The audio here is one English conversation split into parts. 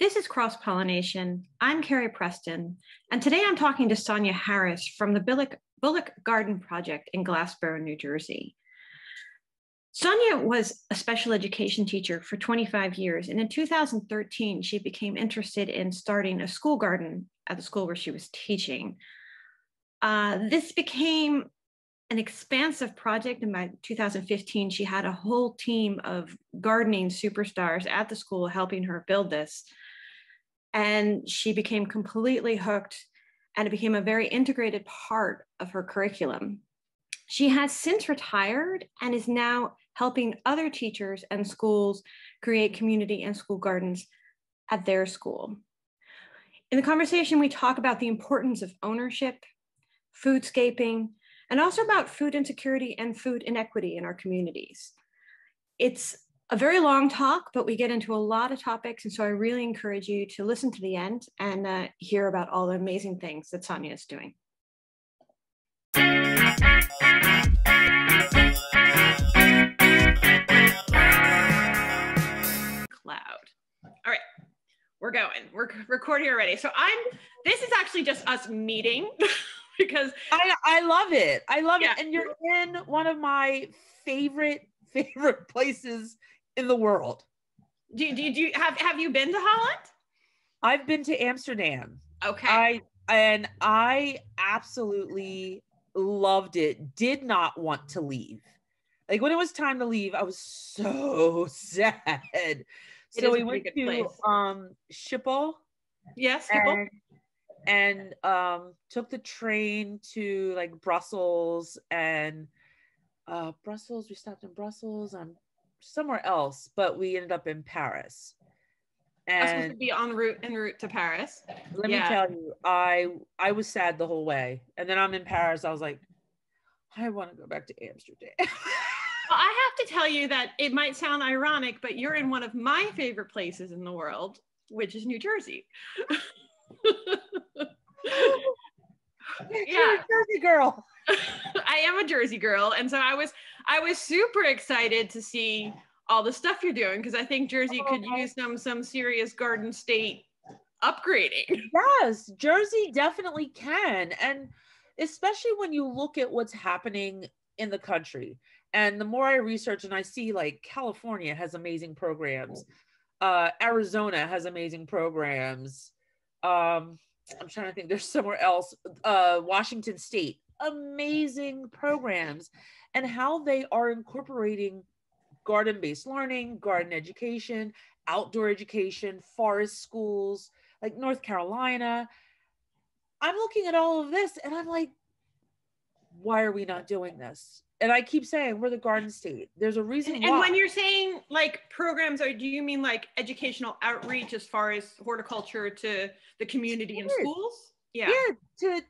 This is Cross Pollination. I'm Carrie Preston, and today I'm talking to Sonya Harris from the Bullock, Bullock Garden Project in Glassboro, New Jersey. Sonya was a special education teacher for 25 years, and in 2013, she became interested in starting a school garden at the school where she was teaching. Uh, this became an expansive project. And by 2015, she had a whole team of gardening superstars at the school helping her build this. And she became completely hooked, and it became a very integrated part of her curriculum. She has since retired and is now helping other teachers and schools create community and school gardens at their school. In the conversation, we talk about the importance of ownership, foodscaping, and also about food insecurity and food inequity in our communities. It's a very long talk, but we get into a lot of topics. And so I really encourage you to listen to the end and uh, hear about all the amazing things that Sonya is doing. Cloud. All right, we're going. We're recording already. So I'm. This is actually just us meeting because I I love it. I love yeah. it, and you're in one of my favorite favorite places in the world. Do, do, do you have have you been to Holland? I've been to Amsterdam. Okay. I and I absolutely loved it. Did not want to leave. Like when it was time to leave, I was so sad so we went to place. um Schiphol. Yes, Schiphol. And, and um took the train to like Brussels and uh Brussels. We stopped in Brussels on somewhere else, but we ended up in Paris. And I was supposed to be en route en route to Paris. Let yeah. me tell you, I I was sad the whole way. And then I'm in Paris. I was like, I want to go back to Amsterdam. Well, I have to tell you that it might sound ironic, but you're in one of my favorite places in the world, which is New Jersey. yeah, Jersey girl. I am a Jersey girl, and so I was I was super excited to see all the stuff you're doing because I think Jersey could use some some serious Garden State upgrading. Yes, Jersey definitely can, and especially when you look at what's happening in the country and the more I research and I see like California has amazing programs, uh, Arizona has amazing programs. Um, I'm trying to think, there's somewhere else, uh, Washington State, amazing programs, and how they are incorporating garden based learning, garden education, outdoor education, forest schools, like North Carolina. I'm looking at all of this and I'm like, why are we not doing this? and I keep saying we're the Garden State. There's a reason. And, and when you're saying like programs, or do you mean like educational outreach as far as horticulture to the community and schools? Yeah. Yeah. To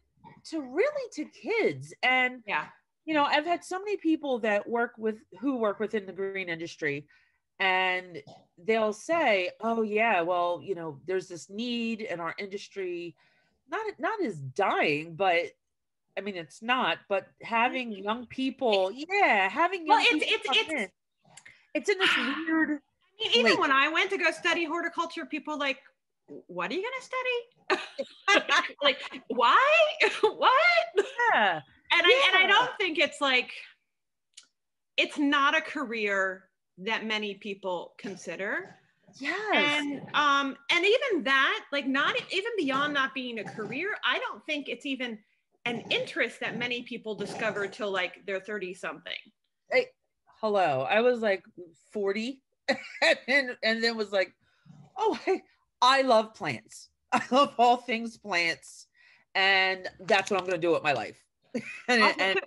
to really to kids and yeah. You know, I've had so many people that work with who work within the green industry, and they'll say, "Oh yeah, well, you know, there's this need in our industry." Not not as dying, but I mean, it's not, but having mm-hmm. young people, yeah, having young well, it's it's it's, in, it's in this weird. I mean, even when I went to go study horticulture, people like, "What are you gonna study? like, why? what?" Yeah, and yeah. I and I don't think it's like, it's not a career that many people consider. Yes. And um and even that, like not even beyond not being a career, I don't think it's even an interest that many people discover till like they're 30 something. Hey, hello. I was like 40 and, and then was like, oh, I, I love plants. I love all things plants. And that's what I'm going to do with my life. and, and,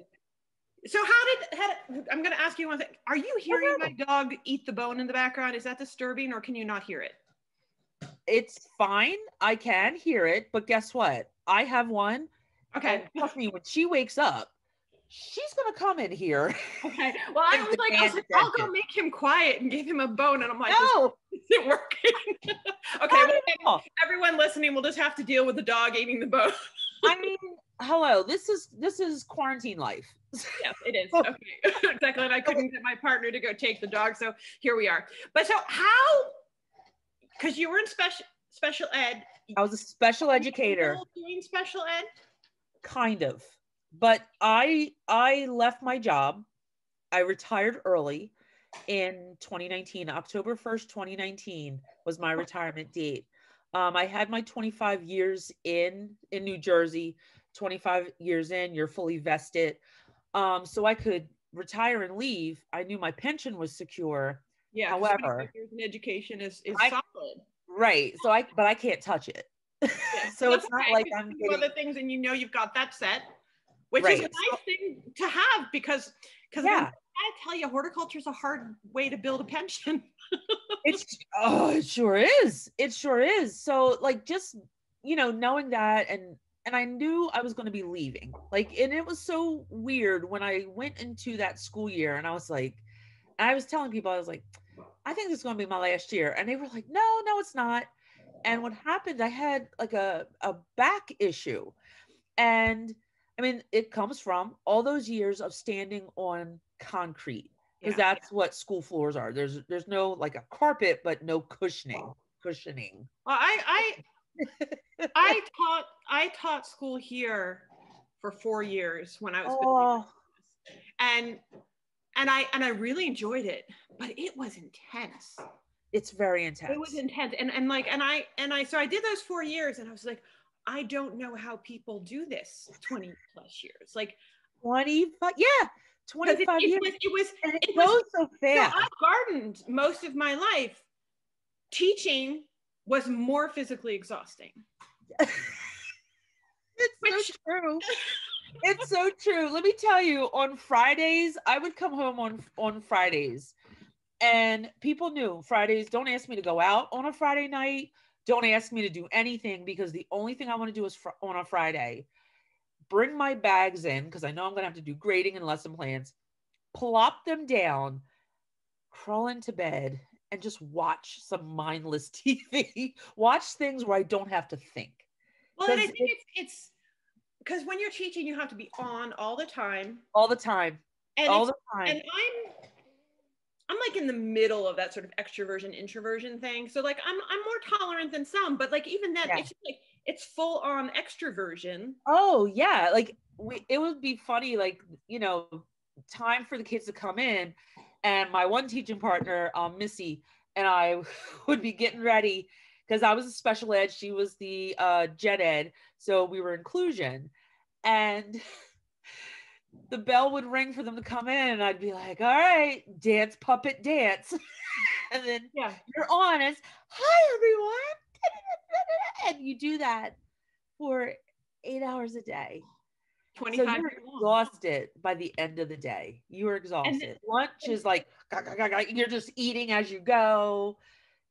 so how did, how did I'm going to ask you one thing. Are you hearing my dog eat the bone in the background? Is that disturbing or can you not hear it? It's fine. I can hear it, but guess what? I have one Okay. Trust me, when she wakes up, she's gonna come in here. Okay. Well, I was like, I I'll go make him quiet and give him a bone, and I'm like, no, is it working? okay. Well, everyone listening will just have to deal with the dog eating the bone. I mean, hello. This is this is quarantine life. yes, it is. Okay. exactly. And I couldn't get my partner to go take the dog, so here we are. But so how? Because you were in special special ed. I was a special educator. Doing special ed? Kind of. But I I left my job. I retired early in 2019. October 1st, 2019 was my retirement date. Um, I had my 25 years in in New Jersey. 25 years in, you're fully vested. Um, so I could retire and leave. I knew my pension was secure. Yeah. However, years in education is is I- solid. right. So I but I can't touch it. Yeah. so That's it's not okay, like I'm getting other things, and you know you've got that set, which is a Right. nice thing to have because because Yeah. I tell you, horticulture is a hard way to build a pension. it's oh it sure is it sure is so like just you know knowing that and and i knew i was going to be leaving like and it was so weird when i went into that school year and i was like i was telling people i was like i think this is going to be my last year and they were like no no it's not and what happened i had like a, a back issue and i mean it comes from all those years of standing on concrete because Yeah. that's what school floors are. There's there's no like a carpet, but no cushioning. Cushioning. Well, I I I taught I taught school here for four years when I was Oh, and and I and I really enjoyed it, but it was intense. it's very intense. It was intense, and and like and I and I so I did those four years, and I was like, I don't know how people do this twenty plus years. Like 25. yeah, 25 it years. was it was and it, it was- goes so so fast. I gardened most of my life. Teaching was more physically exhausting. it's Which- so true. It's so true. Let me tell you, on Fridays, I would come home on on Fridays, and people knew Fridays. Don't ask me to go out on a Friday night. Don't ask me to do anything because the only thing I want to do is fr- on a Friday. Bring my bags in because I know I'm going to have to do grading and lesson plans. Plop them down, crawl into bed, and just watch some mindless TV. watch things where I don't have to think. Well, and I think it's it's because when you're teaching, you have to be on all the time, all the time. and all the time. and I'm I'm like in the middle of that sort of extroversion introversion thing. So like I'm I'm more tolerant than some, but like even then, Yeah. it's just like it's full on extroversion. oh yeah, like we it would be funny, like you know, time for the kids to come in, and my one teaching partner, um, Missy, and I would be getting ready because I was a special ed, she was the uh, gen ed, so we were inclusion, and the bell would ring for them to come in, and I'd be like, "All right, dance puppet dance," and then Yeah. you're on as hi everyone. And you do that for eight hours a day. 25 so you're exhausted by the end of the day. You are exhausted. lunch is like you're just eating as you go.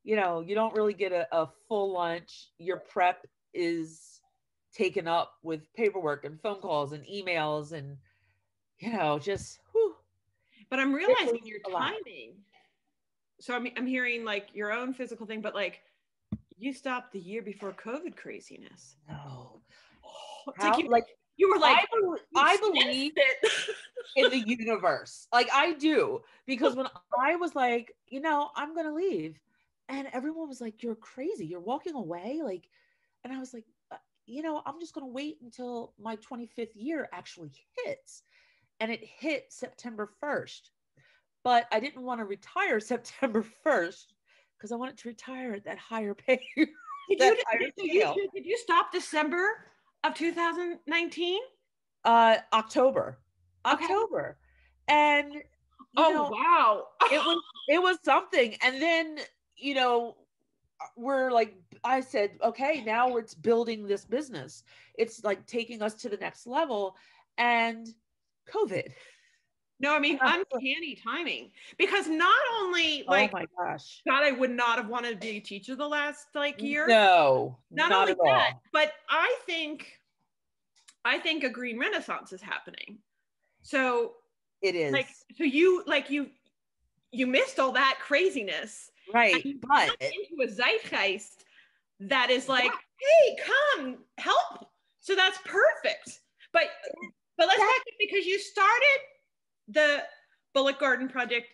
You know you don't really get a, a full lunch. Your prep is taken up with paperwork and phone calls and emails and you know just whew, But I'm realizing your timing. So I'm I'm hearing like your own physical thing, but like you stopped the year before COVID craziness. no It's like you, like you were like I, you I believe it. in the universe. Like I do, because when I was like, you know, I'm gonna leave, and everyone was like, "You're crazy. You're walking away." Like, and I was like, uh, you know, I'm just gonna wait until my 25th year actually hits, and it hit September 1st. But I didn't want to retire September 1st because I wanted to retire at that higher pay. Did you, did, you, did you stop December of 2019? uh, October, Okay. October, and Oh know, wow! it was it was something and then you know we're like i said okay now it's building this business it's like taking us to the next level and covid. No, I mean uncanny timing. Because not only oh like oh my gosh. God, I would not have wanted to be a teacher the last like year. no not, not, only at that, all but I think I think a green renaissance is happening. So it is. like so you like you you missed all that craziness. Right but into a zeitgeist that is like, hey, come help. So that's perfect. But but let's back because you started the Bullock Garden project,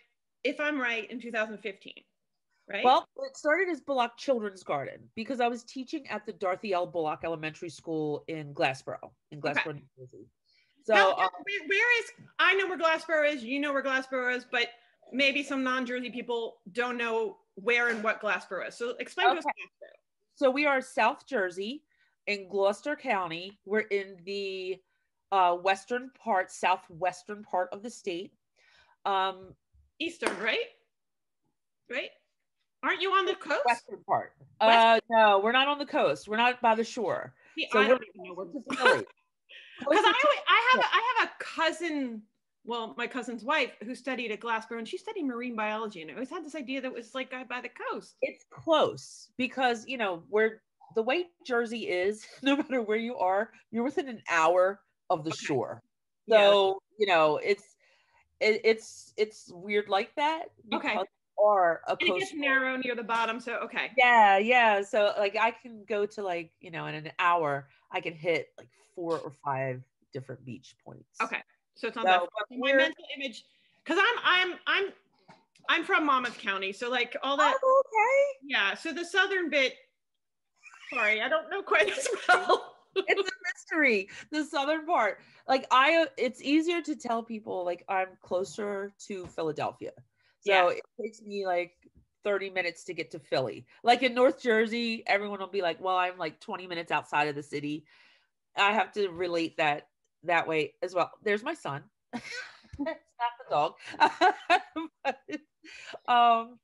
if I'm right, in 2015. right? Well, it started as Bullock Children's Garden because I was teaching at the Dorothy L. Bullock Elementary School in Glassboro, in Glassboro, New Jersey. So, uh, where- is I know where Glassboro is, you know where Glassboro is, but maybe some non-Jersey people don't know where and what Glassboro is. So explain to us Glassboro. so we are South Jersey in Gloucester County. We're in the uh, western part, southwestern part of the state. Um, Eastern, right? Right? Aren't you on the coast? western part. Uh, no, we're not on the coast. We're not by the shore. See, So I we're don't even know where to Because I, Closer to- always, I have a, I have a cousin, well, my cousin's wife who studied at Glassboro, and she studied marine biology, and I always had this idea that it was like by the coast. it's close because you know where the way Jersey is, no matter where you are, you're within an hour of the Okay. shore. Yeah. So you know it's it, it's it's weird like that. Okay. Or a And it gets narrow near the bottom, so okay. Yeah, yeah. So like I can go to like you know in an hour I can hit like four or five different beach points. Okay, so it's not So, that. My mental image, because I'm I'm I'm I'm from Monmouth County, so like all that. Oh, okay. Yeah, so the southern bit. Sorry, I don't know quite as well. It's a mystery the southern part. Like i it's easier to tell people like i'm closer to philadelphia. So Yeah. it takes me like 30 minutes to get to philly. Like in north jersey everyone will be like well i'm like 20 minutes outside of the city. I have to relate that that way as well. There's my son. It's not the dog. But, um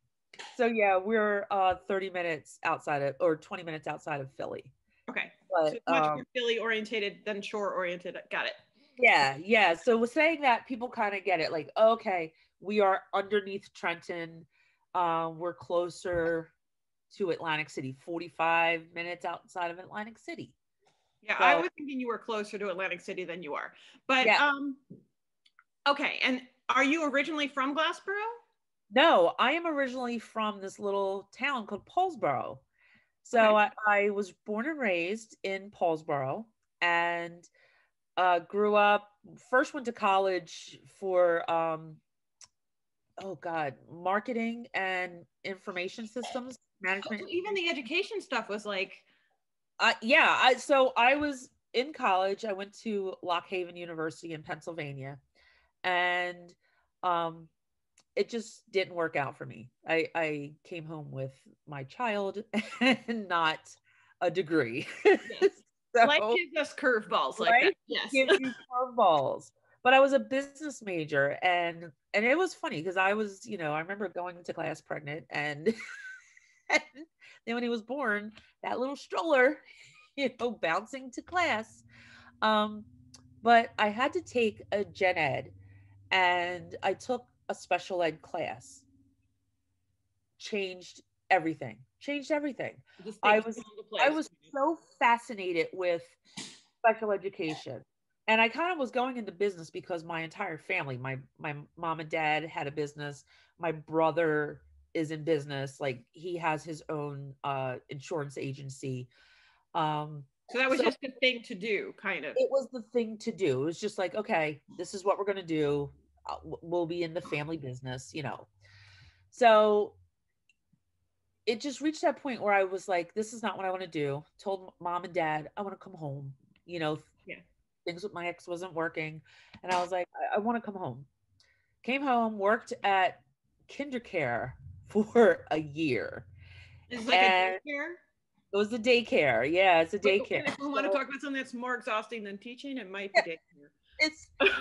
so yeah we're uh 30 minutes outside of or 20 minutes outside of philly. Okay, but so much um, more Philly orientated than shore oriented. Got it. Yeah, yeah. So with saying that, people kind of get it. Like, okay, we are underneath Trenton. Um, we're closer to Atlantic City, 45 minutes outside of Atlantic City. Yeah, I was thinking you were closer to Atlantic City than you are. But Yeah. um okay, and are you originally from Glassboro? No, I am originally from this little town called Paulsboro. So I, I was born and raised in Paulsboro and uh, grew up, first went to college for, um, oh God, marketing and information systems management. So even the education stuff was like Uh, yeah, I, so I was in college. I went to Lock Haven University in Pennsylvania, and um, it just didn't work out for me. I, I came home with my child and not a degree. so, life gives us curveballs like that. Right? Yes. gives you curveballs. But I was a business major, and and it was funny because I was, you know, I remember going to class pregnant, and, and then when he was born, that little stroller, you know, bouncing to class. Um, but I had to take a gen ed, and I took a special ed class. Changed everything. Changed everything. I was- I was so fascinated with special education. And I kind of was going into business because my entire family, my my mom and dad had a business. My brother is in business. Like he has his own uh insurance agency. Um so that was so- just a thing to do, kind of. it was the thing to do. It was just like, okay, this is what we're going to do. Uh, w- We'll be in the family business, you know. So it just reached that point where I was like, this is not what I want to do. Told mom and dad, I want to come home. You know, Yeah. things with my ex wasn't working. And I was like, I, I want to come home. Came home, worked at KinderCare for a year. It's like and- a daycare. It was the daycare. Yeah, it's a daycare. If we want to talk about something that's more exhausting than teaching, it might be daycare. it's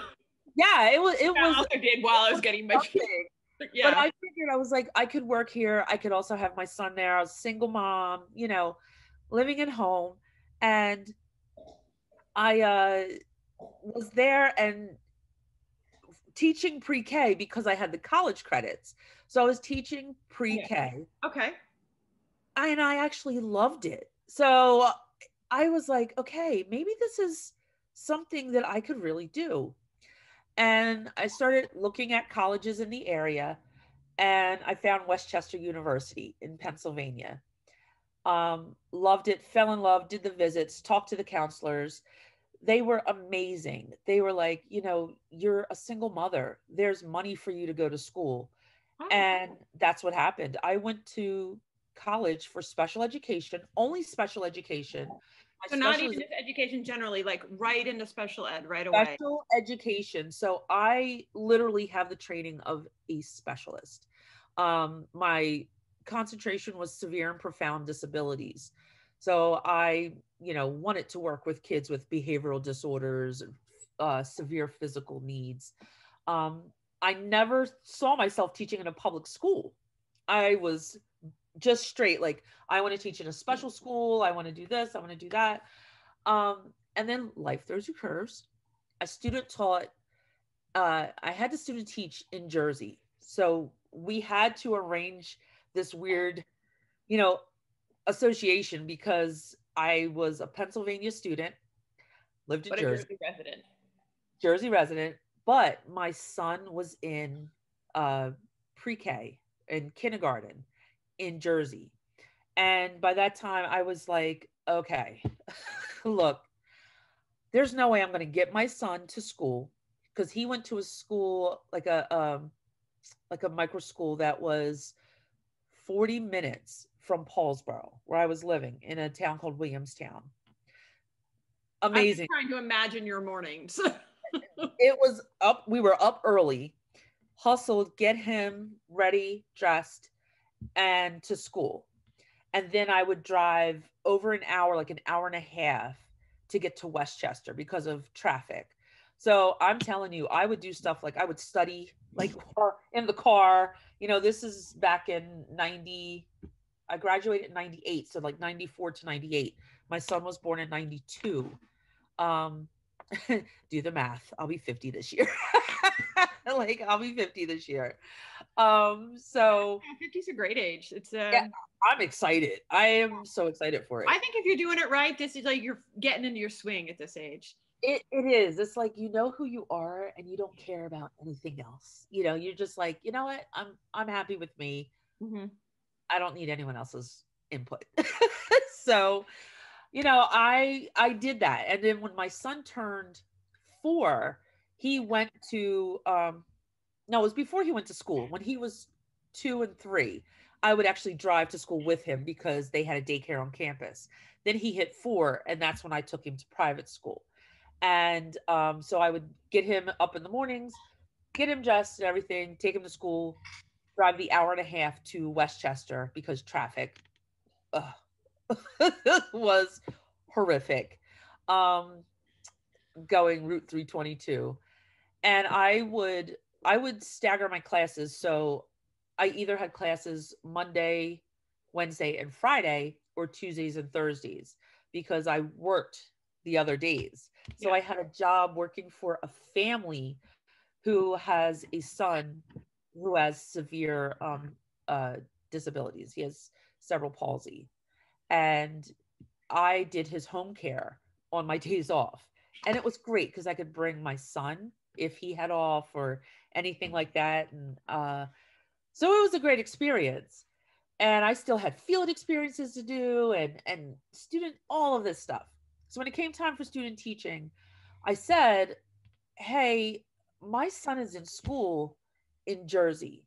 yeah, it was it I was also did while I was getting my yeah. But I figured I was like, I could work here. I could also have my son there. I was a single mom, you know, living at home. And I uh, was there and teaching pre K because I had the college credits. So I was teaching pre K okay. and I actually loved it. So I was like, okay, maybe this is something that I could really do. And I started looking at colleges in the area and I found West Chester University in Pennsylvania. Um, loved it, fell in love, did the visits, talked to the counselors. They were amazing. They were like, you know, you're a single mother. There's money for you to go to school. Oh. And that's what happened. I went to college for special education, only special education. So not even just education generally, like right into special ed right away. Special education. So I literally have the training of a specialist. Um, my concentration was severe and profound disabilities. So I, you know, wanted to work with kids with behavioral disorders, uh, severe physical needs. Um, I never saw myself teaching in a public school. I was just straight like I want to teach in a special school. I want to do this. I want to do that. Um, and then life throws you curves. A student taught. Uh, I had the student teach in Jersey, so we had to arrange this weird, you know, association because I was a Pennsylvania student, lived in but Jersey, Jersey resident. Jersey resident, but my son was in uh, pre-K in kindergarten in Jersey. And by that time, I was like, okay, look, there's no way I'm going to get my son to school because he went to a school like a um, like a micro school that was 40 minutes from Paulsboro, where I was living in a town called Williamstown. Amazing. I'm trying to imagine your mornings. it was up, we were up early, hustled, get him ready, dressed, and to school. And then I would drive over an hour, like an hour and a half, to get to West Chester because of traffic. So I'm telling you, I would do stuff like I would study like in the car. You know, this is back in 90. I graduated in 98. So like 94 to 98. My son was born in 92. Um, do the math. I'll be 50 this year. like I'll be 50 this year. Um, so 50 is a great age. It's uh, yeah, I'm excited. I am so excited for it. I think if you're doing it right, this is like you're getting into your swing at this age. It, it is. It's like you know who you are and you don't care about anything else. You know, you're just like, you know what? I'm I'm happy with me. Mm-hmm. I don't need anyone else's input. so, you know, I I did that. And then when my son turned four, he went to um no, it was before he went to school. When he was two and three, I would actually drive to school with him because they had a daycare on campus. Then he hit four, and that's when I took him to private school. And um, so I would get him up in the mornings, get him dressed and everything, take him to school, drive the hour and a half to West Chester because traffic was horrific. Um, going Route 322. And I would I would stagger my classes. So I either had classes Monday, Wednesday, and Friday, or Tuesdays and Thursdays because I worked the other days. So yeah. I had a job working for a family who has a son who has severe um, uh, disabilities. He has cerebral palsy. And I did his home care on my days off. And it was great because I could bring my son if he had off or anything like that. And uh, so it was a great experience. And I still had field experiences to do and, and student, all of this stuff. So when it came time for student teaching, I said, Hey, my son is in school in Jersey.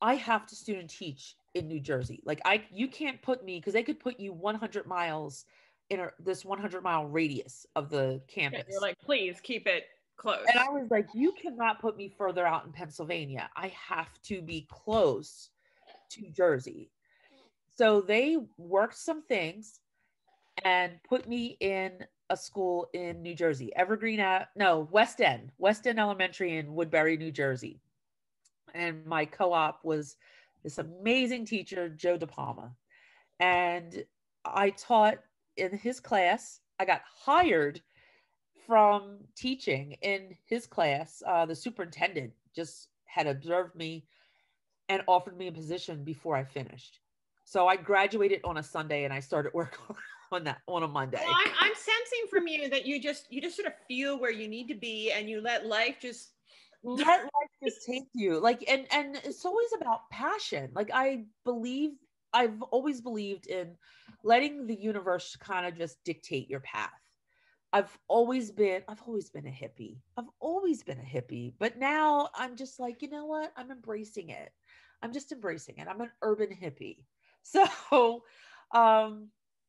I have to student teach in New Jersey. Like I you can't put me because they could put you 100 miles in a, this 100 mile radius of the campus. You're like, please keep it close. And I was like, you cannot put me further out in Pennsylvania. I have to be close to Jersey. So they worked some things and put me in a school in New Jersey, Evergreen, uh, no, West End, West End Elementary in Woodbury, New Jersey. And my co op was this amazing teacher, Joe DePalma. And I taught in his class. I got hired from teaching in his class. Uh, the superintendent just had observed me and offered me a position before I finished. So I graduated on a Sunday and I started work on that on a Monday. Well, I'm, I'm sensing from you that you just you just sort of feel where you need to be and you let life just let life just take you like and and it's always about passion like i believe i've always believed in letting the universe kind of just dictate your path i've always been i've always been a hippie i've always been a hippie but now i'm just like you know what i'm embracing it I'm just embracing it. I'm an urban hippie. So um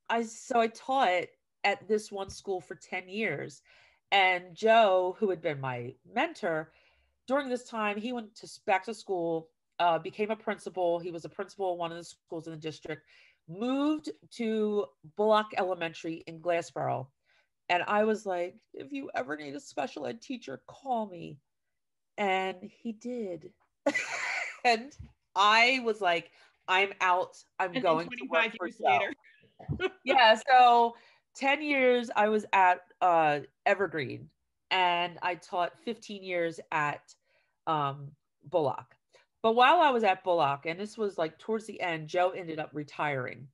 I so I taught at this one school for 10 years. And Joe, who had been my mentor, during this time, he went to back to school, uh, became a principal. He was a principal of one of the schools in the district, moved to Bullock Elementary in Glassboro. And I was like, if you ever need a special ed teacher, call me. And he did. and I was like, I'm out. I'm And going to work 25 for years later. yeah so 10 years i was at uh evergreen and i taught 15 years at um bullock but while i was at bullock and this was like towards the end joe ended up retiring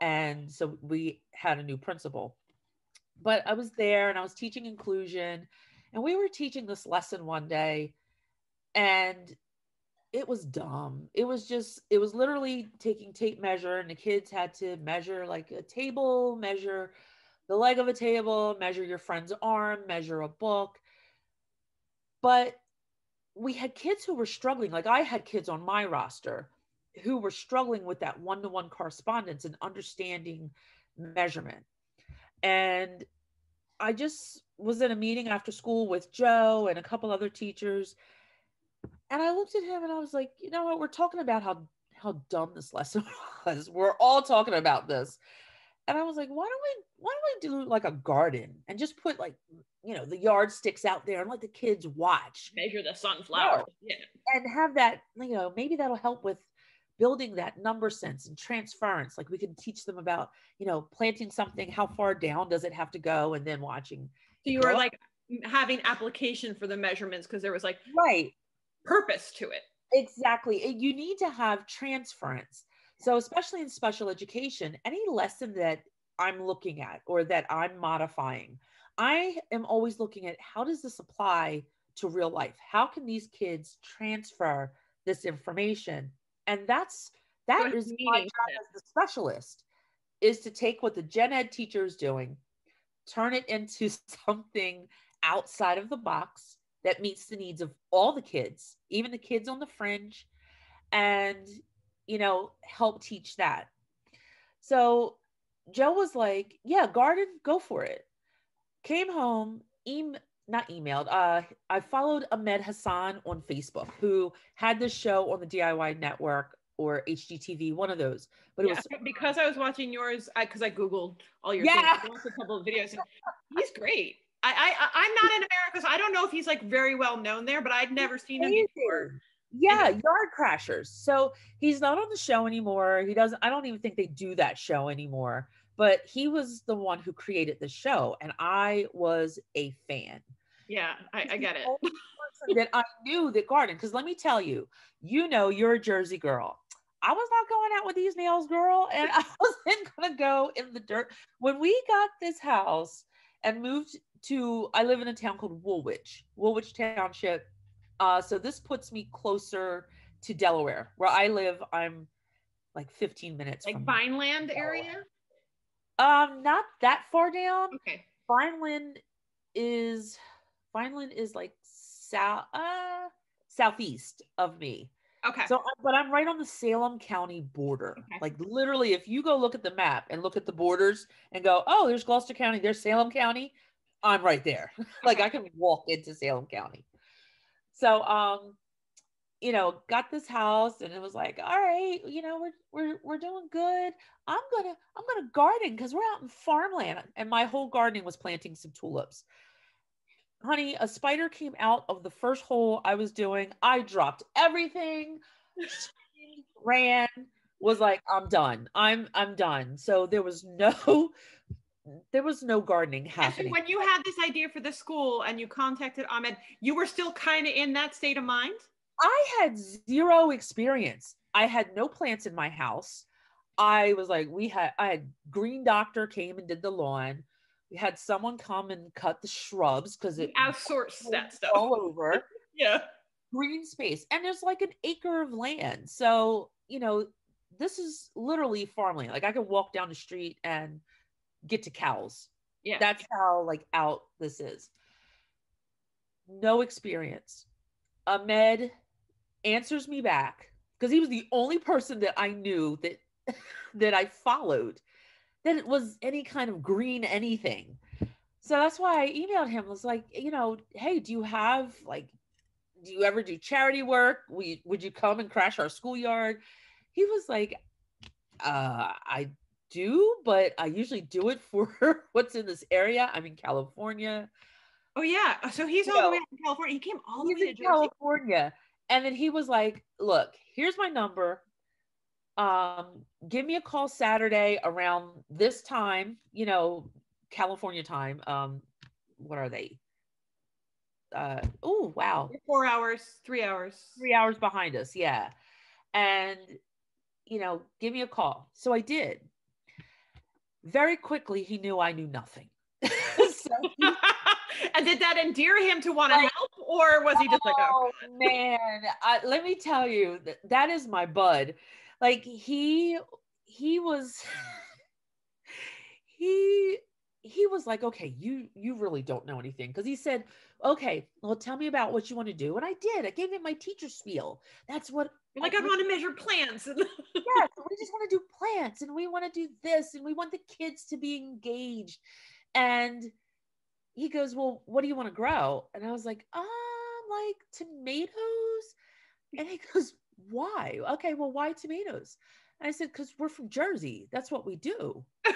and so we had a new principal but i was there and i was teaching inclusion and we were teaching this lesson one day and it was dumb. It was just, it was literally taking tape measure, and the kids had to measure like a table, measure the leg of a table, measure your friend's arm, measure a book. But we had kids who were struggling. Like I had kids on my roster who were struggling with that one to one correspondence and understanding measurement. And I just was in a meeting after school with Joe and a couple other teachers and I looked at him and I was like, you know what? We're talking about how how dumb this lesson was. We're all talking about this. And I was like, why don't we why don't we do like a garden and just put like, you know, the yardsticks out there and let the kids watch Measure the sunflower. Yeah. and have that, you know, maybe that'll help with building that number sense and transference. Like we can teach them about, you know, planting something, how far down does it have to go, and then watching. So you were like having application for the measurements because there was like Right. purpose to it. Exactly. You need to have transference. So, especially in special education, any lesson that I'm looking at or that I'm modifying, I am always looking at how does this apply to real life? How can these kids transfer this information? And that's that is my job as the specialist is to take what the gen ed teacher is doing, turn it into something outside of the box that meets the needs of all the kids, even the kids on the fringe, and you know, help teach that. So Joe was like, "Yeah, garden, go for it." Came home, em- not emailed. Uh, I followed Ahmed Hassan on Facebook, who had this show on the DIY Network or HGTV, one of those. But it Yeah, was because I was watching yours, because I, googled all your Yeah. things, I watched a couple of videos. He's great. I, I I'm not in America, so I don't know if he's like very well known there, but I'd never seen him before. Yeah, Yard Crashers. So he's not on the show anymore. He doesn't, I don't even think they do that show anymore. But he was the one who created the show, and I was a fan. Yeah, I, I get it. The only person that I knew that garden, because let me tell you, you know, you're a Jersey girl. I was not going out with these nails, girl, and I wasn't gonna go in the dirt. When we got this house and moved to, I live in a town called Woolwich, Woolwich Township. Uh, so this puts me closer to Delaware, where I live. I'm like 15 minutes Like from. Vineland area. Um, not that far down. Okay. Vineland is Vineland is like south uh southeast of me. Okay. So but I'm right on the Salem County border. Okay. Like literally if you go look at the map and look at the borders and go, "Oh, there's Gloucester County, there's Salem County." I'm right there. like I can walk into Salem County. So um you know, got this house and it was like, all right, you know, we're we're we're doing good. I'm gonna I'm gonna garden because we're out in farmland, and my whole gardening was planting some tulips. Honey, a spider came out of the first hole I was doing. I dropped everything, ran, was like, I'm done. I'm I'm done. So there was no there was no gardening so happening. when you had this idea for the school and you contacted Ahmed, you were still kind of in that state of mind. I had zero experience. I had no plants in my house. I was like, we had, I had Green Doctor came and did the lawn. We had someone come and cut the shrubs because it Outsource that stuff. all over Yeah. green space. And there's like an acre of land. So, you know, this is literally farmland. Like I can walk down the street and get to cows. Yeah. That's how like out this is. No experience. Ahmed answers me back because he was the only person that I knew that that I followed that it was any kind of green anything. So that's why I emailed him. I was like, you know, hey, do you have like, do you ever do charity work? We would you come and crash our schoolyard? He was like, uh, I do, but I usually do it for what's in this area. I'm in California. Oh yeah, so he's You all the way from California. He came all the way to in. California. And then he was like, look, here's my number. Um, give me a call Saturday around this time, you know, California time. Um, what are they? Uh oh wow. Four hours, three hours. Three hours behind us, yeah. And you know, give me a call. So I did. Very quickly he knew I knew nothing. so and did that endear him to want to Like- help, or was he just like, oh, oh man. I, let me tell you that, that is my bud. Like he he was he he was like okay you you really don't know anything. Because he said okay well tell me about what you want to do. And i did. I gave him my teacher spiel. That's what you're like I want to measure plants? yes we just want to do plants and we want to do this and we want the kids to be engaged. And he goes well what do you want to grow? And i was like um like tomatoes? And he goes why? Okay well why tomatoes? And i said because we're from jersey. That's what we do.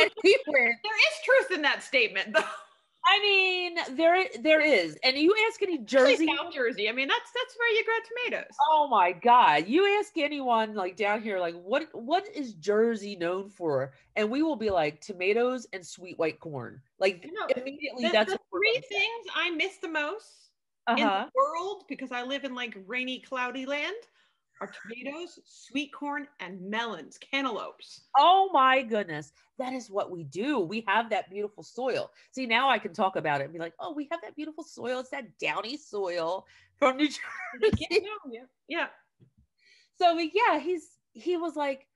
And he went there is truth in that statement, though. I mean there there is and you ask any Jersey, jersey South Jersey. I mean, that's that's where you grow tomatoes. Oh my god! You ask anyone like down here, like what what is Jersey known for, and we will be like tomatoes and sweet white corn. Like I know. immediately, The, that's the three things I miss the most in Uh-huh. the world because I live in like rainy, cloudy land are tomatoes, sweet corn, and melons, cantaloupes. Oh my goodness, that is what we do. We have that beautiful soil. See, now I can talk about it and be like, oh, we have that beautiful soil. It's that downy soil from New Jersey. Yeah, yeah. So yeah, he's he was like,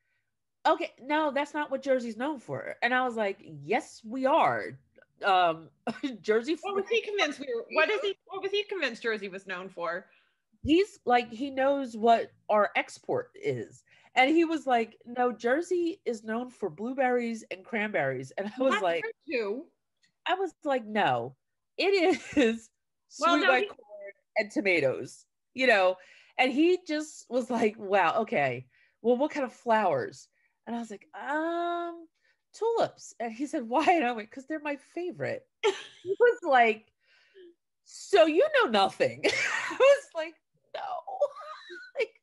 okay, no, that's not what Jersey's known for. And I was like, yes, we are. Um, Jersey. What was he convinced we were? What is he? What was he convinced Jersey was known for? He's like he knows what our export is. And he was like no jersey is known for blueberries and cranberries. And i was like too. i was like no it is Well, sweet no, white he- corn and tomatoes you know? And he just was like wow okay. Well what kind of flowers? And i was like um tulips. And he said why? And i went because they're my favorite. He was like so you know nothing. I was like no. Like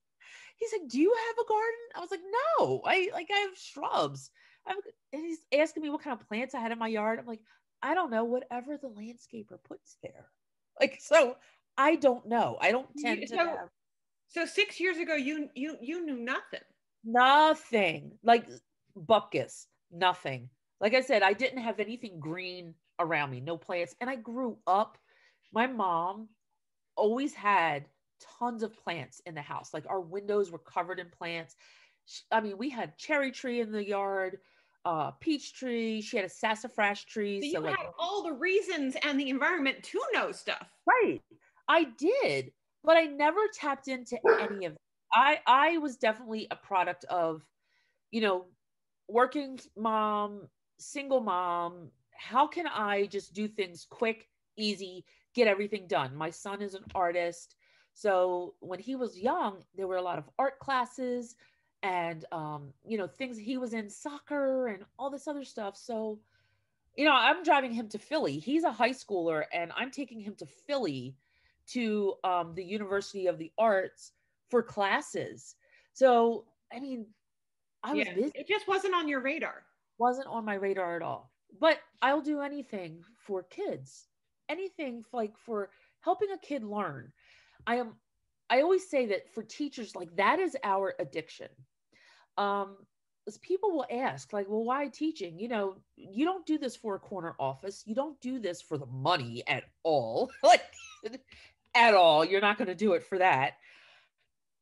he's like do you have a garden? I was like no. I like i have shrubs. I'm, and he's asking me what kind of plants i had in my yard. I'm like i don't know. Whatever the landscaper puts there. Like so i don't know. I don't tend You- to so- have So six years ago, you you you knew nothing. nothing. Like buckus. Nothing. Like i said i didn't have anything green around me. No plants. And i grew up my mom always had tons of plants in the house like our windows were covered in plants i mean we had cherry tree in the yard uh peach tree she had a sassafras tree So so you like had all the reasons and the environment to know stuff. Right. I did, but I never tapped into any of it. I I was definitely a product of, you know, working mom, single mom. How can I just do things quick, easy, get everything done? My son is an artist. So when he was young, there were a lot of art classes and um, you know, things he was in soccer and all this other stuff. So you know, I'm driving him to Philly. He's a high schooler, and I'm taking him to Philly to um, the University of the Arts for classes. So, I mean, I was Yeah, busy, It just wasn't on your radar. wasn't on my radar at all. But I'll do anything for kids, anything like for helping a kid learn. I am. I always say that for teachers, like that is our addiction. Um, people will ask like well why teaching? You know you don't do this for a corner office. You don't do this for the money at all. Like at all. You're not going to do it for that.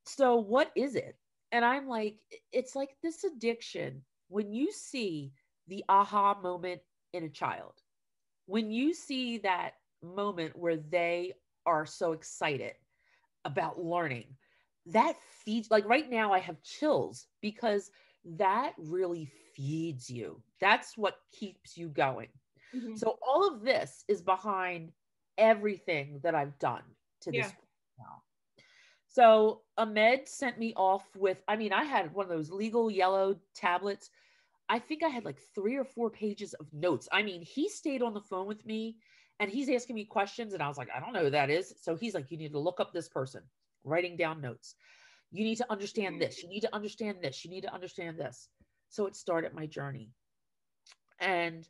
So what is it? And i'm like it's like this addiction. When you see the aha moment in a child when you see that moment where they are so excited about learning that feeds like right now I have chills because that really feeds you. That's what keeps you going. Mm-hmm. So all of this is behind everything that I've done to this yeah. point now. So Ahmed sent me off with, I mean, I had one of those legal yellow tablets. I think I had like three or four pages of notes. I mean, he stayed on the phone with me and he's asking me questions. And I was like, I don't know who that is. So he's like, you need to look up this person, writing down notes. You need to understand this. You need to understand this. You need to understand this. So it started my journey. And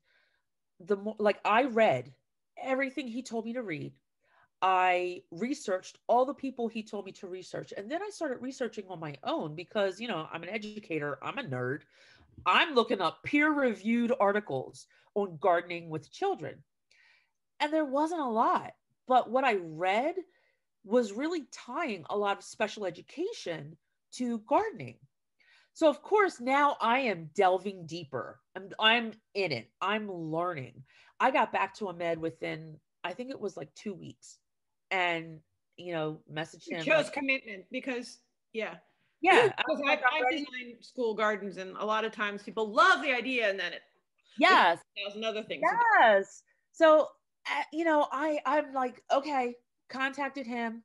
the more, like, I read everything he told me to read. I researched all the people he told me to research. And then I started researching on my own because, you know, I'm an educator, I'm a nerd. I'm looking up peer reviewed articles on gardening with children. And there wasn't a lot. But what I read was really tying a lot of special education to gardening. So of course now I am delving deeper. I'm I'm in it. I'm learning. I got back to Ahmed within I think it was like 2 weeks. And you know, messaged him. It shows like, commitment because yeah. Yeah. Because I've, I've designed school gardens and a lot of times people love the idea and then it Yes. Thousand other things. Yes. So you know, I I'm like, okay, contacted him.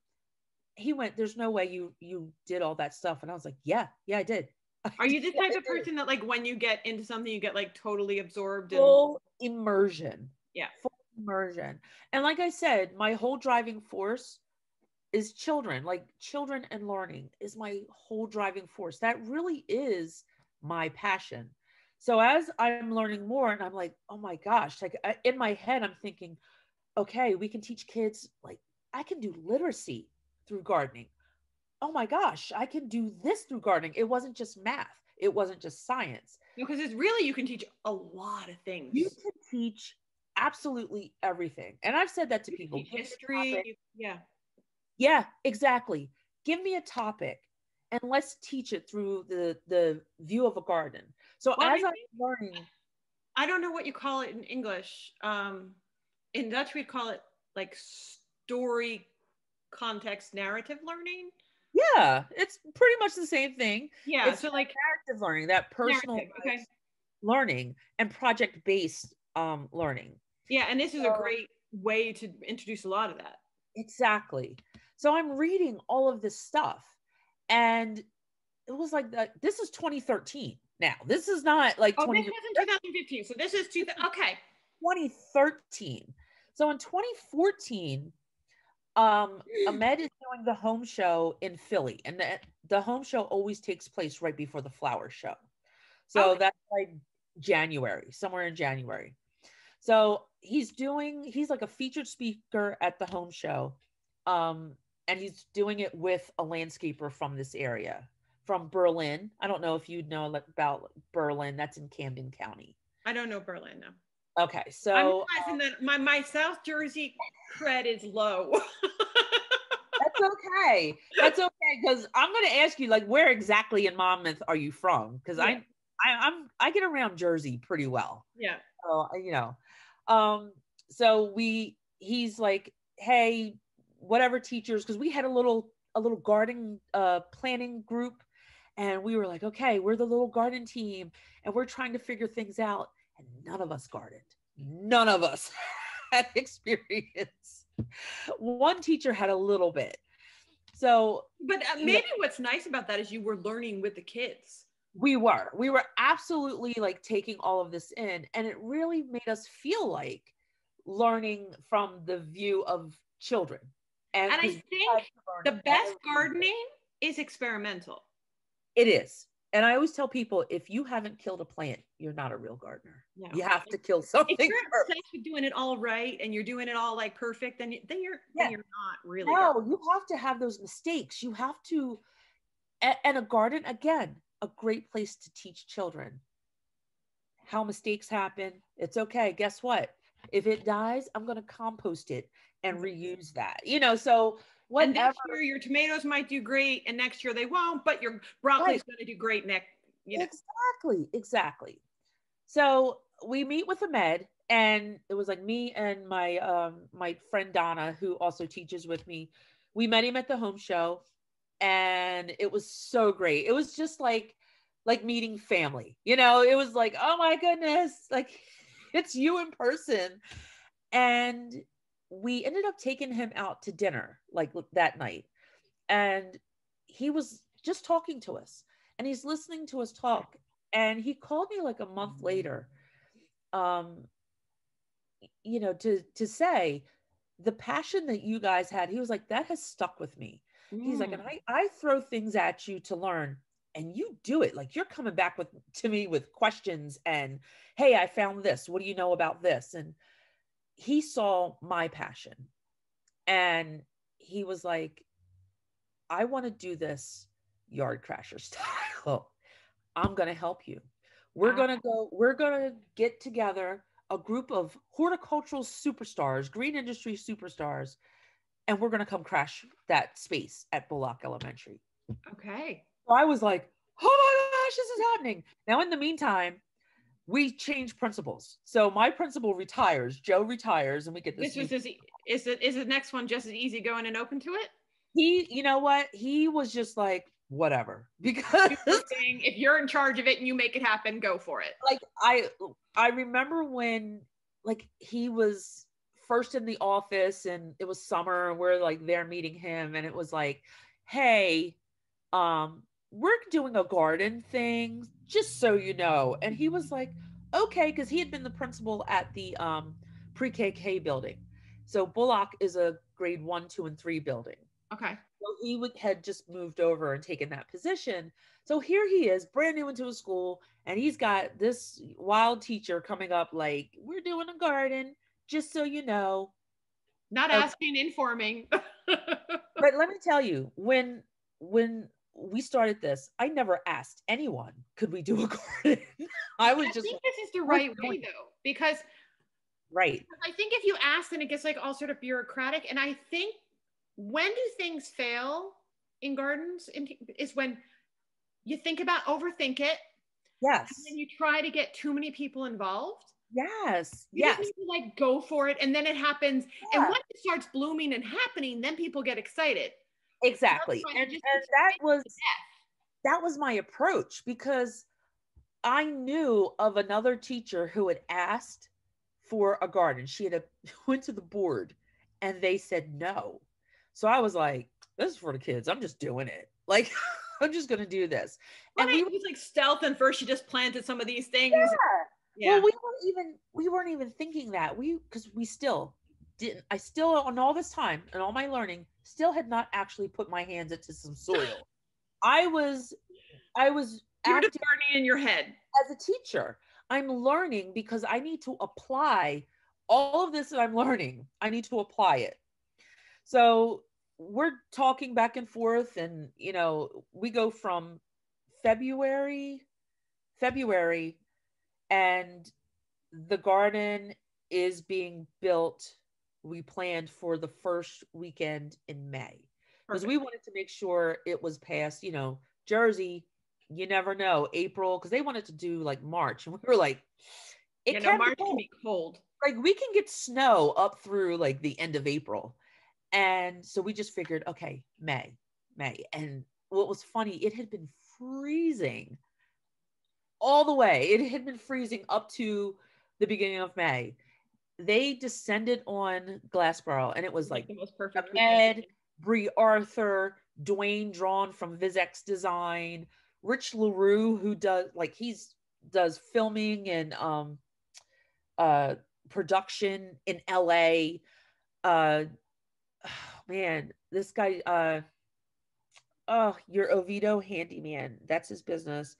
He went, there's no way you you did all that stuff. And I was like, yeah, yeah, I did. Are you the type of person that like when you get into something, you get like totally absorbed and full immersion? Yeah. Full immersion. And like I said, my whole driving force is children, like children and learning is my whole driving force. That really is my passion. So as I'm learning more and I'm like, oh my gosh, like in my head, I'm thinking, okay, we can teach kids like I can do literacy through gardening. Oh my gosh, I can do this through gardening. It wasn't just math. It wasn't just science. Because it's really you can teach a lot of things. You can teach absolutely everything. And I've said that to you people. History. Yeah. Yeah, exactly. Give me a topic and let's teach it through the the view of a garden. So well, as I I'm learning, I don't know what you call it in English. Um, in Dutch, we'd call it like story context narrative learning. Yeah, it's pretty much the same thing. Yeah, it's so like narrative learning, that personal okay. learning and project based um, learning. Yeah, and this is so, a great way to introduce a lot of that. Exactly. So I'm reading all of this stuff, and it was like that. This is 2013 now. This is not like oh, 20- this isn't 2015. So this is two. Okay. 2013. So in 2014, um, Ahmed is doing the home show in Philly, and the, the home show always takes place right before the flower show. So okay. that's like January, somewhere in January. So he's doing, he's like a featured speaker at the home show. Um, and he's doing it with a landscaper from this area, from Berlin. I don't know if you know about Berlin. That's in Camden County. I don't know Berlin, no. Okay, so I'm realizing that my, my South Jersey cred is low. That's okay. That's okay because I'm going to ask you, like, where exactly in Monmouth are you from? Because yeah. I, I, I'm I get around Jersey pretty well. Yeah. So you know, um, so we he's like, hey, whatever teachers, because we had a little a little garden uh planning group, and we were like, okay, we're the little garden team, and we're trying to figure things out and none of us gardened. None of us had experience. One teacher had a little bit. So, but uh, maybe what's nice about that is you were learning with the kids. We were. We were absolutely like taking all of this in, and it really made us feel like learning from the view of children. And, and I think the best gardening is experimental. It is and I always tell people if you haven't killed a plant, you're not a real gardener. No. You have to kill something. If you're obsessed with doing it all right and you're doing it all like perfect, then you, then you're yeah. then you're not really. No, you have to have those mistakes. You have to, and a garden again, a great place to teach children how mistakes happen. It's okay. Guess what? If it dies, I'm going to compost it and mm-hmm. reuse that. You know, so Whatever. And this year your tomatoes might do great, and next year they won't, but your broccoli is going to do great next. You know. Exactly, exactly. So we meet with Ahmed, and it was like me and my um my friend Donna, who also teaches with me. We met him at the home show, and it was so great. It was just like like meeting family. You know, it was like, oh my goodness, like it's you in person. And we ended up taking him out to dinner like that night. And he was just talking to us and he's listening to us talk. And he called me like a month later, um, you know, to to say the passion that you guys had. He was like, that has stuck with me. Mm. He's like, and mm. I I throw things at you to learn, and you do it. Like you're coming back with to me with questions and hey, I found this. What do you know about this? And he saw my passion, and he was like, I want to do this yard crasher style. I'm going to help you. We're going to go, we're going to get together a group of horticultural superstars, green industry superstars, and we're going to come crash that space at Bullock Elementary. Okay. So I was like, oh my gosh, this is happening. Now, in the meantime, we change principals. So my principal retires, Joe retires, and we get this. This was is is it is the next one just as easy going and open to it? He, you know what? He was just like, whatever because if you're in charge of it and you make it happen go for it like i i remember when like he was first in the office and it was summer and we're like there meeting him and it was like hey um we're doing a garden thing just so you know and he was like okay because he had been the principal at the um pre-kk building so bullock is a grade one two and three building okay so he would, had just moved over and taken that position. So here he is, brand new into a school, and he's got this wild teacher coming up like, "We're doing a garden, just so you know." Not okay. asking, informing. but let me tell you, when when we started this, I never asked anyone, "Could we do a garden?" I was I just. think this is the right way though, because right. I think if you ask, then it gets like all sort of bureaucratic, and I think when do things fail in gardens is when you think about overthink it yes and then you try to get too many people involved yes you yes to, like go for it and then it happens yeah. and once it starts blooming and happening then people get excited exactly and, and that was that was my approach because i knew of another teacher who had asked for a garden she had a, went to the board and they said no so I was like, this is for the kids. I'm just doing it. Like, I'm just gonna do this. And we was like stealth, and first she just planted some of these things. Yeah. yeah. Well, we weren't even we weren't even thinking that we because we still didn't. I still on all this time and all my learning still had not actually put my hands into some soil. I was, I was. You're just learning in your head as a teacher. I'm learning because I need to apply all of this that I'm learning. I need to apply it. So we're talking back and forth and you know we go from february february and the garden is being built we planned for the first weekend in may because we wanted to make sure it was past you know jersey you never know april because they wanted to do like march and we were like it you can, march be can be cold like we can get snow up through like the end of april and so we just figured, okay, May, May. And what was funny, it had been freezing all the way. It had been freezing up to the beginning of May. They descended on Glassboro and it was like the most perfect. Ed, Brie Arthur, Dwayne drawn from Vizex Design, Rich LaRue, who does like he's does filming and um uh production in LA. Uh oh, man, this guy, uh, oh, your Oviedo handyman. That's his business.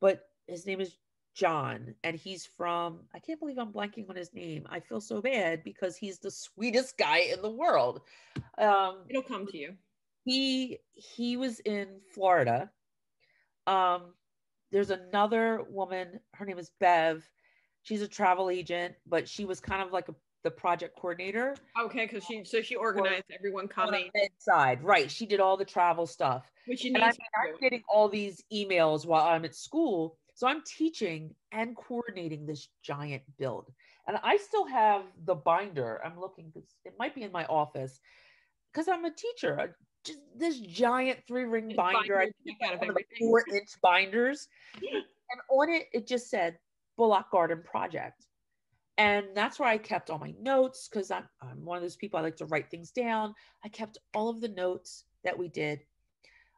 But his name is John, and he's from, I can't believe I'm blanking on his name. I feel so bad because he's the sweetest guy in the world. Um, It'll come to you. He he was in Florida. Um, there's another woman, her name is Bev. She's a travel agent, but she was kind of like a the project coordinator. Okay, because she so she organized everyone coming inside. Right. She did all the travel stuff. Which you need I, I'm getting all these emails while I'm at school. So I'm teaching and coordinating this giant build. And I still have the binder. I'm looking, it might be in my office because I'm a teacher. just this giant three ring binder. binder I think out of one of the everything. four inch binders. and on it, it just said Bullock Garden Project. And that's where I kept all my notes because I'm, I'm one of those people I like to write things down. I kept all of the notes that we did.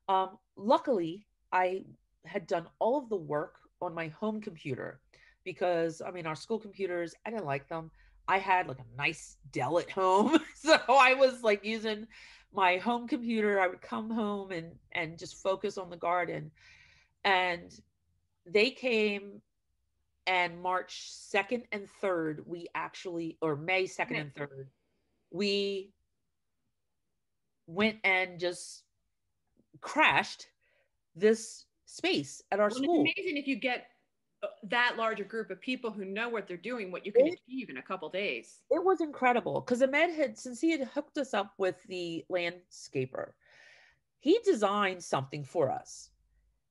Um, luckily, I had done all of the work on my home computer because I mean, our school computers, I didn't like them. I had like a nice Dell at home. So I was like using my home computer. I would come home and and just focus on the garden. And they came and March 2nd and 3rd, we actually, or May 2nd and 3rd, we went and just crashed this space at our Well, school. it's amazing if you get uh, that large a group of people who know what they're doing, what you can It- achieve in a couple days. it was incredible because Ahmed had since he had hooked us up with the landscaper, he designed something for us.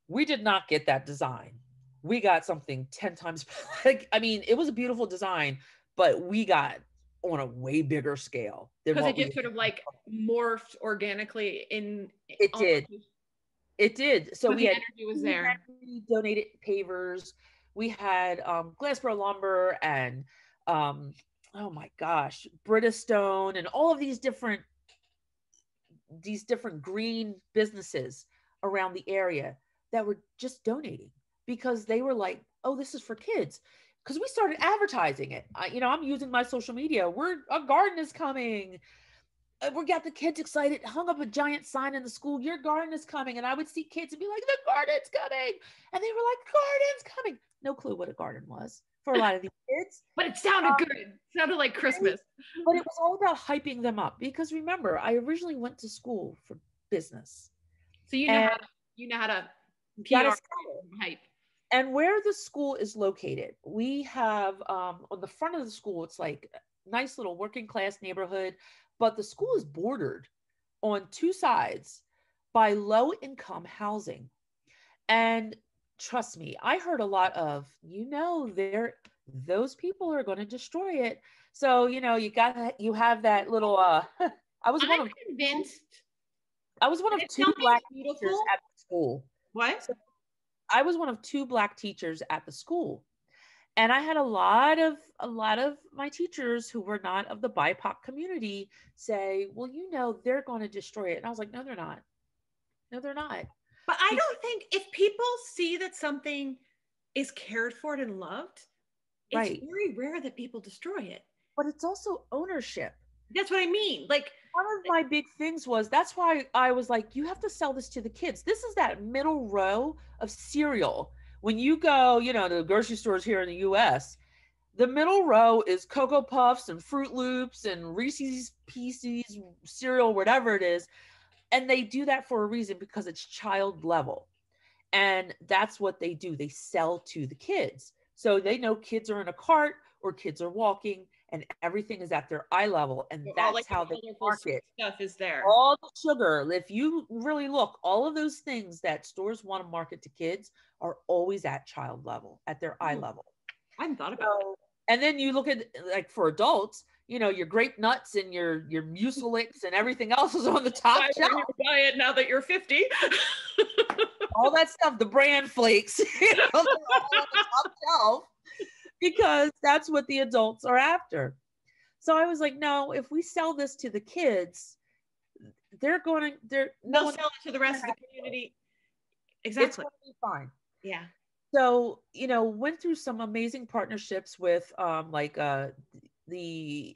We did not get that design. We got something 10 times like I mean, it was a beautiful design, but we got on a way bigger scale Because it just sort of like morphed organically in It did. It did. So but we had energy was we there. had donated pavers. We had um, Glassboro lumber and um, oh my gosh, Bridgestone and all of these different these different green businesses around the area that were just donating because they were like, oh, this is for kids. Because we started advertising it. I, you know, I'm using my social media. We're a garden is coming. We got the kids excited. Hung up a giant sign in the school. Your garden is coming, and I would see kids and be like, "The garden's coming," and they were like, "Garden's coming." No clue what a garden was for a lot of these kids, But it sounded Um, good. sounded like Christmas. but it was all about hyping them up. Because remember, I originally went to school for business. So you know how to, you know how to PR hype. and where the school is located we have um, on the front of the school it's like nice little working class neighborhood but the school is bordered on two sides by low income housing and trust me i heard a lot of you know there those people are going to destroy it so you know you got you have that little uh i was one I'm of convinced. i was one of two black teachers at the school What? I was one of two black teachers at the school. And I had a lot of a lot of my teachers who were not of the BIPOC community say, "Well, you know, they're going to destroy it." And I was like, "No, they're not. No, they're not." But I don't think if people see that something is cared for and loved, it's Right. very rare that people destroy it. But it's also ownership. That's what I mean. Like, One of my big things was that's why I was like, you have to sell this to the kids. This is that middle row of cereal. When you go, you know, to the grocery stores here in the US, the middle row is Cocoa Puffs and Froot Loops and Reese's Pieces cereal, whatever it is. And they do that for a reason because it's child level. And that's what they do. They sell to the kids. So they know kids are in a cart or kids are walking and everything is at their eye level. And all, that's the how they market stuff is there. all the sugar if you really look all of those things that stores want to market to kids are always at child level at their eye Mhm. level I hadn't thought about so, and then you look at like for adults you know your grape nuts and your your Mueslix and everything else is on the top shelf Buy it now that you're 50. all that stuff the bran flakes you know, on the top shelf because that's what the adults are after so i was like no if we sell this to the kids they're going to they're no They'll sell it to the rest of the community. it's Exactly. going to be fine Yeah. so you know went through some amazing partnerships with um like uh the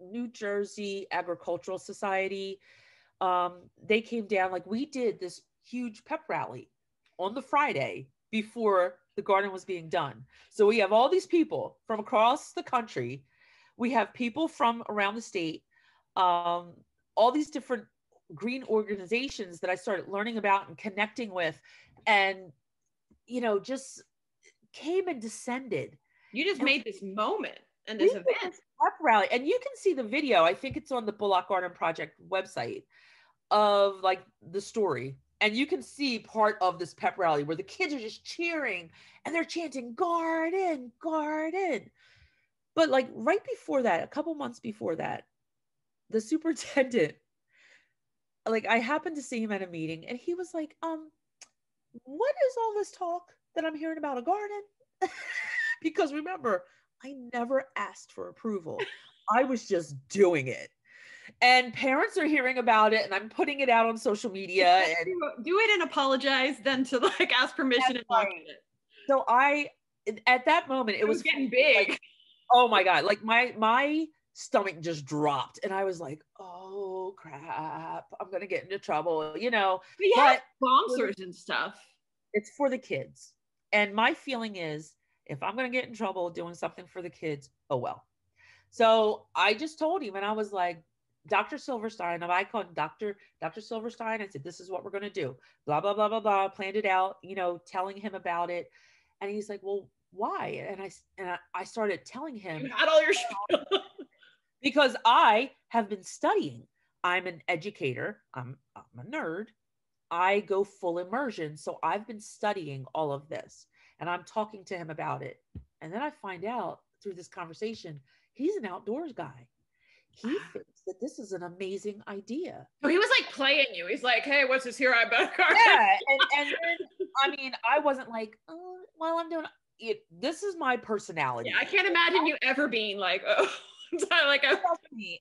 new jersey agricultural society um they came down like we did this huge pep rally on the friday before the garden was being done so we have all these people from across the country we have people from around the state um all these different green organizations that i started learning about and connecting with and you know, just came and descended. You just And- made this moment and this event. Pep rally, and you can see the video. I think it's on the Bullock Garden Project website of like the story, and you can see part of this pep rally where the kids are just cheering and they're chanting "Garden, Garden." But like right before that, a couple months before that, the superintendent like I happened to see him at a meeting and he was like, um, what is all this talk that I'm hearing about a garden? because remember, I never asked for approval. I was just doing it. And parents are hearing about it and I'm putting it out on social media and do it and apologize then to like ask permission and right. it. So I at that moment it, it was, was, getting big. Like, oh my god, like my my stomach just dropped and I was like, "Oh crap, I'm going to get into trouble," you know. But yeah, sponsors and stuff. It's for the kids. And my feeling is if I'm going to get in trouble doing something for the kids, oh well. So I just told him and I was like, Dr. Silverstein, I called Dr. Dr. Silverstein. I said, this is what we're going to do. Blah, blah, blah, blah, blah. Planned it out, you know, telling him about it. And he's like, well, why? And I, and I, started telling him. You had all your because I have been studying. I'm an educator. I'm, I'm a nerd. I go full immersion. So I've been studying all of this and I'm talking to him about it. And then I find out through this conversation, he's an outdoors guy. He that this is an amazing idea. So he was like playing you. He's like, "Hey, what's this here? I better." Yeah, and and then, I mean, I wasn't like, uh, "Oh, well, I'm doing it." This is my personality. Yeah, I can't imagine you ever being like, "Oh." like a-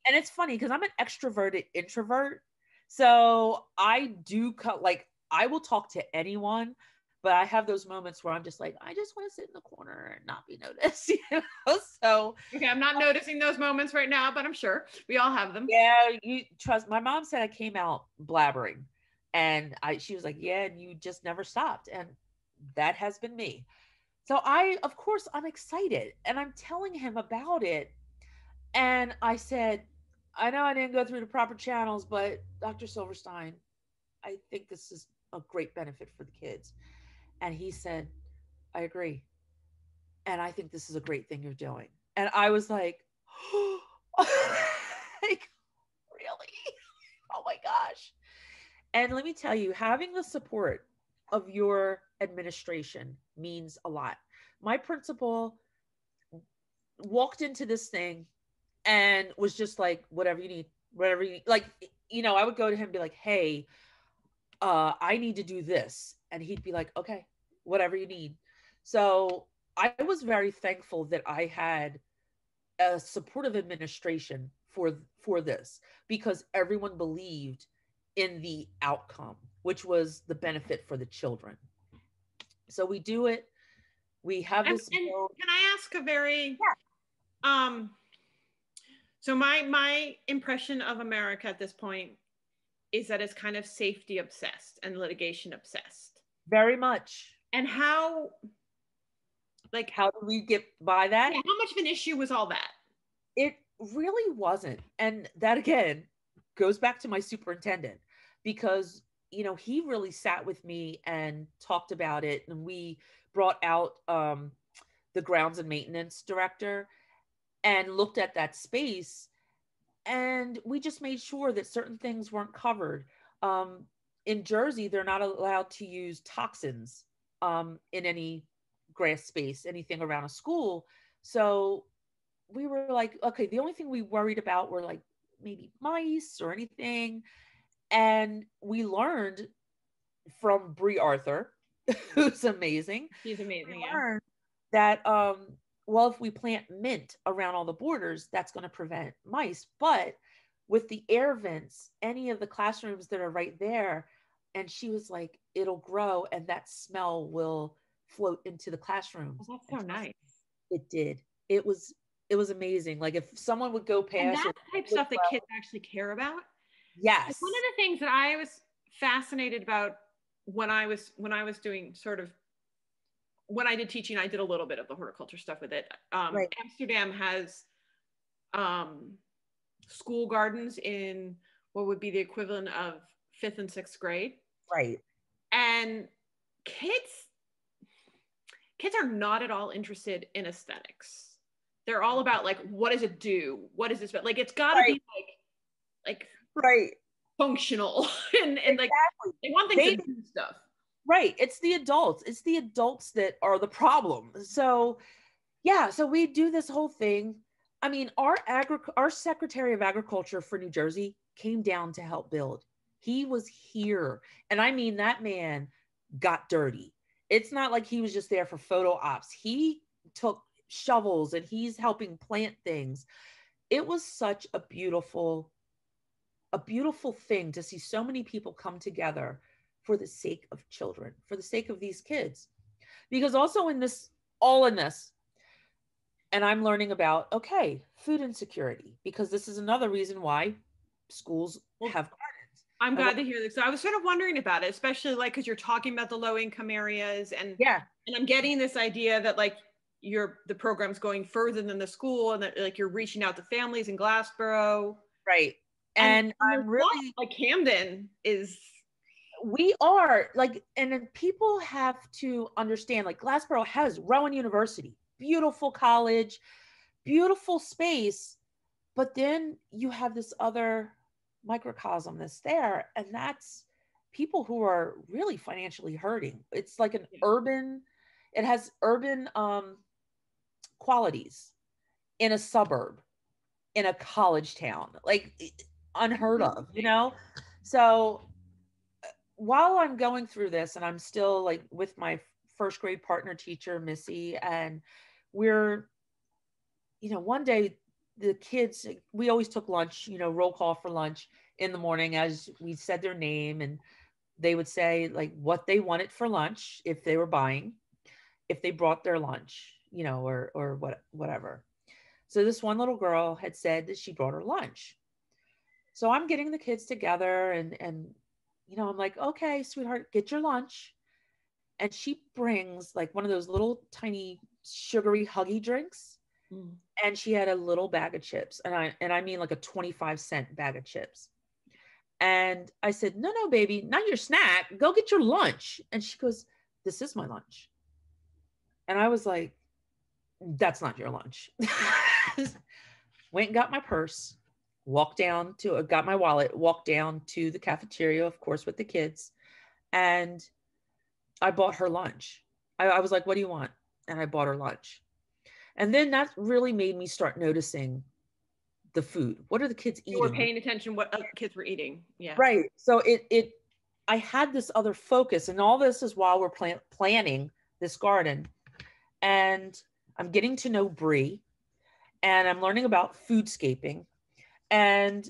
and it's funny because I'm an extroverted introvert. So I do cut like I will talk to anyone, but I have those moments where I'm just like, I just want to sit in the corner and not be noticed, you know. So okay, I'm not uh noticing those moments right now, but I'm sure we all have them. Yeah, you trust. My mom said I came out blabbering, and I she was like, yeah, and you just never stopped, and that has been me. So I, of course, I'm excited, and I'm telling him about it, and I said, I know I didn't go through the proper channels, but Dr. Silverstein, I think this is a great benefit for the kids. And he said, I agree. And I think this is a great thing you're doing. And I was like, like really? Oh my gosh. And let me tell you, having the support of your administration means a lot. My principal walked into this thing and was just like, whatever you need, whatever you need. Like, you know, I would go to him and be like, hey, uh, I need to do this. And he'd be like, okay, whatever you need. So I was very thankful that I had a supportive administration for for this because everyone believed in the outcome, which was the benefit for the children. So we do it. We have this. And, and can I ask a very yeah. um so my my impression of America at this point is that it's kind of safety obsessed and litigation obsessed. Very much. And how, like, how do we get by that? Yeah, how much of an issue was all that? It really wasn't. And that again goes back to my superintendent because, you know, he really sat with me and talked about it. And we brought out um, the grounds and maintenance director and looked at that space and we just made sure that certain things weren't covered um, in jersey they're not allowed to use toxins um, in any grass space anything around a school so we were like okay the only thing we worried about were like maybe mice or anything and we learned from Brie Arthur, who's amazing. She's amazing. Yeah. That um, well, if we plant mint around all the borders, that's going to prevent mice. But with the air vents, any of the classrooms that are right there, and she was like, it'll grow and that smell will float into the classroom. Oh, that's so nice. It did. It was it was amazing. Like if someone would go past and that type of stuff that kids actually care about. Yes. Like one of the things that I was fascinated about when I was when I was doing sort of when I did teaching, I did a little bit of the horticulture stuff with it. Um, right. Amsterdam has um, school gardens in what would be the equivalent of fifth and sixth grade. Right. And kids, kids are not at all interested in aesthetics. They're all about like, what does it do? What is this? But like, it's got to right. be like, like right functional and, and exactly. like they want things they, to do stuff Right. It's the adults. It's the adults that are the problem. So, yeah, so we do this whole thing. I mean, our agri- our Secretary of Agriculture for New Jersey came down to help build. He was here. And I mean, that man got dirty. It's not like he was just there for photo ops. He took shovels and he's helping plant things. It was such a beautiful, a beautiful thing to see so many people come together for the sake of children, for the sake of these kids. Because also in this, all in this, and I'm learning about, okay, food insecurity, because this is another reason why schools have. I'm glad to hear this. So I was sort of wondering about it, especially like because you're talking about the low income areas and yeah, and I'm getting this idea that like you're the program's going further than the school and that like you're reaching out to families in Glassboro. Right. And, and I'm really like Camden is we are like and people have to understand like Glassboro has Rowan University, beautiful college, beautiful space, but then you have this other microcosm that's there and that's people who are really financially hurting. It's like an urban it has urban um qualities in a suburb in a college town like unheard of you know? So uh, while i'm going through this and i'm still like with my first grade partner teacher missy and we're you know one day the kids we always took lunch you know roll call for lunch in the morning as we said their name and they would say like what they wanted for lunch if they were buying if they brought their lunch you know, or or what whatever. So this one little girl had said that she brought her lunch. So I'm getting the kids together and and you know, I'm like, okay, sweetheart, get your lunch. And she brings like one of those little tiny sugary huggy drinks. Mm. And she had a little bag of chips. And I and I mean like a 25 cent bag of chips. And I said, no, no, baby, not your snack. Go get your lunch. And she goes, this is my lunch. And I was like, that's not your lunch. Went and got my purse, walked down to, uh, got my wallet, walked down to the cafeteria, of course, with the kids. And I bought her lunch. I, I was like, what do you want? And I bought her lunch. And then that really made me start noticing the food. What are the kids eating? You were paying attention what other kids were eating. Yeah. Right. So it, it, I had this other focus and all this is while we're plan- planning this garden. And I'm getting to know Brie and I'm learning about foodscaping. And,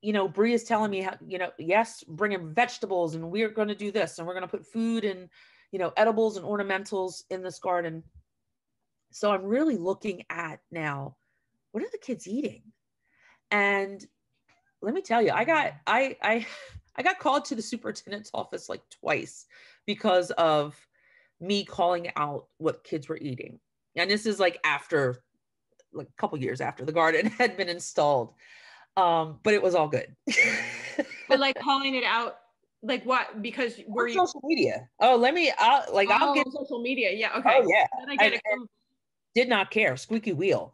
you know, Brie is telling me how, you know, yes, bring in vegetables and we're going to do this and we're going to put food and, you know, edibles and ornamentals in this garden. So I'm really looking at now, what are the kids eating? And let me tell you, I got, I, I, I got called to the superintendent's office like twice because of me calling out what kids were eating. And this is like after like a couple years after the garden had been installed. Um but it was all good. But like calling it out like what because were you social media. Oh let me i'll like oh, i'll get social media. Yeah okay. Oh yeah. I get it. Did not care squeaky wheel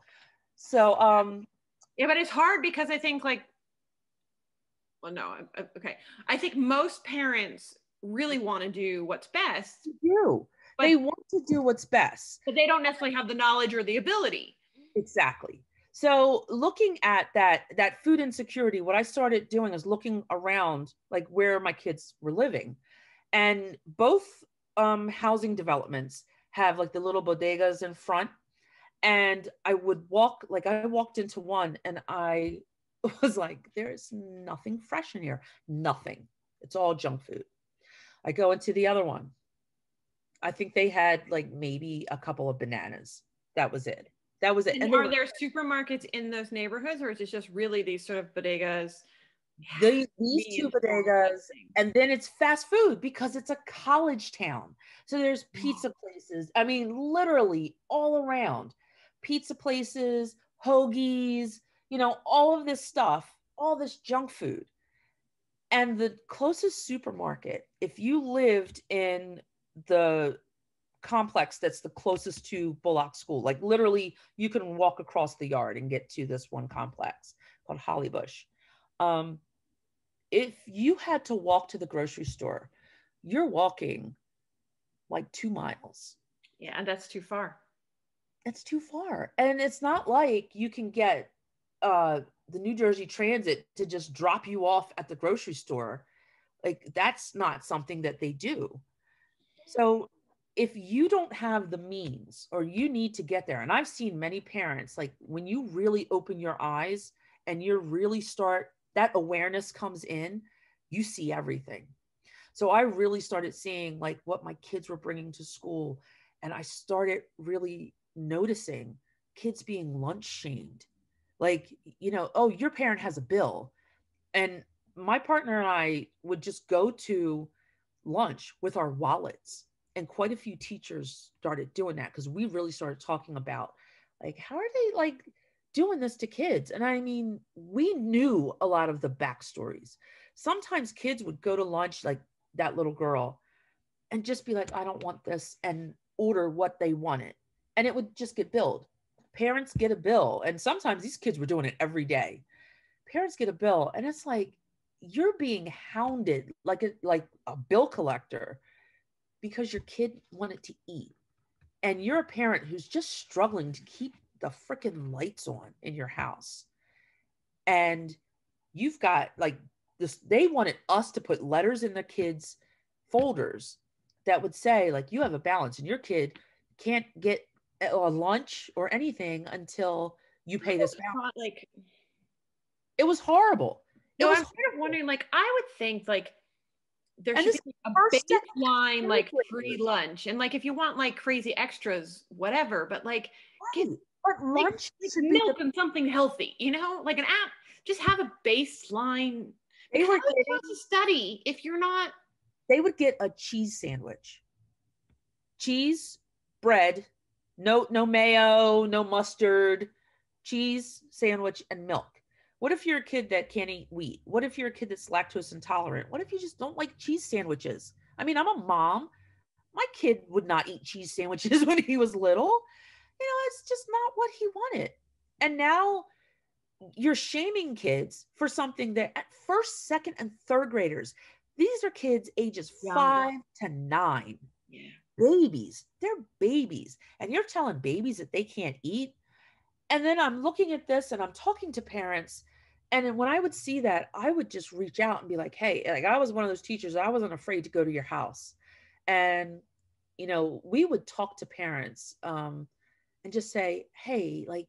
so um yeah but it's hard because i think like well no okay i think most parents really want to do what's best you but, they want to do what's best. But they don't necessarily have the knowledge or the ability. Exactly. So looking at that that food insecurity, what I started doing is looking around like where my kids were living. And both um, housing developments have like the little bodegas in front. And I would walk, like I walked into one and I was like, there's nothing fresh in here. Nothing. It's all junk food. I go into the other one. I think they had like maybe a couple of bananas. That was it. That was it. And, and are there supermarkets in those neighborhoods, or is it just really these sort of bodegas? these two bodegas, and then it's fast food because it's a college town. So there's pizza places. I mean, literally all around, pizza places, hoagies. You know, all of this stuff, all this junk food. And the closest supermarket, if you lived in the complex that's the closest to Bullock School. Like literally, you can walk across the yard and get to this one complex called Hollybush. Um, if you had to walk to the grocery store, you're walking like two miles. Yeah, and that's too far. It's too far. And it's not like you can get uh, the New Jersey Transit to just drop you off at the grocery store Like that's not something that they do. So if you don't have the means or you need to get there, and I've seen many parents, like when you really open your eyes and you really start, that awareness comes in, you see everything. So I really started seeing like what my kids were bringing to school. And I started really noticing kids being lunch shamed. Like, you know, oh, your parent has a bill. And my partner and I would just go to lunch with our wallets. And quite a few teachers started doing that because we really started talking about like, how are they like doing this to kids? And I mean, we knew a lot of the backstories. Sometimes kids would go to lunch, like that little girl, and just be like, I don't want this, and order what they wanted. And it would just get billed. Parents get a bill. And sometimes these kids were doing it every day. Parents get a bill, and it's like, you're being hounded like a like a bill collector because your kid wanted to eat and you're a parent who's just struggling to keep the freaking lights on in your house and you've got like this they wanted us to put letters in the kids folders that would say like you have a balance and your kid can't get a lunch or anything until you pay this balance. like it was horrible no, I'm kind of wondering. Like, I would think like there and should be a baseline like free lunch, and like if you want like crazy extras, whatever. But like, get but lunch like, milk the- and something healthy. You know, like an app. Just have a baseline. They were getting, to study if you're not. They would get a cheese sandwich, cheese, bread, no no mayo, no mustard, cheese sandwich, and milk what if you're a kid that can't eat wheat? What if you're a kid that's lactose intolerant? What if you just don't like cheese sandwiches? I mean, I'm a mom. My kid would not eat cheese sandwiches when he was little. You know, it's just not what he wanted. And now you're shaming kids for something that at first, second, and third graders, these are kids ages yeah. five to nine. Yeah. Babies. They're babies. And you're telling babies that they can't eat and then I'm looking at this and I'm talking to parents. And then when I would see that, I would just reach out and be like, hey, like I was one of those teachers, I wasn't afraid to go to your house. And, you know, we would talk to parents um, and just say, hey, like,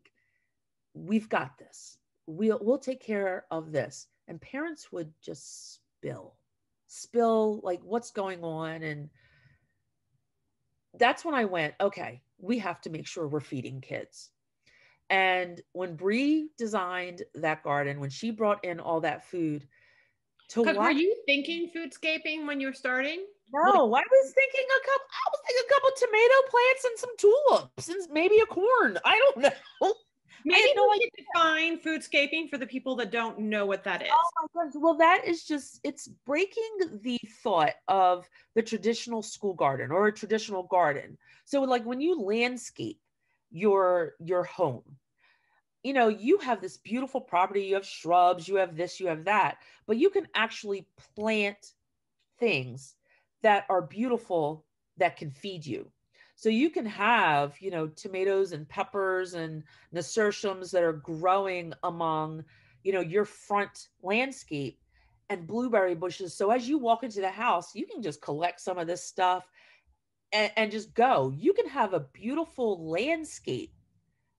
we've got this. We'll, we'll take care of this. And parents would just spill, spill like what's going on. And that's when I went, okay, we have to make sure we're feeding kids and when Brie designed that garden, when she brought in all that food, to watch, were you thinking foodscaping when you were starting? No, like, I was thinking a couple. I was thinking a couple tomato plants and some tulips and maybe a corn. I don't know. Maybe no we define foodscaping for the people that don't know what that is. Oh my gosh. Well, that is just it's breaking the thought of the traditional school garden or a traditional garden. So like when you landscape, your your home you know you have this beautiful property you have shrubs you have this you have that but you can actually plant things that are beautiful that can feed you so you can have you know tomatoes and peppers and nasturtiums that are growing among you know your front landscape and blueberry bushes so as you walk into the house you can just collect some of this stuff and, and just go. You can have a beautiful landscape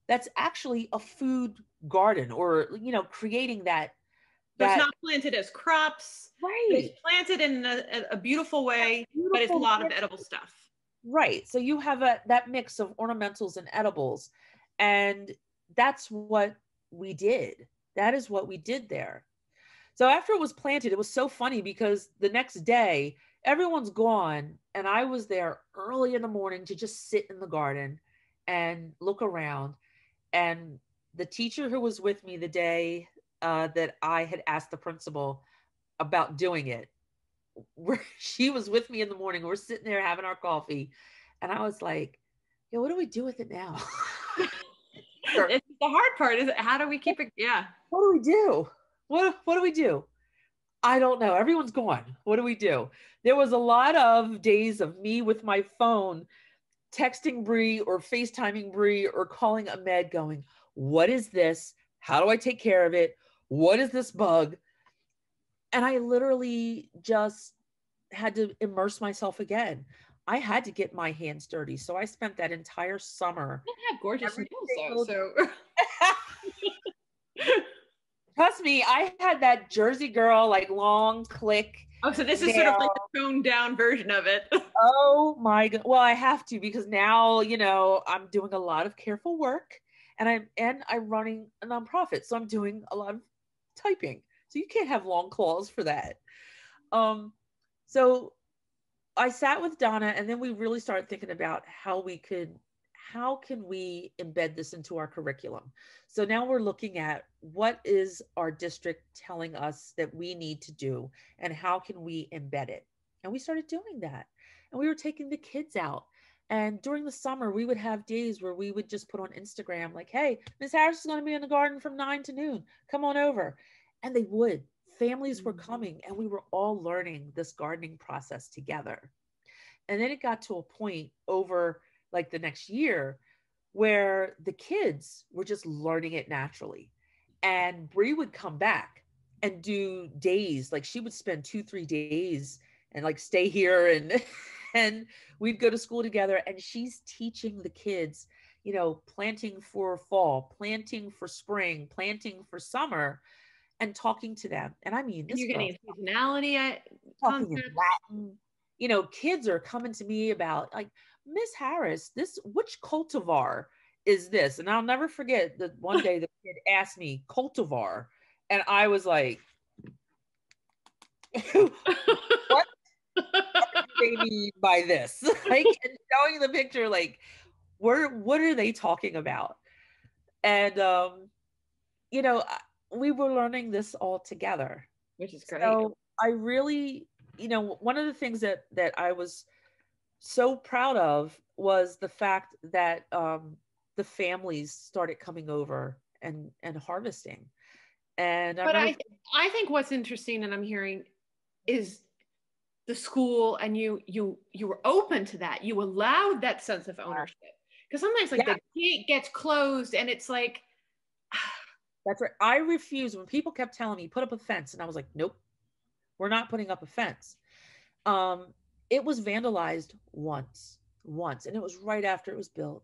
that's actually a food garden or, you know, creating that. that it's not planted as crops. Right. It's planted in a, a beautiful way, beautiful but it's a lot of edible stuff. Right. So you have a that mix of ornamentals and edibles. And that's what we did. That is what we did there. So after it was planted, it was so funny because the next day everyone's gone and i was there early in the morning to just sit in the garden and look around and the teacher who was with me the day uh, that i had asked the principal about doing it she was with me in the morning we're sitting there having our coffee and i was like yeah what do we do with it now the hard part is how do we keep it yeah what do we do what what do we do I don't know. Everyone's gone. What do we do? There was a lot of days of me with my phone texting Brie or FaceTiming Brie or calling Ahmed going, What is this? How do I take care of it? What is this bug? And I literally just had to immerse myself again. I had to get my hands dirty. So I spent that entire summer. You have gorgeous nails though. So trust me, I had that Jersey girl like long click. Oh, so this is sort of like the toned down version of it. oh my god. Well, I have to because now, you know, I'm doing a lot of careful work and I'm and I'm running a nonprofit. So I'm doing a lot of typing. So you can't have long claws for that. Um so I sat with Donna and then we really started thinking about how we could how can we embed this into our curriculum? So now we're looking at what is our district telling us that we need to do and how can we embed it? And we started doing that. And we were taking the kids out. And during the summer, we would have days where we would just put on Instagram, like, hey, Miss Harris is going to be in the garden from nine to noon. Come on over. And they would. Families were mm-hmm. coming, and we were all learning this gardening process together. And then it got to a point over like the next year where the kids were just learning it naturally. And Brie would come back and do days, like she would spend two, three days and like stay here and and we'd go to school together and she's teaching the kids you know planting for fall planting for spring planting for summer and talking to them and i mean you're getting seasonality I, talking in latin you know kids are coming to me about like Miss Harris, this which cultivar is this? And I'll never forget that one day the kid asked me cultivar, and I was like, what? they mean by this? like and showing the picture, like, where what are they talking about? And um, you know, we were learning this all together. Which is great. So I really, you know, one of the things that that I was so proud of was the fact that um, the families started coming over and and harvesting. And but I, I think what's interesting, and I'm hearing, is the school, and you you you were open to that. You allowed that sense of ownership because sometimes like yeah. the gate gets closed, and it's like. That's right. I refuse when people kept telling me put up a fence, and I was like, nope, we're not putting up a fence. Um, it was vandalized once, once, and it was right after it was built.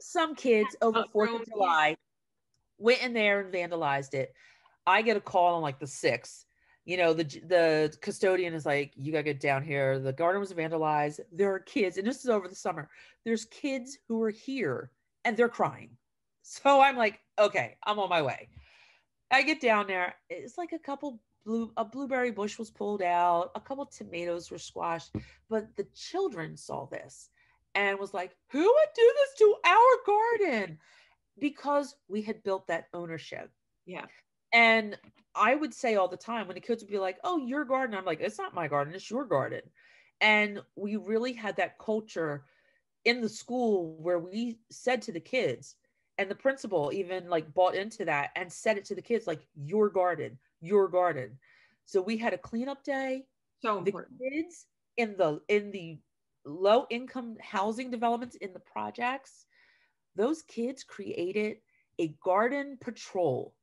Some kids over Fourth of July went in there and vandalized it. I get a call on like the sixth. You know, the the custodian is like, "You gotta get down here. The garden was vandalized. There are kids, and this is over the summer. There's kids who are here, and they're crying." So I'm like, "Okay, I'm on my way." I get down there. It's like a couple blue a blueberry bush was pulled out. A couple tomatoes were squashed. But the children saw this and was like who would do this to our garden? Because we had built that ownership. Yeah. And i would say all the time when the kids would be like oh your garden. I'm like it's not my garden. It's your garden. And we really had that culture in the school where we said to the kids and the principal even like bought into that and said it to the kids like your garden your garden. So we had a cleanup day. So important. The kids in the in the low income housing developments in the projects, those kids created a garden patrol.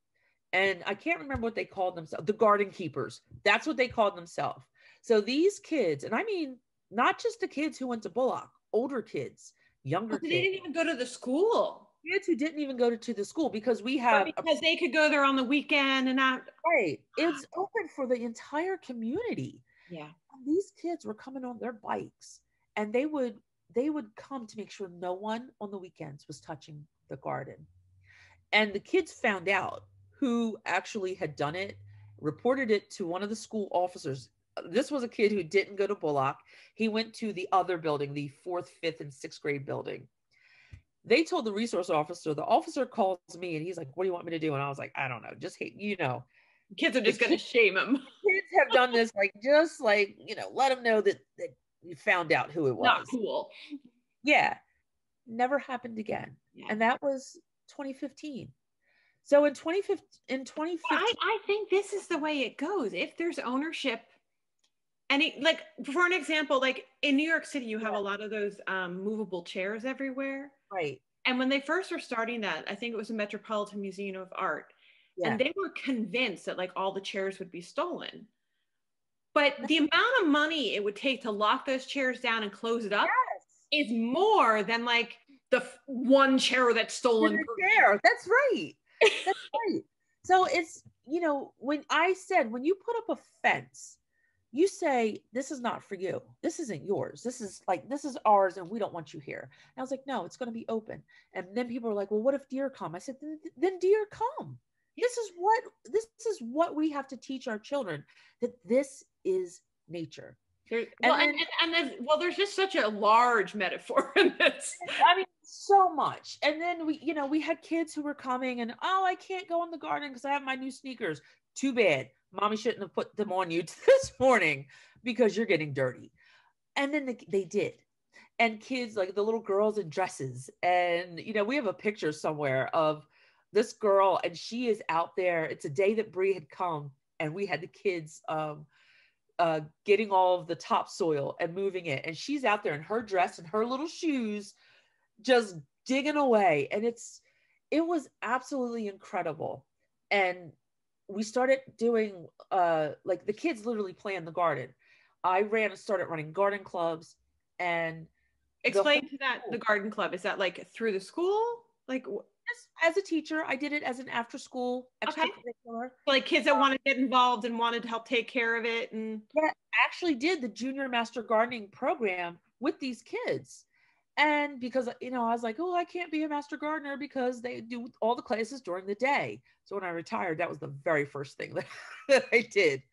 And I can't remember what they called themselves, the garden keepers. That's what they called themselves. So these kids, and I mean not just the kids who went to Bullock, older kids, younger oh, they kids. They didn't even go to the school kids who didn't even go to, to the school because we have because a, they could go there on the weekend and out right. It's ah. open for the entire community. Yeah. And these kids were coming on their bikes and they would they would come to make sure no one on the weekends was touching the garden. And the kids found out who actually had done it reported it to one of the school officers. This was a kid who didn't go to bullock. He went to the other building the fourth fifth and sixth grade building they told the resource officer, the officer calls me and he's like, What do you want me to do? And I was like, I don't know, just hate, you know. Kids are just going to shame him. Kids have done this, like, just like, you know, let them know that, that you found out who it was. Not cool. Yeah. Never happened again. Yeah. And that was 2015. So in 2015, in 2015, I, I think this is the way it goes. If there's ownership, and it, like for an example, like in New York City, you have yeah. a lot of those um, movable chairs everywhere. Right. And when they first were starting that, I think it was the Metropolitan Museum of Art. yeah. and they were convinced that like all the chairs would be stolen. But the amount of money it would take to lock those chairs down and close it up yes. is more than like the f- one chair that's stolen. Chair. That's right. That's right. So it's you know when I said when you put up a fence, you say this is not for you. This isn't yours. This is like this is ours, and we don't want you here. And I was like, no, it's going to be open. And then people are like, well, what if deer come? I said, then, then deer come. This is what this is what we have to teach our children that this is nature. There, well, and, and, and, well, there's just such a large metaphor in this. I mean, so much. And then we, you know, we had kids who were coming and, oh, I can't go in the garden because I have my new sneakers. Too bad. Mommy shouldn't have put them on you this morning because you're getting dirty. And then the, they did. And kids, like the little girls in dresses. And, you know, we have a picture somewhere of this girl and she is out there. It's a day that Brie had come and we had the kids um, uh, getting all of the topsoil and moving it. And she's out there in her dress and her little shoes, just digging away. And it's, it was absolutely incredible. And we started doing, uh, like the kids literally play in the garden. I ran and started running garden clubs and explain to that the garden club. Is that like through the school? Like as a teacher, I did it as an after school extracurricular. Okay. Like kids that want to get involved and wanted to help take care of it. And yeah, I actually did the junior master gardening program with these kids. And because, you know, I was like, oh, I can't be a master gardener because they do all the classes during the day. So when I retired, that was the very first thing that, I did.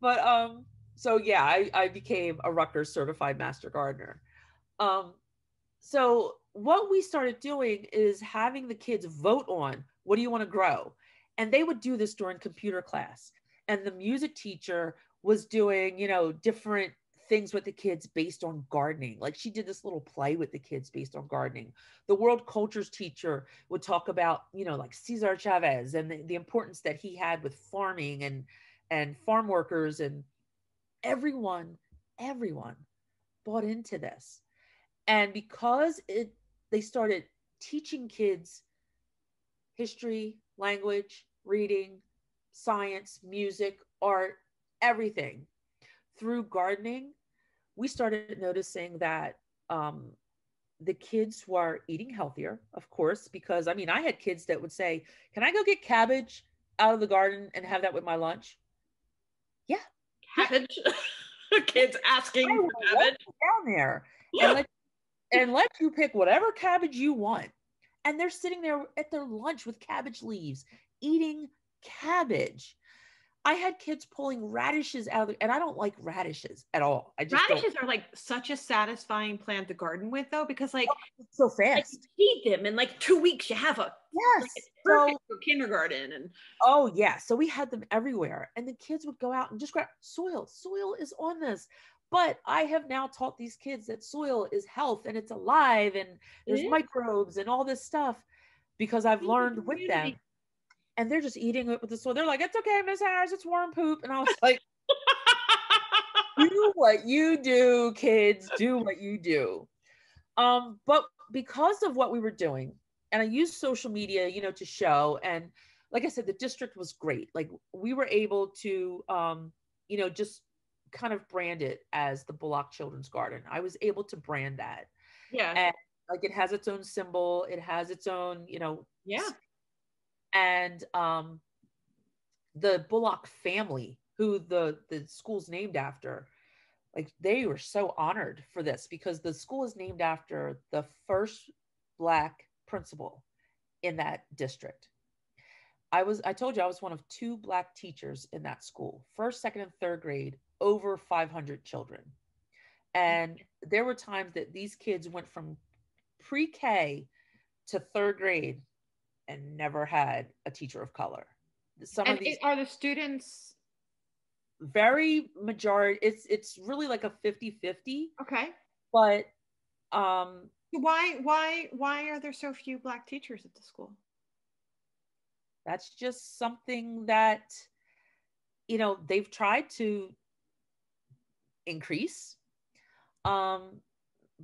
But um, so yeah, I, I became a Rutgers certified master gardener. Um, so what we started doing is having the kids vote on what do you want to grow and they would do this during computer class and the music teacher was doing you know different things with the kids based on gardening like she did this little play with the kids based on gardening the world cultures teacher would talk about you know like cesar chavez and the, the importance that he had with farming and and farm workers and everyone everyone bought into this and because it they started teaching kids history, language, reading, science, music, art, everything through gardening. We started noticing that um, the kids were eating healthier, of course, because I mean, I had kids that would say, Can I go get cabbage out of the garden and have that with my lunch? Yeah. Cabbage? kids asking for cabbage. Down there. Yeah. And let and let you pick whatever cabbage you want. And they're sitting there at their lunch with cabbage leaves, eating cabbage. I had kids pulling radishes out of the, and I don't like radishes at all. I just radishes don't. are like such a satisfying plant to garden with though, because like oh, so fast. Like, feed them in like two weeks. You have a yes, like, perfect so, for kindergarten and oh yeah. So we had them everywhere, and the kids would go out and just grab soil. Soil is on this. But I have now taught these kids that soil is health and it's alive and there's microbes and all this stuff because I've learned with them. And they're just eating it with the soil. They're like, it's okay, Miss Harris, it's worm poop. And I was like, do what you do, kids, do what you do. Um, but because of what we were doing, and I used social media, you know, to show, and like I said, the district was great. Like we were able to, um, you know, just kind of brand it as the Bullock Children's Garden. I was able to brand that. Yeah. And like it has its own symbol, it has its own, you know. Yeah. And um the Bullock family, who the the school's named after, like they were so honored for this because the school is named after the first black principal in that district. I was I told you I was one of two black teachers in that school. First, second, and third grade over 500 children. And there were times that these kids went from pre K to third grade and never had a teacher of color. Some and of these are the students very majority it's it's really like a 50-50 okay but um why why why are there so few black teachers at the school that's just something that you know they've tried to increase. Um,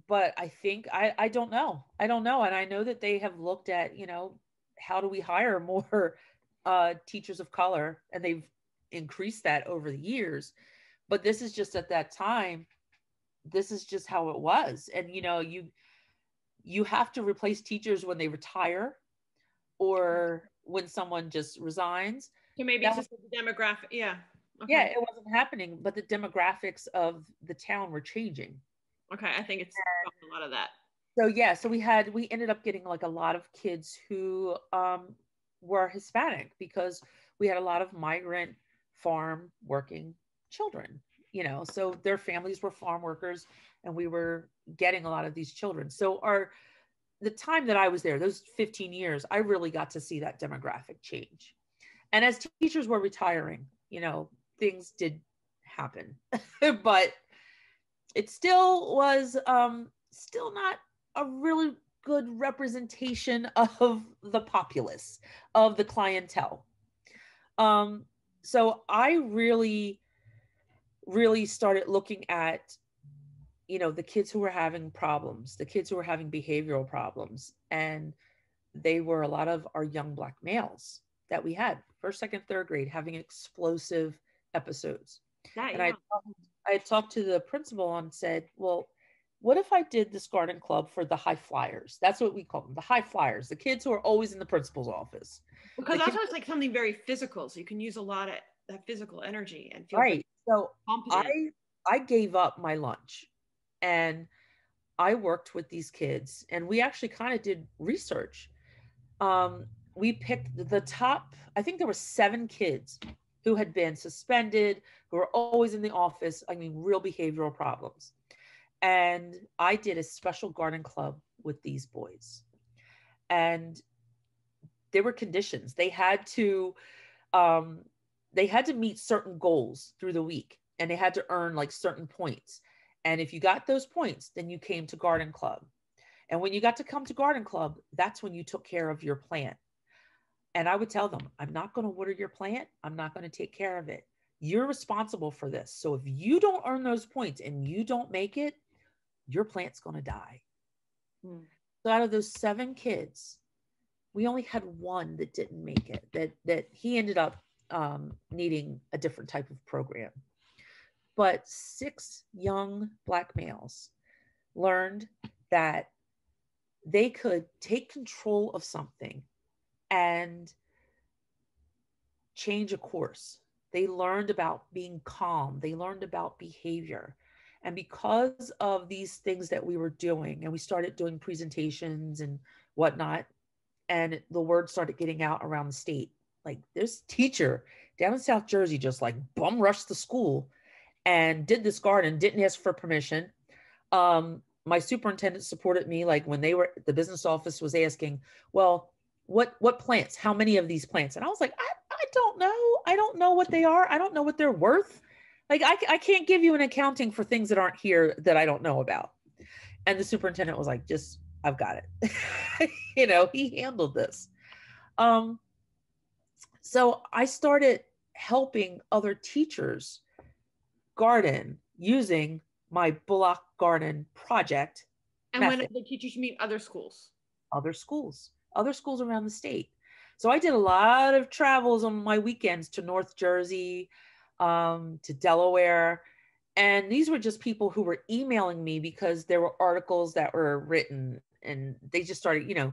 but I think I I don't know. I don't know, and I know that they have looked at you know how do we hire more uh, teachers of color, and they've increased that over the years. But this is just at that time, this is just how it was. And you know, you you have to replace teachers when they retire or when someone just resigns. So maybe it's just the demographic. Yeah. Okay. Yeah, it wasn't happening, but the demographics of the town were changing. Okay, I think it's a lot of that. So yeah, so we had we ended up getting like a lot of kids who um, were Hispanic because we had a lot of migrant farm working children. You know, so their families were farm workers, and we were getting a lot of these children. So our the time that I was there, those 15 years, I really got to see that demographic change. And as teachers were retiring, you know, things did happen, but it still was um, still not a really good representation of the populace, of the clientele. Um, so I really, really started looking at you know the kids who were having problems the kids who were having behavioral problems and they were a lot of our young black males that we had first second third grade having explosive episodes that, and yeah. I, I talked to the principal and said well what if i did this garden club for the high flyers that's what we call them the high flyers the kids who are always in the principal's office because that's kids, like something very physical so you can use a lot of that physical energy and feel right so i i gave up my lunch and I worked with these kids and we actually kind of did research. Um, we picked the top, I think there were seven kids who had been suspended, who were always in the office. I mean, real behavioral problems. And I did a special garden club with these boys. And there were conditions. They had to, um, they had to meet certain goals through the week and they had to earn like certain points and if you got those points, then you came to Garden Club. And when you got to come to Garden Club, that's when you took care of your plant. And I would tell them, I'm not going to water your plant. I'm not going to take care of it. You're responsible for this. So if you don't earn those points and you don't make it, your plant's going to die. Hmm. So out of those seven kids, we only had one that didn't make it. That that he ended up um, needing a different type of program but six young black males learned that they could take control of something and change a course. They learned about being calm, they learned about behavior. And because of these things that we were doing, and we started doing presentations and whatnot, and the word started getting out around the state. Like this teacher down in South Jersey just like bum rushed the school and did this garden, didn't ask for permission. Um, my superintendent supported me. Like when they were, the business office was asking, well, what, what plants, how many of these plants? And I was like, I, I don't know. I don't know what they are. I don't know what they're worth. Like I, I can't give you an accounting for things that aren't here that I don't know about. And the superintendent was like, just, I've got it. you know, he handled this. Um, so I started helping other teachers garden using my Bullock Garden project. And method. when the teachers meet other schools? Other schools, other schools around the state. So I did a lot of travels on my weekends to North Jersey, um, to Delaware. And these were just people who were emailing me because there were articles that were written and they just started, you know,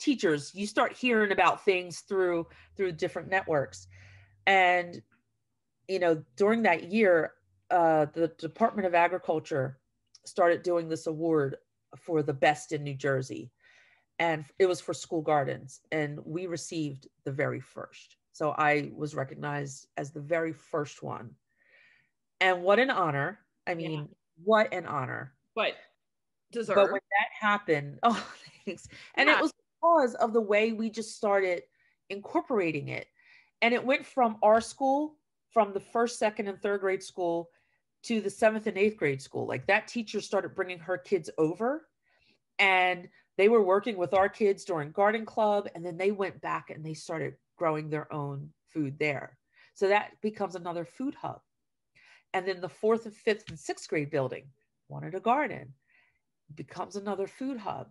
teachers, you start hearing about things through through different networks. And you know, during that year, uh, the Department of Agriculture started doing this award for the best in New Jersey. And it was for school gardens. And we received the very first. So I was recognized as the very first one. And what an honor. I mean, yeah. what an honor. But deserved. But when that happened, oh, thanks. And yeah. it was because of the way we just started incorporating it. And it went from our school, from the first, second, and third grade school to the seventh and eighth grade school. Like that teacher started bringing her kids over and they were working with our kids during garden club. And then they went back and they started growing their own food there. So that becomes another food hub. And then the fourth and fifth and sixth grade building wanted a garden, becomes another food hub.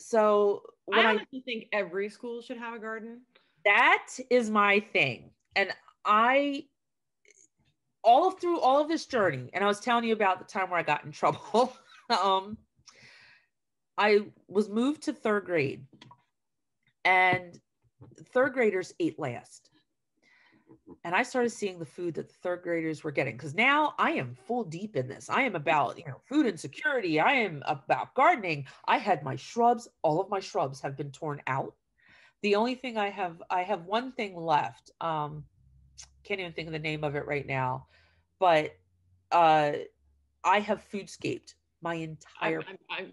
So I honestly I, think every school should have a garden. that is my thing. And I all of through all of this journey, and I was telling you about the time where I got in trouble. um, I was moved to third grade, and third graders ate last. And I started seeing the food that the third graders were getting because now I am full deep in this. I am about you know food insecurity. I am about gardening. I had my shrubs. All of my shrubs have been torn out. The only thing I have, I have one thing left. Um, can't even think of the name of it right now, but uh, I have foodscaped my entire. I, I, I,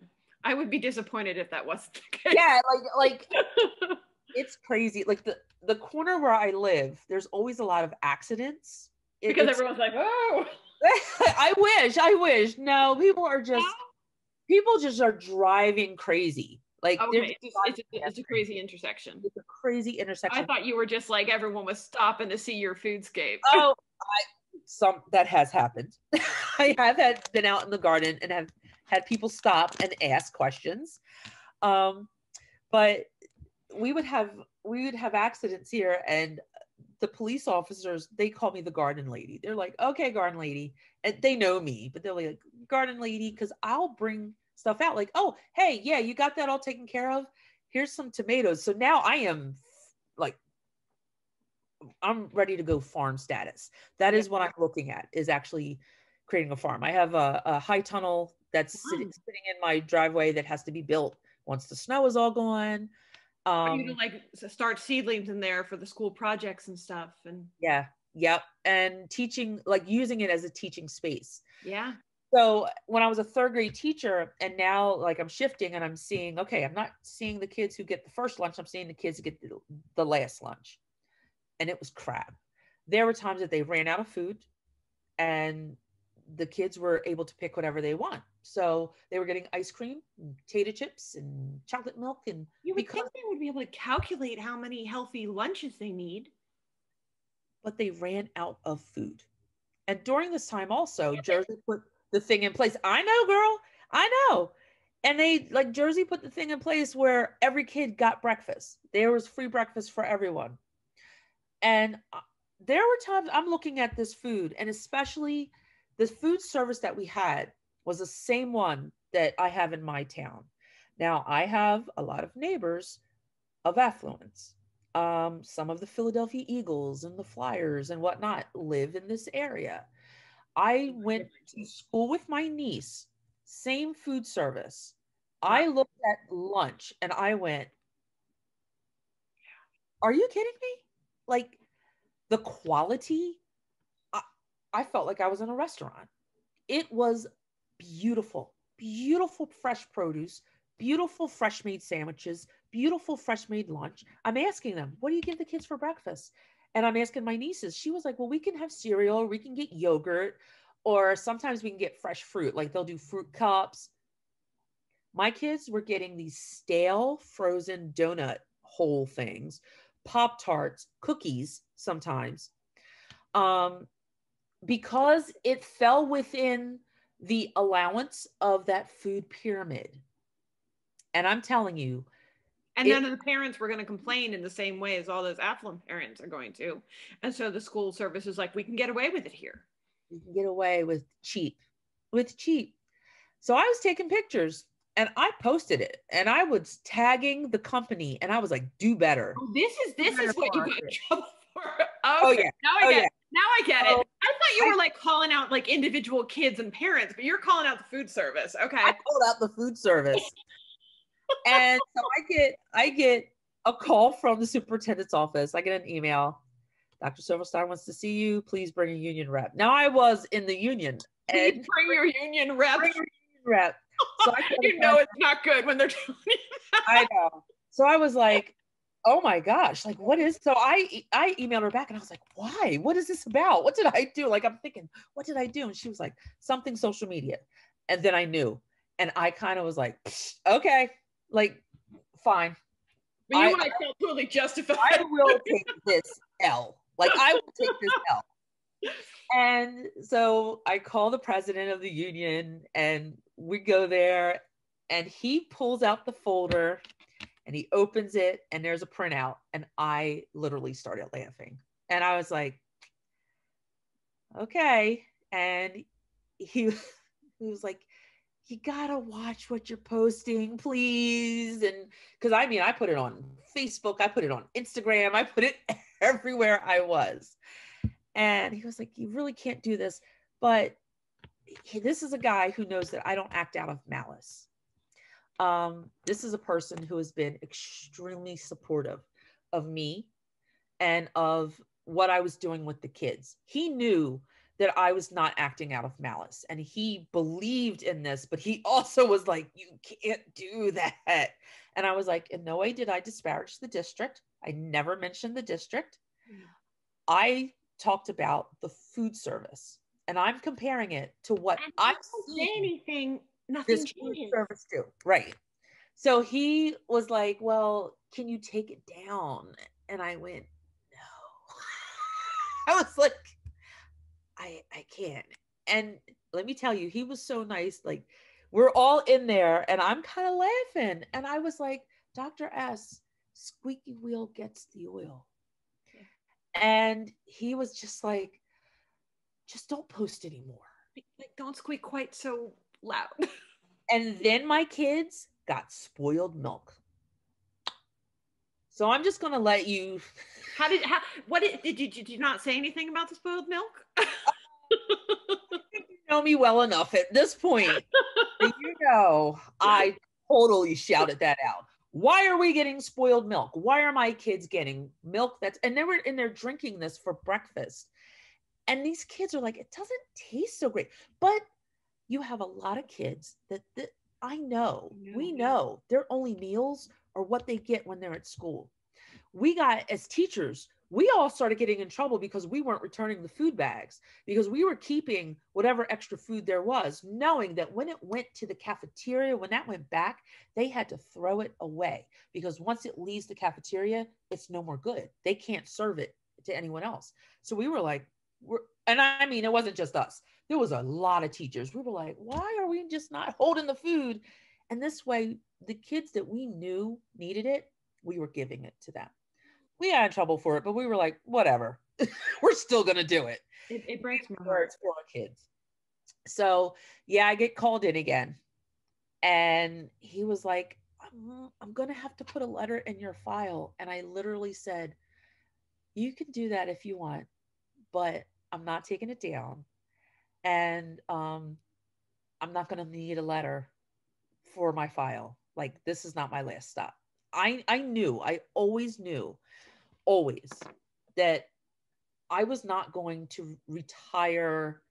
I would be disappointed if that wasn't the case. Yeah, like like it's crazy. Like the the corner where I live, there's always a lot of accidents. It, because everyone's like, oh. I wish, I wish. No, people are just people just are driving crazy. Like okay. it's, it's, a, it's, a, crazy intersection. It's a crazy intersection. I thought you were just like everyone was stopping to see your foodscape. Oh, I, some that has happened. I have had been out in the garden and have had people stop and ask questions. Um, but we would have we would have accidents here and the police officers they call me the garden lady. They're like okay garden lady. And they know me but they're like garden lady because i'll bring stuff out. Like oh hey yeah you got that all taken care of? Here's some tomatoes. So now i am like i'm ready to go farm status. That is what i'm looking at is actually creating a farm. I have a, a high tunnel that's sitting, sitting in my driveway that has to be built once the snow is all gone um, you to like start seedlings in there for the school projects and stuff and yeah yep and teaching like using it as a teaching space. Yeah. So when i was a third grade teacher and now like i'm shifting and i'm seeing okay i'm not seeing the kids who get the first lunch i'm seeing the kids who get the, the last lunch. And it was crap. There were times that they ran out of food and the kids were able to pick whatever they want. So they were getting ice cream, potato chips, and chocolate milk. And you would think they would be able to calculate how many healthy lunches they need. But they ran out of food. And during this time, also, Jersey put the thing in place. I know, girl. I know. And they like Jersey put the thing in place where every kid got breakfast. There was free breakfast for everyone. And uh, there were times I'm looking at this food, and especially the food service that we had was the same one that I have in my town. Now, I have a lot of neighbors of affluence. Um, some of the Philadelphia Eagles and the Flyers and whatnot live in this area. I went to school with my niece, same food service. I looked at lunch and I went, Are you kidding me? Like the quality I felt like I was in a restaurant. It was beautiful, beautiful fresh produce, beautiful fresh made sandwiches, beautiful fresh made lunch. I'm asking them, what do you give the kids for breakfast? And I'm asking my nieces, she was like, well, we can have cereal, we can get yogurt, or sometimes we can get fresh fruit, like they'll do fruit cups. My kids were getting these stale frozen donut whole things, Pop Tarts, cookies sometimes. Um, because it fell within the allowance of that food pyramid. And I'm telling you, and it, none of the parents were going to complain in the same way as all those affluent parents are going to. And so the school service is like, we can get away with it here. We can get away with cheap, with cheap. So I was taking pictures and I posted it and I was tagging the company and I was like, do better. Oh, this is this is what you got in trouble for. Oh, okay. Oh yeah. Now I oh, get yeah. Now I get it. Thought you were like calling out like individual kids and parents, but you're calling out the food service. Okay. I called out the food service. and so I get I get a call from the superintendent's office. I get an email. Dr. Silverstein wants to see you. Please bring a union rep. Now I was in the union. And bring your union rep. Bring your union rep. So you know it's not good when they're doing that. I know. So I was like, oh my gosh like what is so i i emailed her back and i was like why what is this about what did i do like i'm thinking what did i do and she was like something social media and then i knew and i kind of was like okay like fine but you I, and I felt totally justified. I will take this L. Like I will take this L. And so I call the president of the union and we go there and he pulls out the folder and he opens it and there's a printout and I literally started laughing. And I was like, okay. And he, he was like, you gotta watch what you're posting, please. And because I mean, I put it on Facebook, I put it on Instagram, I put it everywhere I was. And he was like, You really can't do this. But this is a guy who knows that I don't act out of malice. Um, this is a person who has been extremely supportive of me and of what I was doing with the kids. He knew that I was not acting out of malice and he believed in this, but he also was like, You can't do that. And I was like, In no way did I disparage the district. I never mentioned the district. I talked about the food service and I'm comparing it to what I say anything, nothing this food service too. Right. So he was like, Well, can you take it down? And I went, No. I was like, I I can't. And let me tell you, he was so nice. Like we're all in there and I'm kind of laughing. And I was like, Dr. S, squeaky wheel gets the oil. And he was just like, just don't post anymore. Like, don't squeak quite so loud. and then my kids got spoiled milk. So I'm just gonna let you. How did how what did, did you did you not say anything about the spoiled milk? you know me well enough at this point. you know, I totally shouted that out why are we getting spoiled milk why are my kids getting milk that's and they were in there drinking this for breakfast and these kids are like it doesn't taste so great but you have a lot of kids that, that i know no, we know their only meals are what they get when they're at school we got as teachers we all started getting in trouble because we weren't returning the food bags because we were keeping whatever extra food there was, knowing that when it went to the cafeteria, when that went back, they had to throw it away because once it leaves the cafeteria, it's no more good. They can't serve it to anyone else. So we were like, we're, and I mean, it wasn't just us. There was a lot of teachers. We were like, why are we just not holding the food? And this way, the kids that we knew needed it, we were giving it to them we got in trouble for it, but we were like, whatever, we're still gonna do it. It, it breaks my heart for our kids. So yeah, I get called in again, and he was like, I'm, I'm gonna have to put a letter in your file, and I literally said, you can do that if you want, but I'm not taking it down, and um, I'm not gonna need a letter for my file. Like this is not my last stop. I I knew, I always knew always that I was not going to retire.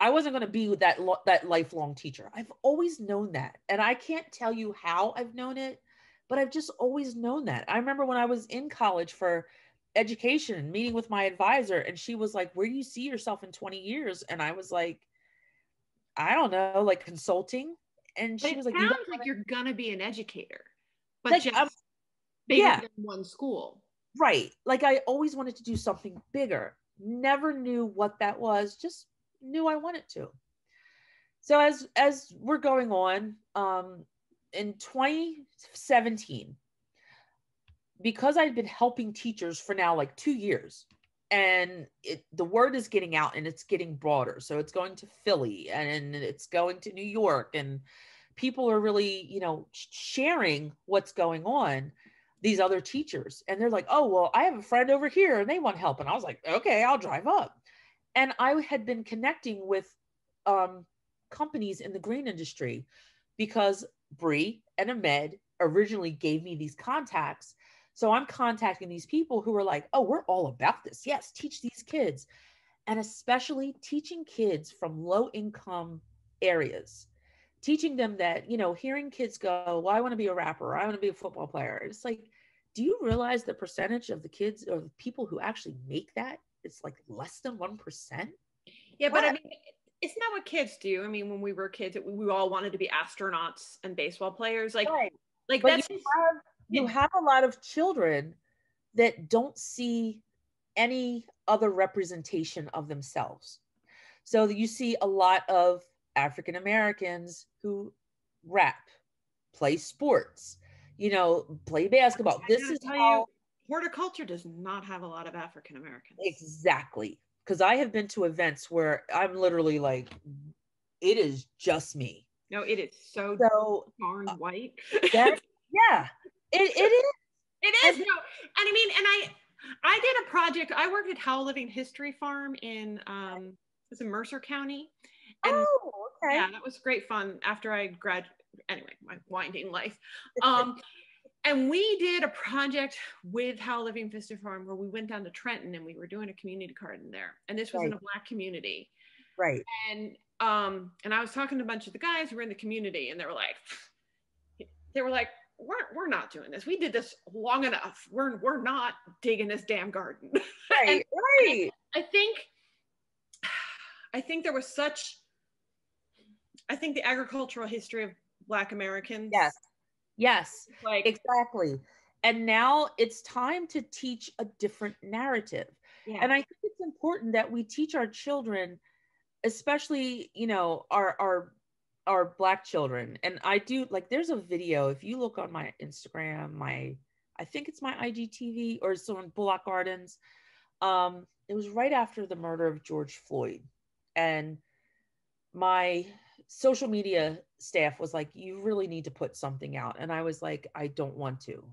I wasn't going to be that lo- that lifelong teacher. I've always known that, and I can't tell you how I've known it, but I've just always known that. I remember when I was in college for education, meeting with my advisor, and she was like, "Where do you see yourself in 20 years?" And I was like, "I don't know, like consulting." And she was like, "Sounds like you're gonna be an educator, but like, just um, bigger yeah. than one school." Right. Like I always wanted to do something bigger. Never knew what that was, just knew I wanted to. So as as we're going on, um in 2017, because I'd been helping teachers for now like 2 years and it, the word is getting out and it's getting broader. So it's going to Philly and it's going to New York and people are really, you know, sharing what's going on these other teachers and they're like oh well i have a friend over here and they want help and i was like okay i'll drive up and i had been connecting with um, companies in the grain industry because Brie and Ahmed originally gave me these contacts. So I'm contacting these people who are like, oh, we're all about this. Yes, teach these kids. And especially teaching kids from low income areas, teaching them that, you know, hearing kids go, well, I want to be a rapper, I want to be a football player. It's like, do you realize the percentage of the kids or the people who actually make that it's like less than 1% yeah what? but i mean it's not what kids do i mean when we were kids we all wanted to be astronauts and baseball players like right. like but that's you have, a lot of children that don't see any other representation of themselves so you see a lot of african americans who rap play sports you know, play basketball. I This is how you, horticulture does not have a lot of African Americans. exactly because I have been to events where I'm literally like, it is just me. No, it is so So darn uh, white. that yeah, it, it is. It is no, and I mean, and I I did a project. I worked at Howell Living History Farm in um, it's in Mercer County, and oh, okay. yeah, that was great fun. After I grad, anyway, my winding life. Um, and we did a project with Howell Living History Farm where we went down to Trenton and we were doing a community garden there, and this was in a black community. Right. and um and i was talking to a bunch of the guys who were in the community and they were like they were like we're, we're not doing this we did this long enough we're we're not digging this damn garden Right. right. i think i think there was such i think the agricultural history of black americans Yes. Yes. like Exactly. And now it's time to teach a different narrative. yeah, And I think it's important that we teach our children, especially, you know, our our our black children. And I do like there's a video, if you look on my Instagram, my I think it's my IGTV or it's on Bullock Gardens. Um, it was right after the murder of George Floyd. And my social media staff was like, you really need to put something out. And I was like, I don't want to.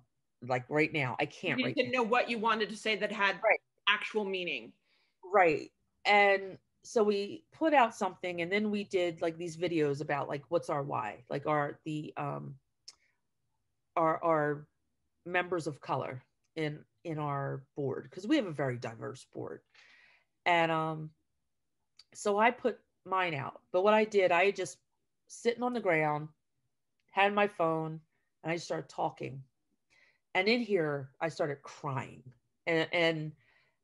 Like right now, I can't you right didn't know what you wanted to say that had Right. actual meaning right and so we put out something and then we did like these videos about like what's our why like our the um our our members of color in in our board? Because we have a very diverse board. And um so i put mine out. But what i did i just sitting on the ground had my phone and i started talking. And in here i started crying. And and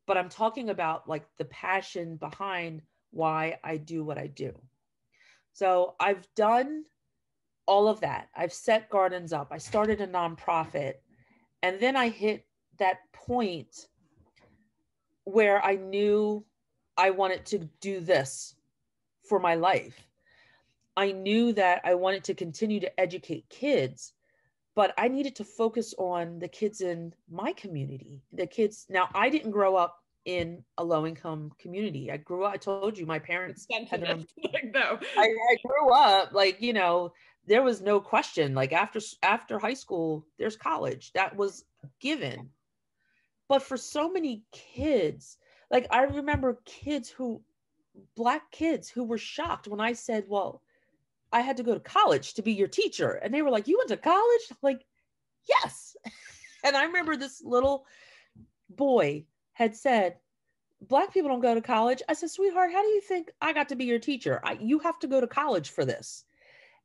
but I'm talking about like the passion behind why I do what I do. So I've done all of that. I've set gardens up. I started a nonprofit. And then I hit that point where I knew I wanted to do this for my life. I knew that I wanted to continue to educate kids, but I needed to focus on the kids in my community. The kids, now I didn't grow up in a low income community. I grew up, I told you, my parents had their own like no. I, I grew up like you know there was no question like after after high school there's college. That was given. But for so many kids like i remember kids who black kids who were shocked when i said well i had to go to college to be your teacher. And they were like you went to college? I'm like yes. And i remember this little boy had said black people don't go to college. I said, sweetheart, how do you think I got to be your teacher? I, you have to go to college for this.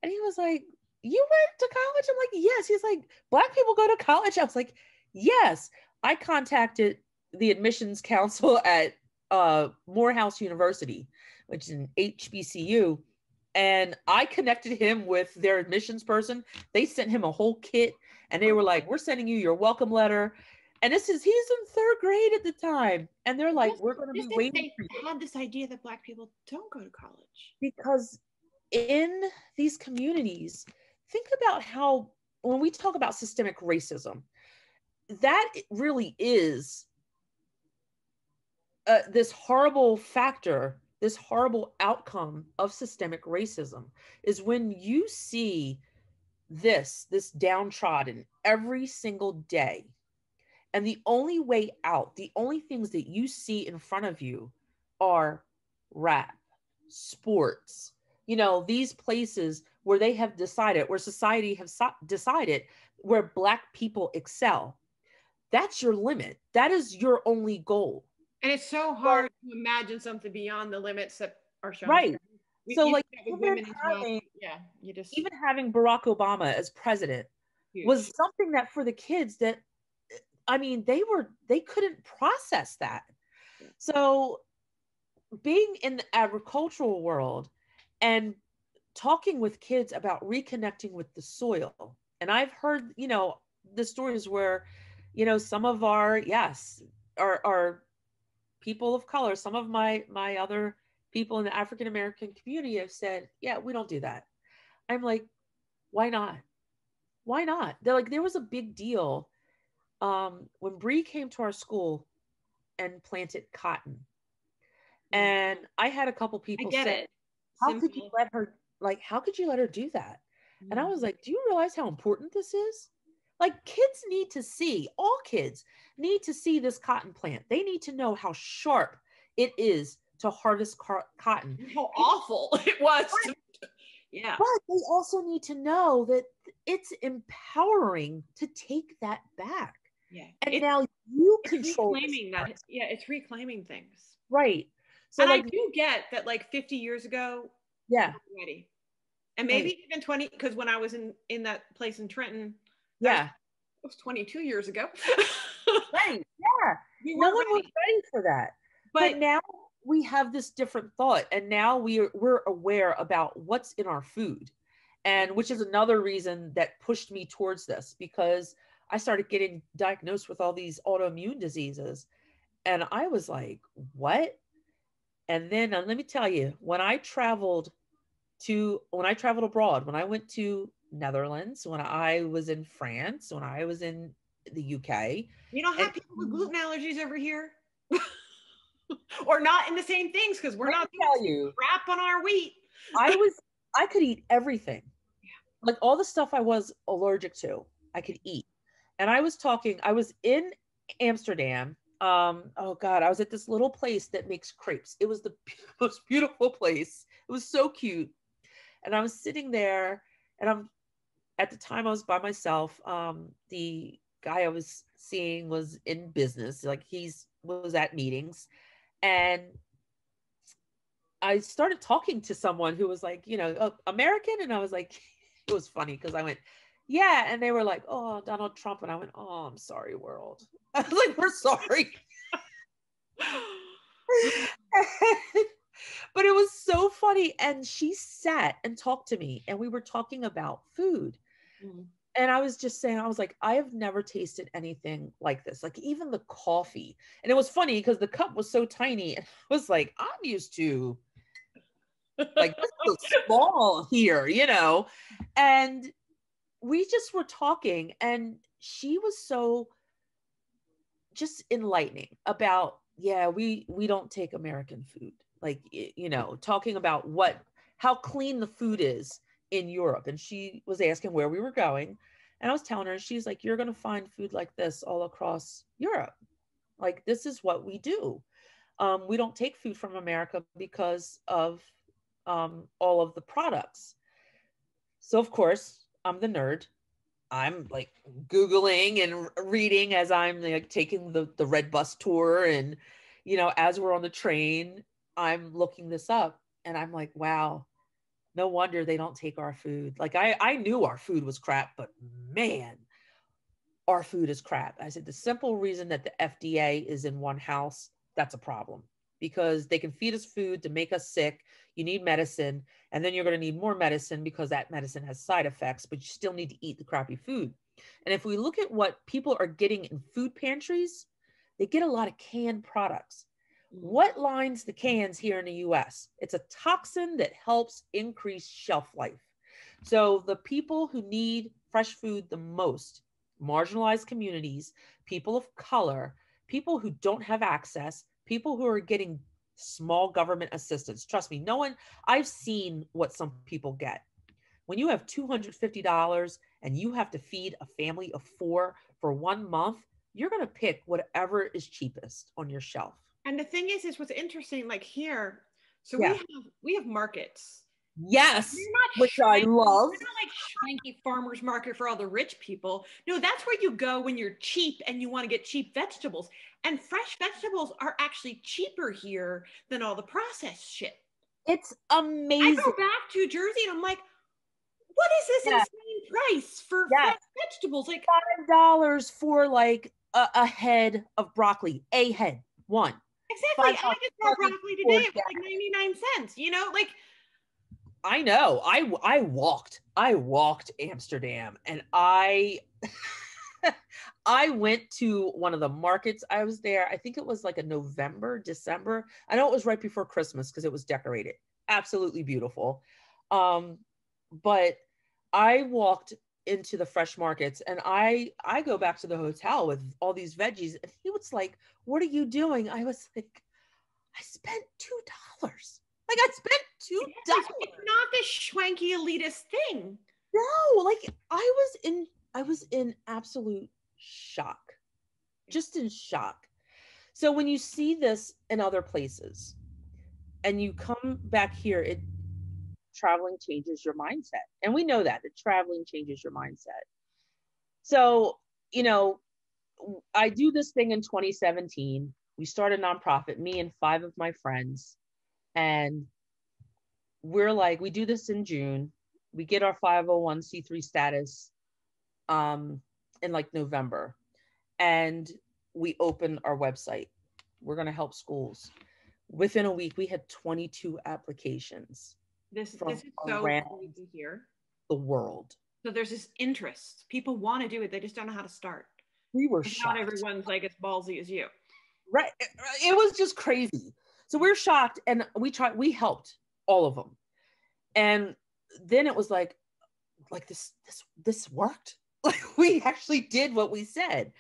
And he was like, you went to college? I'm like, yes. He's like, black people go to college? I was like, yes. I contacted the admissions council at uh, Morehouse University, which is an HBCU. And I connected him with their admissions person. They sent him a whole kit and they were like, we're sending you your welcome letter. And this is, he's in third grade at the time. And they're like, we're going to be waiting they had this idea that black people don't go to college because in these communities, think about how when we talk about systemic racism, that really is uh, this horrible factor, this horrible outcome of systemic racism is when you see this, this downtrodden every single day. And the only way out, the only things that you see in front of you are rap, sports, you know, these places where they have decided, where society have so- decided where Black people excel. That's your limit. That is your only goal. and it's so hard to imagine something beyond the limits that are shown Right. We- So, you like, see that with even women as well. having- yeah you just Even having Barack Obama as president huge. was something that for the kids that I mean, they were they couldn't process that. So being in the agricultural world and talking with kids about reconnecting with the soil. And I've heard, you know, the stories where, you know, some of our, yes, our, our people of color, some of my my other people in the African American community have said, yeah, we don't do that. I'm like, why not? why not? They're like, there was a big deal um, when Brie came to our school and planted cotton. Mm. And I had a couple people say, it. How could you let her like how could you let her do that? And I Mm. was like, Do you realize how important this is? Like kids need to see, all kids need to see this cotton plant. They need to know how sharp it is to harvest car- cotton. how awful it was. to- yeah. But they also need to know that it's empowering to take that back. Yeah. And It's- now you control reclaiming that. Yeah, it's reclaiming things. Right. So and like I do get that like 50 years ago, yeah, ready. And maybe even 20, because when I was in in that place in Trenton, yeah. it was 22 years ago. Right. Yeah. we No one was ready. ready for that. But, But now we have this different thought and now we're we're aware about what's in our food. And which is another reason that pushed me towards this because I started getting diagnosed with all these autoimmune diseases. And I was like, what? And then uh, let me tell you, when I traveled to when I traveled abroad, when I went to Netherlands, when I was in France, when I was in the UK, you don't have and- people with gluten allergies over here. or not in the same things because we're not tell you, crap on our wheat. I was I could eat everything. Like all the stuff I was allergic to, I could eat. And I was talking, I was in Amsterdam. Um, oh God, I was at this little place that makes crepes. It was the most beautiful place. It was so cute. And I was sitting there, and I'm at the time I was by myself. Um, the guy I was seeing was in business, like he's was at meetings, and I started talking to someone who was like, you know, "Oh, American, and I was like, it was funny because I went, yeah, and they were like, oh, Donald Trump, and I went, oh, I'm sorry, world. I was like, we're sorry. but it was so funny, and she sat and talked to me, and we were talking about food, Mm. and I was just saying, I was like, I have never tasted anything like this. Like even the coffee. And it was funny because the cup was so tiny. And I was like, I'm used to like this is small here, you know. And we just were talking, and she was so just enlightening about, yeah, we we don't take American food. Like you know, talking about what how clean the food is in Europe. And she was asking where we were going. And I was telling her, she's like, you're going to find food like this all across Europe. Like, this is what we do. Um, we don't take food from America because of um, all of the products. So, of course, I'm the nerd. I'm like Googling and reading as I'm like taking the, the red bus tour. And, you know, as we're on the train, I'm looking this up and I'm like, wow, no wonder they don't take our food. Like I, I knew our food was crap, but man, our food is crap. I said the simple reason that the FDA is in one house, that's a problem because they can feed us food to make us sick. You need medicine, and then you're going to need more medicine because that medicine has side effects, but you still need to eat the crappy food. And if we look at what people are getting in food pantries, they get a lot of canned products. Mm. What lines the cans here in the US? It's a toxin that helps increase shelf life. So, the people who need fresh food the most, marginalized communities, people of color, people who don't have access, people who are getting small government assistance. Trust me, no one, I've seen what some people get. When you have $250 and you have to feed a family of four for one month, you're going to pick whatever is cheapest on your shelf. And the thing is, is what's interesting, like here, so Yeah. we have we have markets. Yes, which I love. They're not like shrinky farmers market for all the rich people. No, that's where you go when you're cheap and you want to get cheap vegetables. And fresh vegetables are actually cheaper here than all the processed shit. It's amazing. I go back to Jersey and I'm like, what is this Yeah. insane price for Yes. fresh vegetables? Like, Five dollars for like a, a head of broccoli, a head, one. exactly. I just bought broccoli today. It was like 99 cents, you know, like I know. I I walked. I walked Amsterdam, and I I went to one of the markets. I was there. I think it was like a November, December. I know it was right before Christmas because it was decorated. Absolutely beautiful. Um, but I walked into the fresh markets and I I go back to the hotel with all these veggies and he was like, "What are you doing?" I was like, "I spent two dollars. Like I spent two dollars. It's not this schwanky elitist thing. No, like I was in I was in absolute shock. Just in shock. So when you see this in other places and you come back here, it traveling changes your mindset. And we know that that traveling changes your mindset. So, you know, I do this thing in 2017. We start a nonprofit, me and five of my friends. And we're like, we do this in June. We get our 501c3 status um, in like November. And we open our website. We're going to help schools. Within a week, we had 22 applications this this is so cool to hear. The world. So there's this interest. People want to do it. They just don't know how to start. We were shocked. Not everyone's like as ballsy as you. Right. It was just crazy. So we're shocked and we tried, we helped all of them. And then it was like, like this, this, this worked. Like we actually did what we said.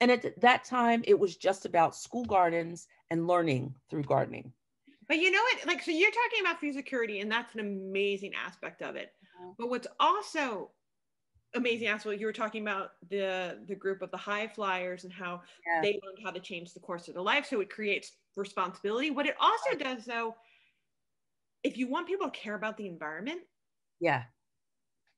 And at that time, it was just about school gardens and learning through gardening. But you know what? Like, so you're talking about food security, and that's an amazing aspect of it. Mm-hmm. But what's also amazing aspect, you were talking about the the group of the high flyers and how yeah. they learned how to change the course of their life. So it creates responsibility. What it also does, though, if you want people to care about the environment, yeah,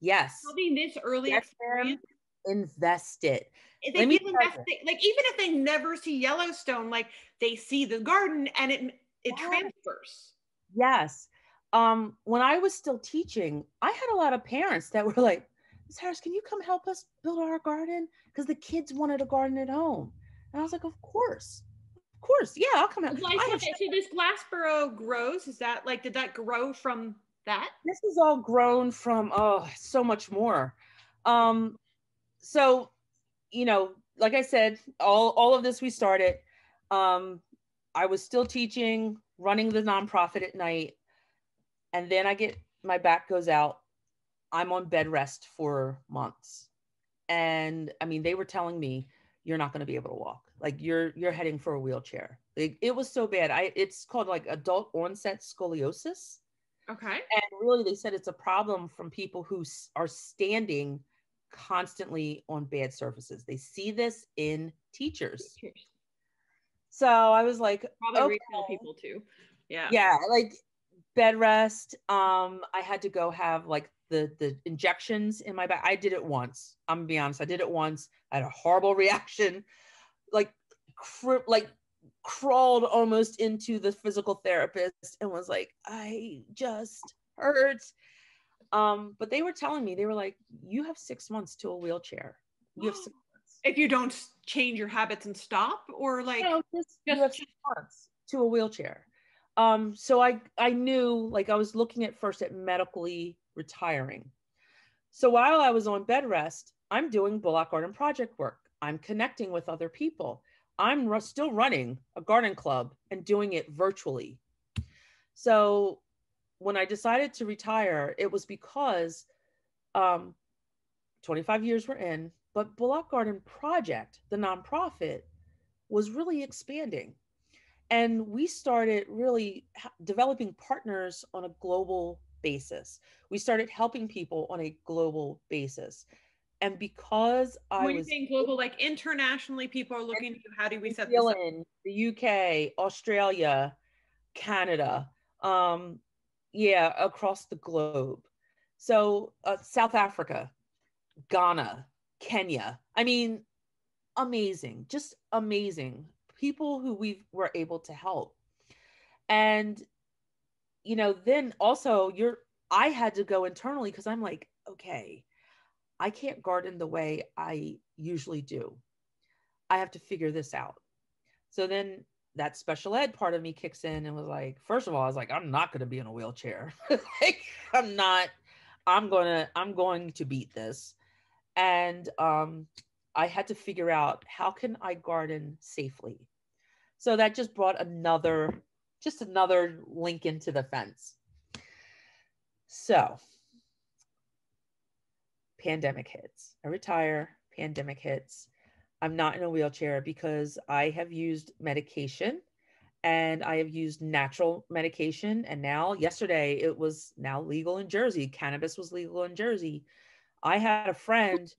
yes, having this early yes, experience. Invest it. They feel invested, like even if they never see Yellowstone, like they see the garden and it it yes. transfers. Yes. Um, when I was still teaching, I had a lot of parents that were like, Ms. Harris, can you come help us build our garden? Because the kids wanted a garden at home. And I was like, of course. Of course. Yeah, I'll come out. Like, so this Glassboro grows, is that like, did that grow from that? This is all grown from, oh, so much more. Um, so, you know, like I said, all, all of this we started. Um, I was still teaching, running the nonprofit at night. And then I get my back goes out. I'm on bed rest for months. And I mean, they were telling me, you're not going to be able to walk. Like you're you're heading for a wheelchair. It, it was so bad. I it's called like adult onset scoliosis. Okay. And really, they said it's a problem from people who are standing constantly on bad surfaces. They see this in teachers. teachers. So I was like, probably okay. retail people too. Yeah. Yeah, like bed rest. Um, I had to go have like the the injections in my back. I did it once. I'm gonna be honest. I did it once. I had a horrible reaction, like cr- like crawled almost into the physical therapist and was like, I just hurt. Um, but they were telling me they were like, you have six months to a wheelchair. You have six if you don't change your habits and stop or like no, just, just months to a wheelchair um so i i knew like i was looking at first at medically retiring so while i was on bed rest i'm doing bullock garden project work i'm connecting with other people i'm r- still running a garden club and doing it virtually so when i decided to retire it was because um 25 years were in but Bullock Garden Project, the nonprofit, was really expanding. And we started really developing partners on a global basis. We started helping people on a global basis. And because I when was saying global, like internationally, people are looking to how do we set Zealand, the UK, Australia, Canada, um, yeah, across the globe. So uh, South Africa, Ghana, Kenya. I mean, amazing, just amazing people who we were able to help. And, you know, then also you're, I had to go internally because I'm like, okay, I can't garden the way I usually do. I have to figure this out. So then that special ed part of me kicks in and was like, first of all, I was like, I'm not going to be in a wheelchair. like, I'm not, I'm going to, I'm going to beat this and um, I had to figure out how can I garden safely. So that just brought another, just another link into the fence. So pandemic hits. I retire, pandemic hits. I'm not in a wheelchair because I have used medication and I have used natural medication. And now, yesterday, it was now legal in Jersey. Cannabis was legal in Jersey. I had a friend.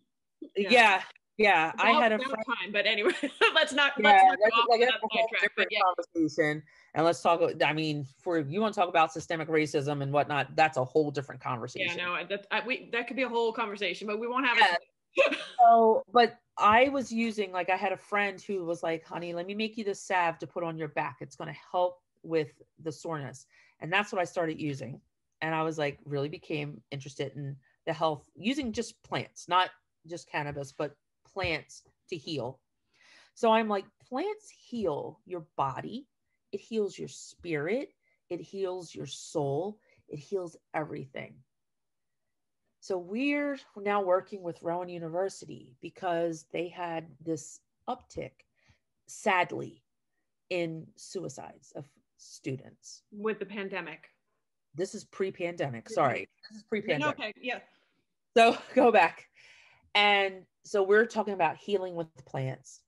yeah. yeah. Yeah, I had a friend. time, but anyway, let's not. Yeah, let's not that's, like, that's a whole different yeah. conversation. And let's talk. Uh, I mean, for you want to talk about systemic racism and whatnot, that's a whole different conversation. Yeah, no, that I, we that could be a whole conversation, but we won't have yeah. it. so, but I was using like I had a friend who was like, "Honey, let me make you this salve to put on your back. It's going to help with the soreness." And that's what I started using. And I was like, really became interested in the health using just plants, not just cannabis, but plants to heal. So I'm like, plants heal your body, it heals your spirit, it heals your soul, it heals everything. So we're now working with Rowan University because they had this uptick, sadly, in suicides of students with the pandemic. This is pre-pandemic. Sorry, this is pre-pandemic. Okay, yeah. So go back, and so we're talking about healing with plants.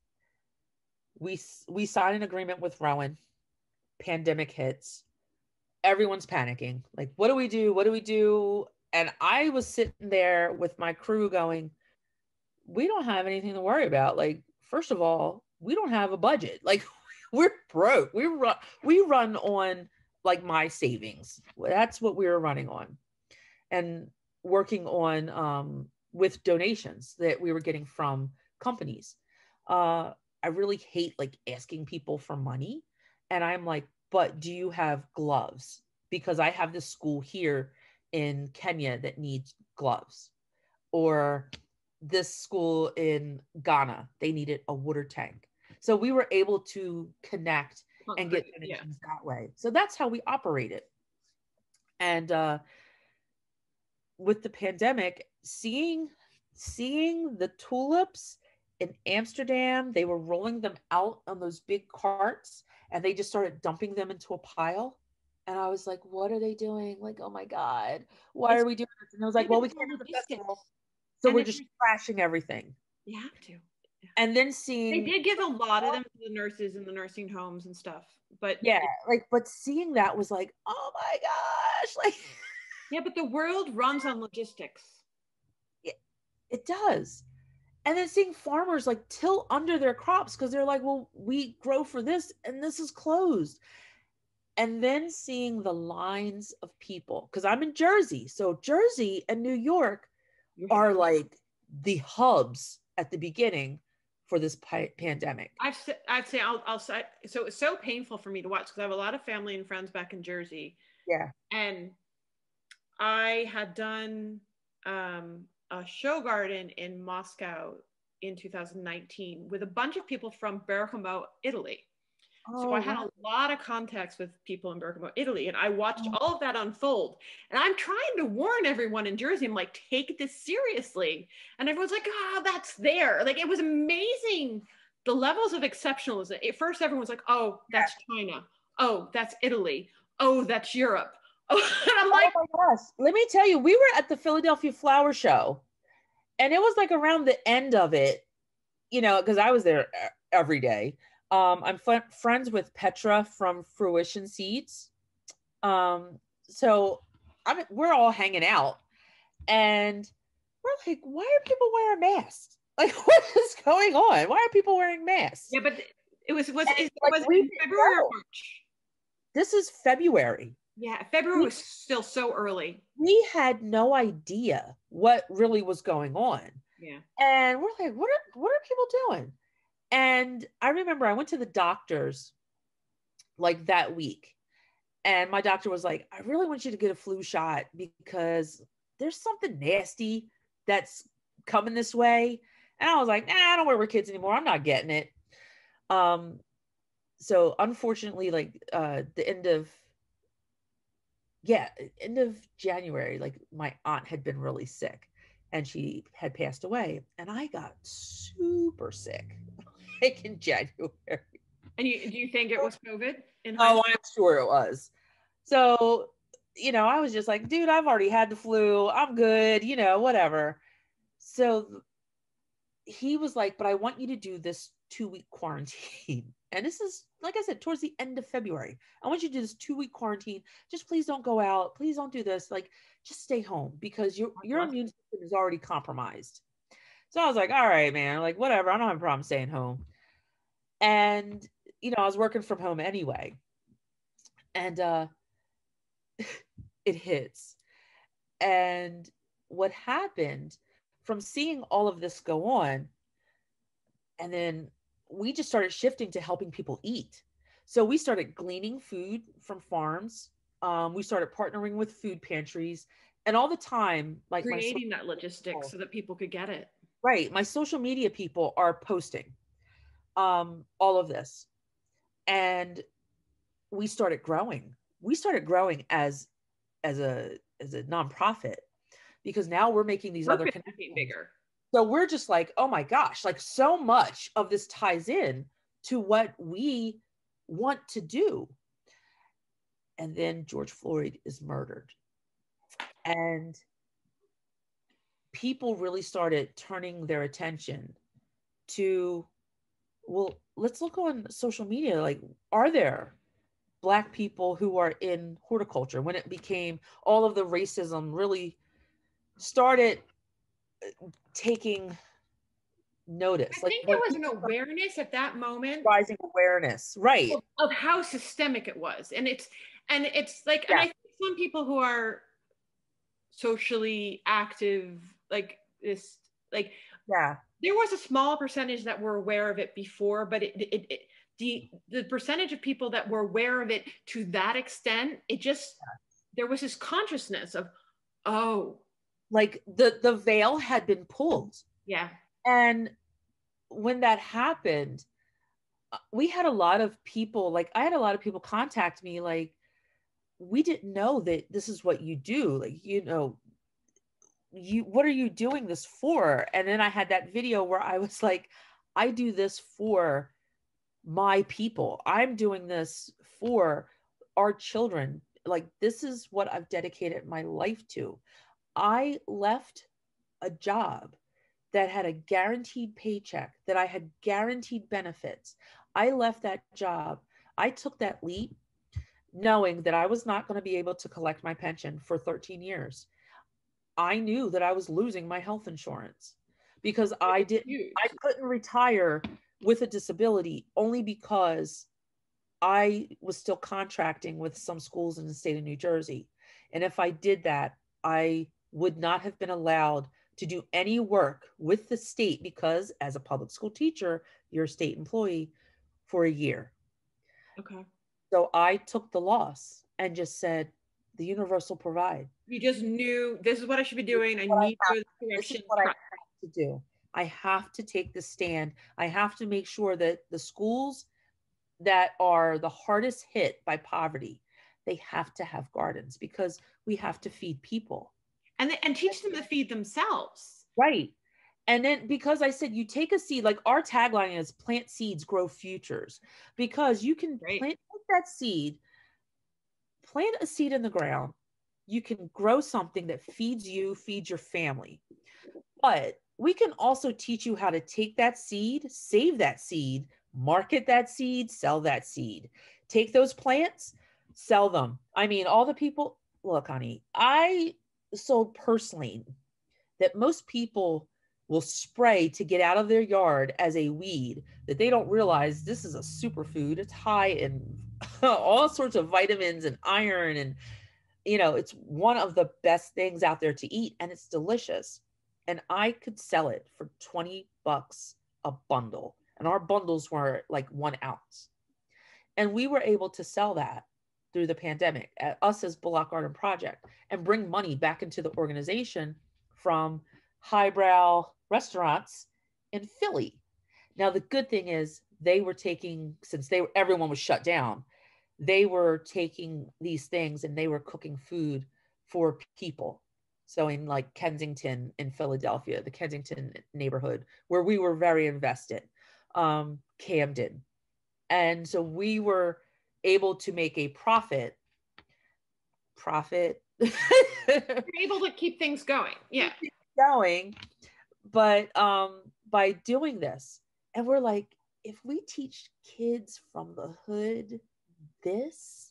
We we sign an agreement with Rowan. Pandemic hits. Everyone's panicking. Like, what do we do? What do we do? And I was sitting there with my crew going, we don't have anything to worry about. Like, first of all, we don't have a budget. Like, we're broke. We run we run on like my savings. That's what we were running on. And working on um with donations that we were getting from companies. Uh, I really hate like asking people for money. And I'm like, but do you have gloves? Because I have this school here in Kenya that needs gloves. Or this school in Ghana, they needed a water tank. So we were able to connect and get donations yeah. that way. So that's how we operated. And uh, with the pandemic, seeing seeing the tulips in Amsterdam, they were rolling them out on those big carts and they just started dumping them into a pile. And I was like, what are they doing? Like, oh my God, why it's, are we doing this? And I was like, well, we can't do the festival. So and we're just crashing everything. You have to. And then seeing they did give a lot of them to the nurses in the nursing homes and stuff. But yeah, like but seeing that was like, oh my gosh, like yeah, but the world runs on logistics. It, does. And then seeing farmers like till under their crops because they're like, well, we grow for this and this is closed. And then seeing the lines of people because I'm in Jersey. So Jersey and New York are like the hubs at the beginning for this pi- pandemic. I've I'd say I'll I'll say so it's so painful for me to watch because I have a lot of family and friends back in Jersey. Yeah. And I had done um, a show garden in Moscow in 2019 with a bunch of people from Bergamo, Italy. Oh, so I had wow. a lot of contacts with people in Bergamo, Italy, and I watched oh. all of that unfold. And I'm trying to warn everyone in Jersey, I'm like, take this seriously. And everyone's like, ah, oh, that's there. Like it was amazing. The levels of exceptionalism. At first, everyone's like, oh, that's China. Oh, that's Italy. Oh, that's Europe. and I'm like, oh my gosh. Let me tell you, we were at the Philadelphia Flower Show, and it was like around the end of it, you know, because I was there every day. Um, I'm f- friends with Petra from Fruition Seeds. Um, so I'm, we're all hanging out, and we're like, why are people wearing masks? Like, what is going on? Why are people wearing masks? Yeah, but it was was it, like, was February or March? This is February. Yeah, February was still so early. We had no idea what really was going on. Yeah. And we're like, what are what are people doing? And I remember I went to the doctors like that week. And my doctor was like, I really want you to get a flu shot because there's something nasty that's coming this way. And I was like, nah, I don't work with kids anymore. I'm not getting it. Um, so unfortunately, like uh the end of yeah, end of January, like my aunt had been really sick and she had passed away. And I got super sick like in January. And you do you think it was COVID? oh, I'm sure it was. So, you know, I was just like, dude, I've already had the flu. I'm good, you know, whatever. so he was like, but I want you to do this two week quarantine. And this is, like I said, towards the end of February. I want you to do this two week quarantine. Just please don't go out. Please don't do this. Like, just stay home because your your immune system is already compromised. So I was like, all right, man, like whatever. I don't have a problem staying home. And you know, I was working from home anyway. And uh it hits. And what happened from seeing all of this go on, and then we just started shifting to helping people eat. So we started gleaning food from farms. Um, we started partnering with food pantries, and all the time, like creating that logistics so that people could get it. Right, my social media people are posting um, all of this, and we started growing. We started growing as as a as a nonprofit because now we're making these we're other connections bigger. So we're just like, oh my gosh, like so much of this ties in to what we want to do. And then George Floyd is murdered. And people really started turning their attention to, well, let's look on social media. Like, are there black people who are in horticulture when it became all of the racism really started taking notice. I like, think there was an awareness at that moment. Rising awareness, right. Of, of, how systemic it was. And it's and it's like yeah. and I think some people who are socially active, like this, like yeah. There was a small percentage that were aware of it before, but it, it, it the the percentage of people that were aware of it to that extent, it just there was this consciousness of, oh, like the the veil had been pulled. Yeah. And when that happened uh, we had a lot of people like i had a lot of people contact me like we didn't know that this is what you do. Like you know you what are you doing this for? And then i had that video where i was like i do this for my people. I'm doing this for our children. Like this is what i've dedicated my life to I left a job that had a guaranteed paycheck, that I had guaranteed benefits. I left that job. I took that leap knowing that I was not going to be able to collect my pension for 13 years. I knew that I was losing my health insurance because I didn't I couldn't retire with a disability only because I was still contracting with some schools in the state of New Jersey. And if I did that, I would not have been allowed to do any work with the state because as a public school teacher you're a state employee for a year. Okay. So i took the loss and just said the universe will provide. You just knew this is what i should be doing. I need I have, this is what i have to do. I have to take the stand. I have to make sure that the schools that are the hardest hit by poverty they have to have gardens because we have to feed people and and teach them to feed themselves. Right. And then because i said you take a seed like our tagline is plant seeds grow futures because you can right. plant that seed plant a seed in the ground. You can grow something that feeds you feeds your family. But we can also teach you how to take that seed save that seed market that seed sell that seed. Take those plants sell them. I mean all the people look honey i so purslane that most people will spray to get out of their yard as a weed that they don't realize this is a superfood. It's high in all sorts of vitamins and iron and you know, it's one of the best things out there to eat and it's delicious. And I could sell it for 20 bucks a bundle. And our bundles were like one ounce. And we were able to sell that through the pandemic, us as Bullock Garden Project, and bring money back into the organization from highbrow restaurants in Philly. Now, the good thing is they were taking, since they were, everyone was shut down, they were taking these things and they were cooking food for people. So in like Kensington in Philadelphia, the Kensington neighborhood where we were very invested, um, Camden. And so we were able to make a profit profit. You're able to keep things going yeah. Going but um by doing this and we're like if we teach kids from the hood this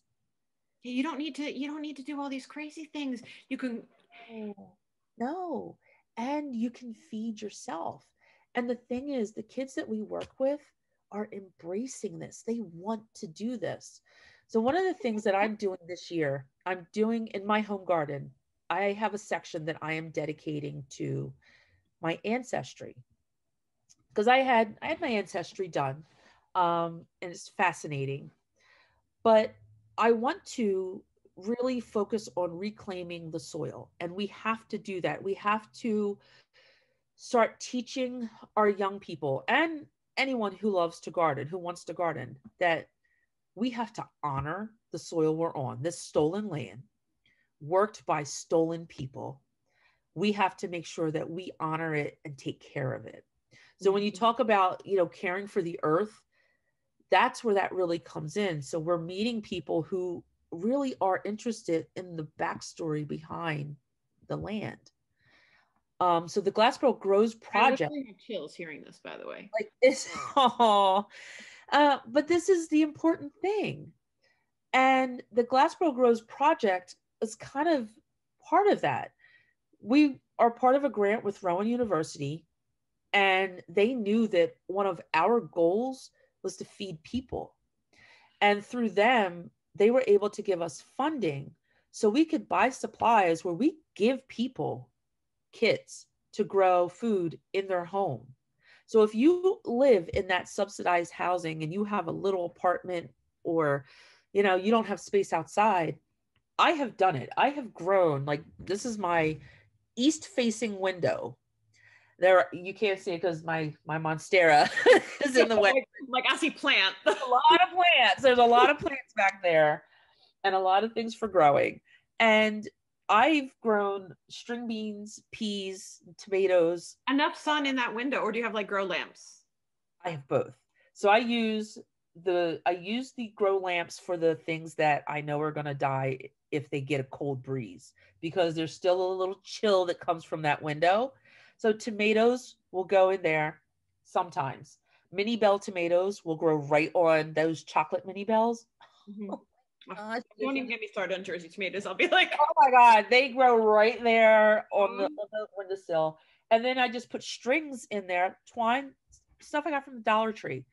you don't need to you don't need to do all these crazy things. You can no. And you can feed yourself. And the thing is the kids that we work with are embracing this they want to do this so one of the things that i'm doing this year i'm doing in my home garden i have a section that i am dedicating to my ancestry because i had i had my ancestry done um, and it's fascinating but I want to really focus on reclaiming the soil. And we have to do that. We have to start teaching our young people and anyone who loves to garden, who wants to garden, that we have to honor the soil we're on, this stolen land, worked by stolen people. We have to make sure that we honor it and take care of it. So when you mm-hmm. talk about, you know, caring for the earth, that's where that really comes in. So we're meeting people who really are interested in the backstory behind the land. Um, so the Glassboro Grows project. I chills hearing this, by the way. Like this, oh, uh, but this is the important thing, and the Glassboro Grows project is kind of part of that. We are part of a grant with Rowan University, and they knew that one of our goals was to feed people. And through them, they were able to give us funding so we could buy supplies where we give people kits to grow food in their home. So if you live in that subsidized housing and you have a little apartment or you know, you don't have space outside, I have done it. I have grown like this is my east facing window there you can't see it because my my monstera is in the way. Like I see plants. There's a lot of plants. There's a lot of plants back there, and a lot of things for growing. And I've grown string beans, peas, tomatoes. Enough sun in that window, or do you have like grow lamps? I have both. So I use the I use the grow lamps for the things that I know are going to die if they get a cold breeze because there's still a little chill that comes from that window so tomatoes will go in there sometimes. Mini bell tomatoes will grow right on those chocolate mini bells. Mm-hmm. Uh, don't even get me started on Jersey tomatoes. I'll be like, oh my god, they grow right there on the, mm-hmm. on the windowsill. And then I just put strings in there, twine stuff I got from the Dollar Tree.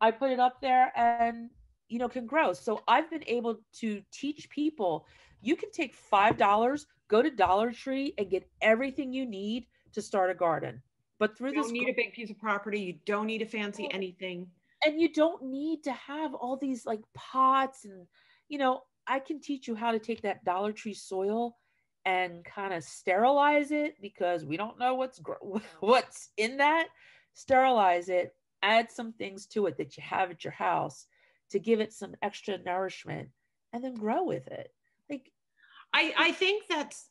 I put it up there and you know can grow. So I've been able to teach people you can take five dollars, go to Dollar Tree and get everything you need to start a garden. But through you this, don't need a big piece of property. You don't need a fancy anything. And you don't need to have all these like pots and, you know, I can teach you how to take that Dollar Tree soil and kind of sterilize it because we don't know what's what's in that. Sterilize it, add some things to it that you have at your house to give it some extra nourishment, and then grow with it. Like, I I think that's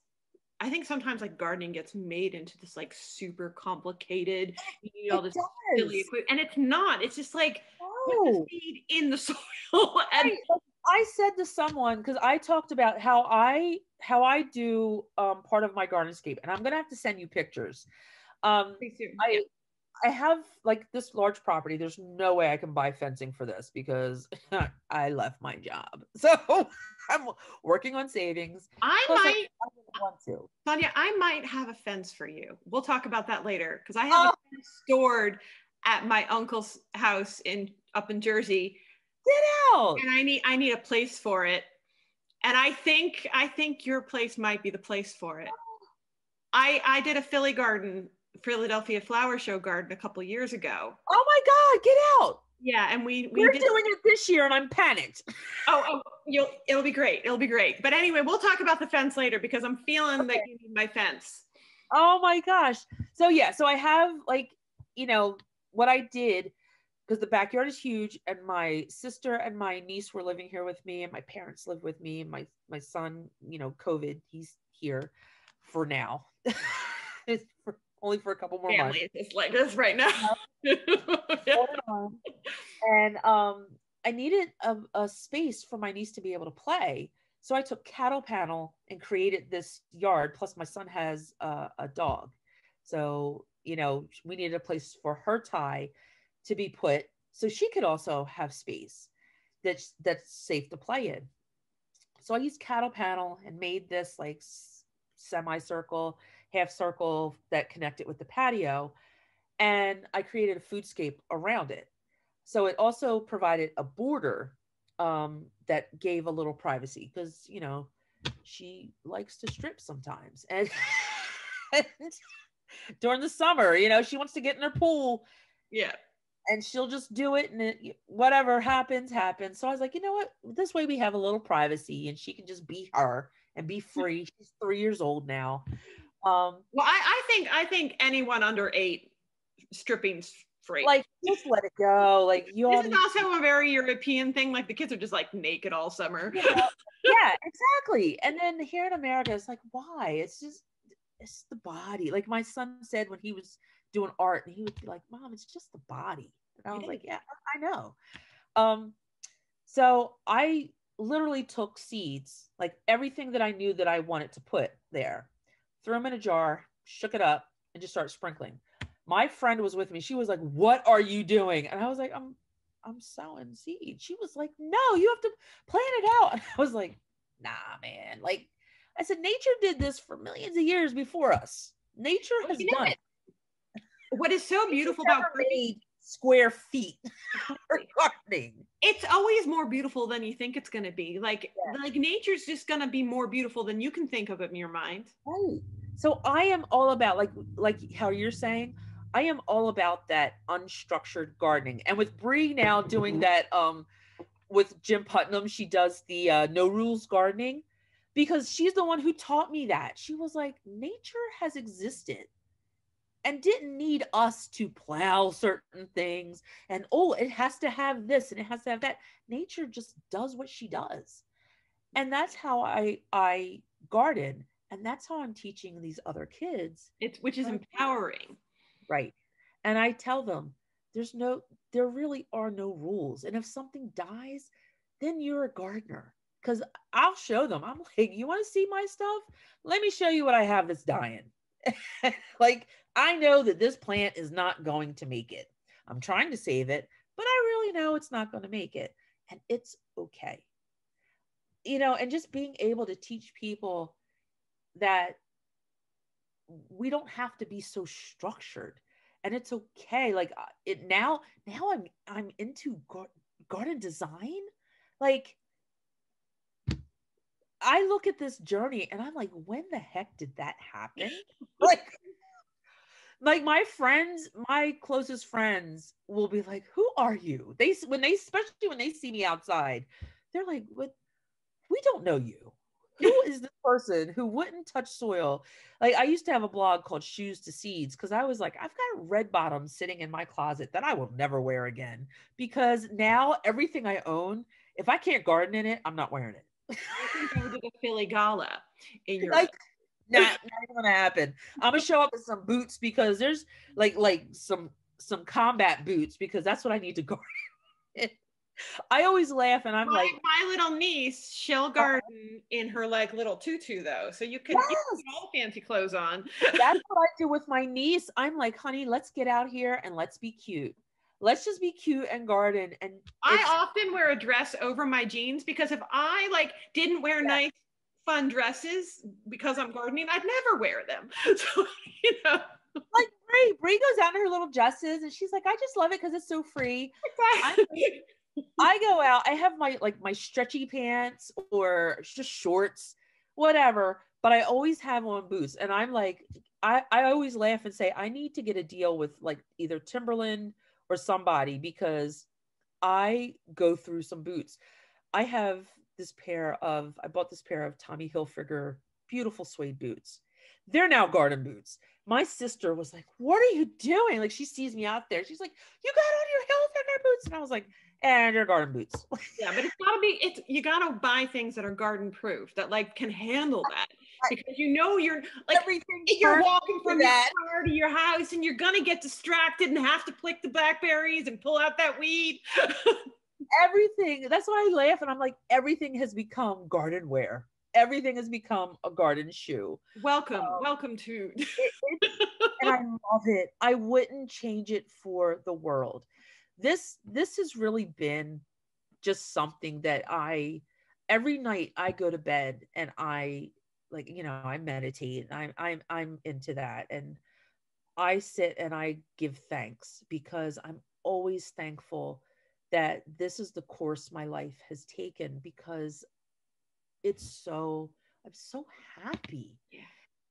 I think sometimes like gardening gets made into this like super complicated, you need all this silly equipment, and it's not. It's just like no. put the seed in the soil. and I said to someone because I talked about how I how I do um, part of my gardenscape, and I'm gonna have to send you pictures. Um, I I have like this large property. There's no way I can buy fencing for this because I left my job. So I'm working on savings. I Plus might I want to. Sonya, I might have a fence for you. We'll talk about that later because I have oh. a fence stored at my uncle's house in up in Jersey. Get out. And I need I need a place for it. And I think I think your place might be the place for it. I I did a Philly garden Philadelphia Flower Show Garden a couple years ago. Oh my God, get out. Yeah, and we, we we're did... doing it this year, and I'm panicked. oh, oh, you'll it'll be great. It'll be great. But anyway, we'll talk about the fence later because I'm feeling okay. that you need my fence. Oh my gosh. So yeah, so I have like you know what I did because the backyard is huge, and my sister and my niece were living here with me, and my parents live with me, and my my son, you know, COVID, he's here for now. for only for a couple more months. It's like this right now. and um, I needed a, a space for my niece to be able to play. So I took cattle panel and created this yard. Plus, my son has a dog. So you know, we needed a place for her tie to be put so she could also have space that's that's safe to play in. So I used cattle panel and made this like semicircle, half circle that connected with the patio. And I created a foodscape around it. So it also provided a border um, that gave a little privacy because, you know, she likes to strip sometimes. And, and during the summer, you know, she wants to get in her pool. Yeah and she'll just do it and it, whatever happens happens. So i was like you know what? This way we have a little privacy and she can just be her and be free. She's three years old now. Um well i, I think i think anyone under eight stripping's free. Like just let it go. Like you this is also a very european thing. Like the kids are just like naked all summer. Yeah, yeah exactly. And then here in america it's like why? It's just it's the body. Like my son said when he was doing art and he would be like mom it's just the body. And i was like yeah i know. Um so i literally took seeds like everything that i knew that i wanted to put there threw them in a jar shook it up and just started sprinkling. My friend was with me. She was like what are you doing? And i was like i'm i'm sowing seeds. She was like no you have to plant it out. And i was like nah man. Like i said nature did this for millions of years before us. Nature has done. it what is so beautiful about square feet gardening. It's always more beautiful than you think it's going to be. Like yeah. like nature's just going to be more beautiful than you can think of it in your mind. Right. So I am all about like like how you're saying. I am all about that unstructured gardening. And with Brie now doing mm-hmm. that um with Jim Putnam, she does the uh, no rules gardening because she's the one who taught me that. She was like, nature has existed and didn't need us to plow certain things and oh it has to have this and it has to have that. Nature just does what she does. And that's how i i garden and that's how i'm teaching these other kids. It's which is empowering. Right. And i tell them there's no there really are no rules. And if something dies then you're a gardener. Because i'll show them. I'm like you want to see my stuff? Let me show you what i have that's dying. Like I know that this plant is not going to make it. I'm trying to save it, but I really know it's not going to make it. And it's okay. You know, and just being able to teach people that we don't have to be so structured and it's okay like uh, it now now i'm i'm into garden design like i look at this journey and i'm like when the heck did that happen like like my friends, my closest friends will be like, "Who are you?" They when they especially when they see me outside, they're like, "What? We don't know you. Who is this person who wouldn't touch soil?" Like I used to have a blog called Shoes to Seeds because I was like, I've got red bottoms sitting in my closet that I will never wear again because now everything I own, if I can't garden in it, I'm not wearing it. I think I did a Philly Gala in your like not, not gonna happen. I'm gonna show up with some boots because there's like like some some combat boots because that's what I need to guard. I always laugh and I'm my, like my little niece, she'll garden in her like little tutu though. So you can, yes. you can put all fancy clothes on. That's what I do with my niece. I'm like, honey, let's get out here and let's be cute. Let's just be cute and garden. And I often wear a dress over my jeans because if I like didn't wear yeah. nice fun dresses because I'm gardening, I'd never wear them. So, you know. Like Brie, Brie goes out in her little dresses and she's like, I just love it because it's so free. Exactly. I go out, I have my like my stretchy pants or just shorts, whatever, but I always have on boots. And I'm like, I, I always laugh and say, I need to get a deal with like either Timberland or somebody because I go through some boots. I have this pair of I bought this pair of Tommy Hilfiger beautiful suede boots. They're now garden boots. My sister was like, "What are you doing?" Like she sees me out there. She's like, "You got on your Hilfiger boots," and I was like, "And your garden boots." yeah, but it's gotta be. It's you gotta buy things that are garden proof that like can handle that because you know you're like everything. You're walking from your car to your house, and you're gonna get distracted and have to pick the blackberries and pull out that weed. everything that's why I laugh and I'm like, everything has become garden wear. Everything has become a garden shoe. Welcome, um, welcome to. it, and I love it. I wouldn't change it for the world. This this has really been just something that I every night I go to bed and I like you know I meditate. I'm I'm I'm into that and I sit and I give thanks because I'm always thankful that this is the course my life has taken because it's mm. so I'm so happy. Yeah.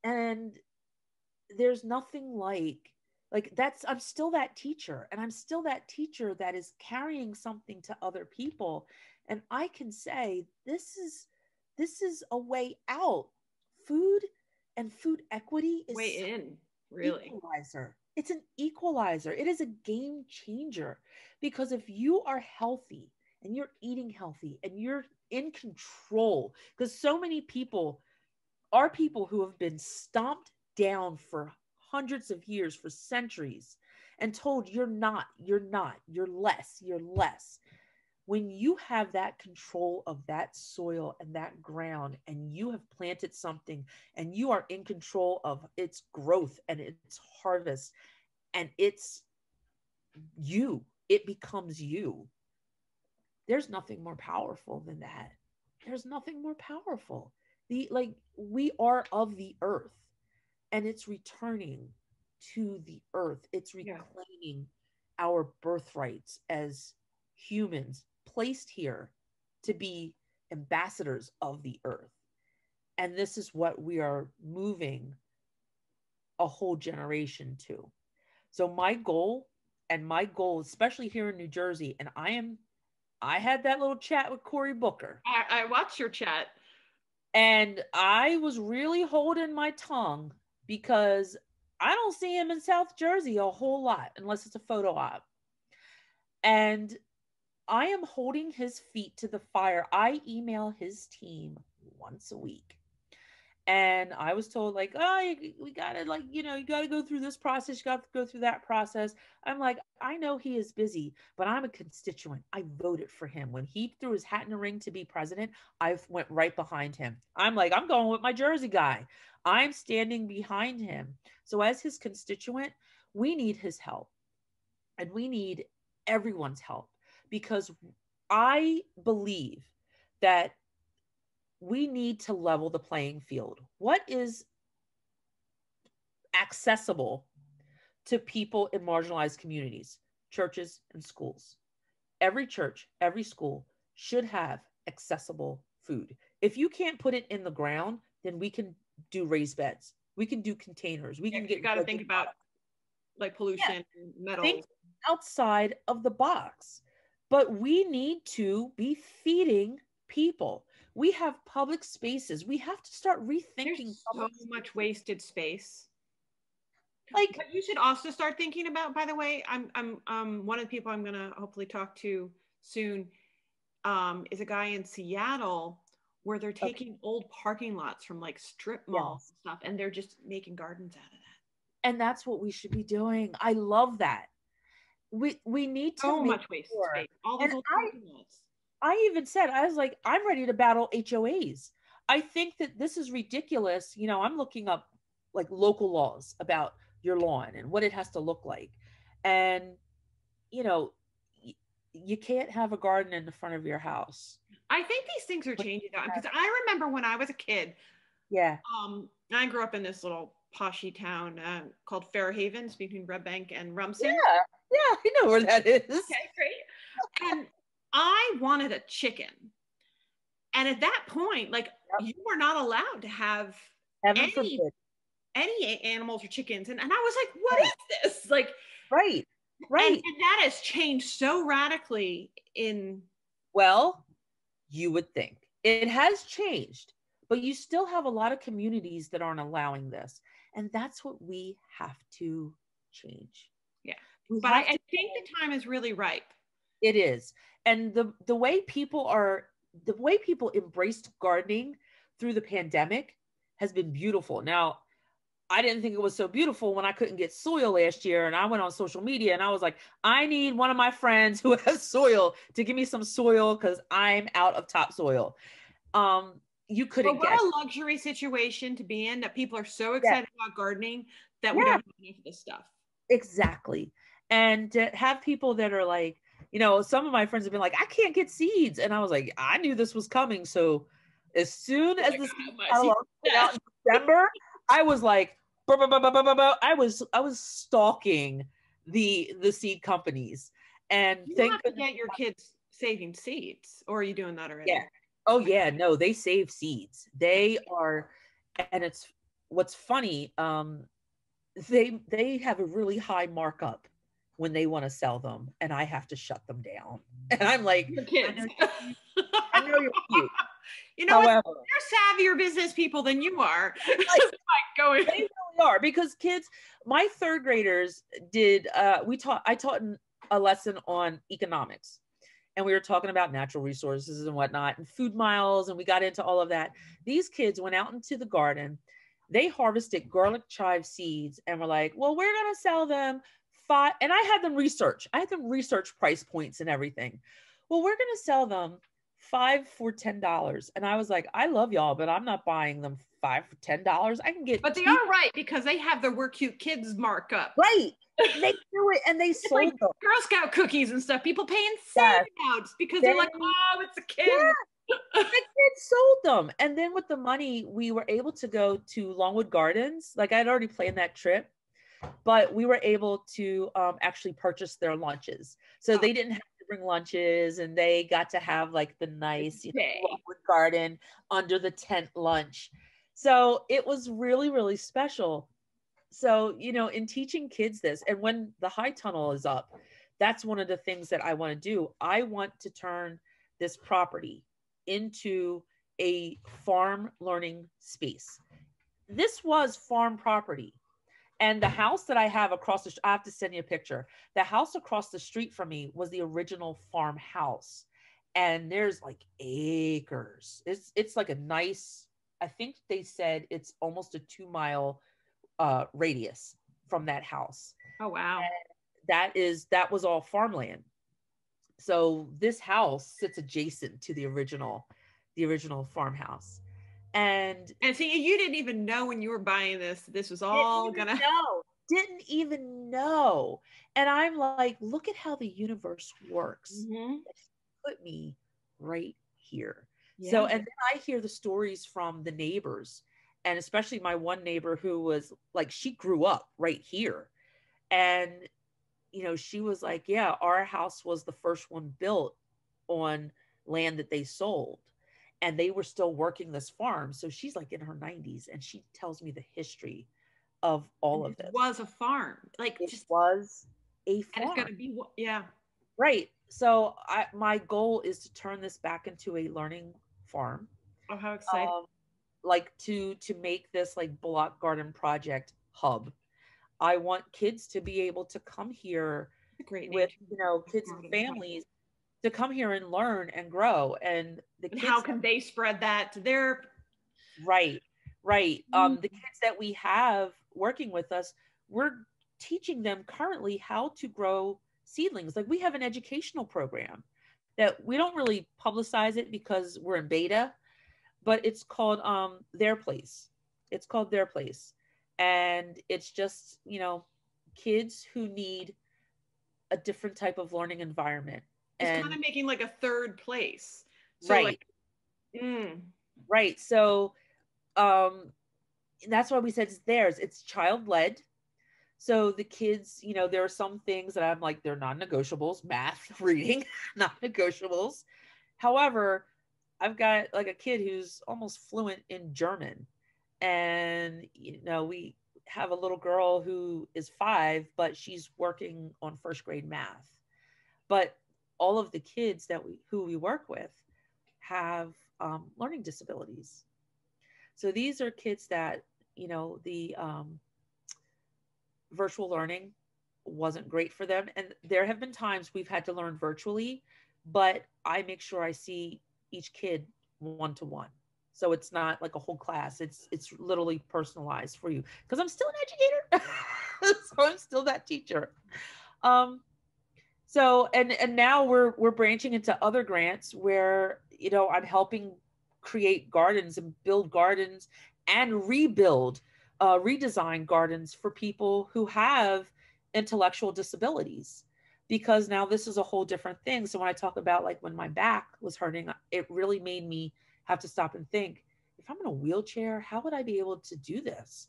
And there's nothing like like that's I'm still that teacher and I'm still that teacher that is carrying something to other people and I can say this is this is a way out. Food and food equity is way in, really. Equalizer. It's an equalizer. It is a game changer because if you are healthy and you're eating healthy and you're in control, because so many people are people who have been stomped down for hundreds of years, for centuries, and told you're not, you're not, you're less, you're less. When you have that control of that soil and that ground, and you have planted something and you are in control of its growth and its harvest, and it's you, it becomes you. There's nothing more powerful than that. There's nothing more powerful. The like we are of the earth and it's returning to the earth. It's reclaiming yeah. our birthrights as humans placed here to be ambassadors of the earth. And this is what we are moving a whole generation to. So my goal and my goal, especially here in New Jersey, and I am, I had that little chat with Cory Booker. I, I watched your chat. And I was really holding my tongue because I don't see him in South Jersey a whole lot unless it's a photo op. And I am holding his feet to the fire. I email his team once a week. And i was told like oh we gotta like you know you gotta go through this process you gotta go through that process. I'm like i know he is busy but i'm a constituent. I voted for him. When he threw his hat in the ring to be president i went right behind him. I'm like i'm going with my jersey guy. I'm standing behind him. So as his constituent we need his help. And we need everyone's help because i believe that we need to level the playing field. What is accessible to people in marginalized communities, churches, and schools? Every church, every school should have accessible food. If you can't put it in the ground, then we can do raised beds. We can do containers. We yeah, can get. You got to think about like pollution, yeah. metals. Think outside of the box. But we need to be feeding people we have public spaces. We have to start rethinking. So much wasted space. Like but you should also start thinking about. By the way, I'm I'm um one of the people I'm gonna hopefully talk to soon. Um, is a guy in Seattle where they're taking okay. old parking lots from like strip malls yes. and stuff, and they're just making gardens out of that. And that's what we should be doing. I love that. We we need to so much waste sure. space. All those I, I even said, I was like, I'm ready to battle HOAs. I think that this is ridiculous. You know, I'm looking up like local laws about your lawn and what it has to look like. And, you know, y- you can't have a garden in the front of your house. I think these things are changing now because I remember when I was a kid. Yeah. Um, I grew up in this little poshy town uh, called Fair Haven, between Red Bank and Rumson. Yeah, yeah, I know where that is. Okay, great. And I wanted a chicken. And at that point, like yep. you were not allowed to have any, any animals or chickens. And, and I was like, what right. is this? Like, right, right. And, and that has changed so radically in. Well, you would think it has changed, but you still have a lot of communities that aren't allowing this. And that's what we have to change. Yeah. We but I, I think the time is really ripe. It is and the the way people are the way people embraced gardening through the pandemic has been beautiful now I didn't think it was so beautiful when I couldn't get soil last year. And I went on social media and I was like, I need one of my friends who has soil to give me some soil because I'm out of topsoil. Um, you couldn't what a luxury situation to be in that people are so excited about gardening that we don't have enough of this stuff. Exactly. And to have people that are like, you know, some of my friends have been like, I can't get seeds. And I was like, I knew this was coming. So as soon oh as Like, the I seed have my catalog seed came out in December, I was like. I was I was stalking the the seed companies. And You thank have to get your kids saving seeds, or are you doing that already? Yeah. Oh yeah, no, they save seeds. They are and it's what's funny, um they they have a really high markup when they want to sell them and I have to shut them down. And I'm like, kids. I know you're cute. you know? However, They're savvier business people than you are. like going. they really are because kids, my third graders did uh we taught I taught a lesson on economics. And we were talking about natural resources and whatnot and food miles, and we got into all of that. These kids went out into the garden, they harvested garlic chive seeds and were like, Well, we're gonna sell them five. And I had them research, I had them research price points and everything. Well, we're gonna sell them five for ten dollars. And I was like, I love y'all, but I'm not buying them five for ten dollars. I can get But they two are right because they have the we're cute kids markup. Right. They do it and they sold like them. Girl Scout cookies and stuff. People pay insane Yes. amounts because they're like, They- oh, it's a kid. Yeah. The kids sold them. And then with the money, we were able to go to Longwood Gardens. Like I'd already planned that trip, but we were able to um, actually purchase their lunches. So Oh. they didn't have to bring lunches and they got to have like the nice you know, Longwood Garden under the tent lunch. So it was really, really special. So, you know, in teaching kids this, and when the high tunnel is up, that's one of the things that I want to do. I want to turn this property into a farm learning space. This was farm property. And the house that I have across the, I have to send you a picture. The house across the street from me was the original farmhouse. And there's like acres. It's it's like a nice, I think they said it's almost a two mile uh, radius from that house Oh wow. that is that was all farmland so this house sits adjacent to the original the original farmhouse and And see, you didn't even know when you were buying this. This was all gonna. know didn't even know and i'm like look at how the universe works Mhm. put me right here Yeah. So, and then I hear the stories from the neighbors, and especially my one neighbor who was like, she grew up right here. And, you know, she was like, yeah, our house was the first one built on land that they sold. And they were still working this farm. So she's like in her 90s and she tells me the history of all of It this. was a farm. Like It just was a and farm. it's gonna be yeah. Right. So I, my goal is to turn this back into a learning farm. Oh, how exciting! um, like to to make this like Bullock garden project hub i want kids to be able to come here great with you know kids and families to come here and learn and grow and the And kids how can they spread that to their? right right um the Mm. kids that we have working with us we're teaching them currently how to grow seedlings like we have an educational program that we don't really publicize it because we're in beta but it's called um their place. It's called their place. And it's just you know kids who need a different type of learning environment. It's and kind of making like a third place. So right. like, mm, right. So um that's why we said it's theirs. It's child led so the kids you know there are some things that i'm like they're non-negotiables. Math reading non-negotiables. However i've got like a kid who's almost fluent in german and you know we have a little girl who is five but she's working on first grade math but all of the kids that we who we work with have um, learning disabilities. So these are kids that, you know, the um, virtual learning wasn't great for them. And there have been times we've had to learn virtually, but I make sure I see each kid one to one. So it's not like a whole class. It's it's literally personalized for you because I'm still an educator. so I'm still that teacher. Um, so and and now we're we're branching into other grants where you know i'm helping create gardens and build gardens and rebuild, uh, redesign gardens for people who have intellectual disabilities. Because now this is a whole different thing. So when I talk about like when my back was hurting, it really made me have to stop and think if I'm in a wheelchair, how would I be able to do this?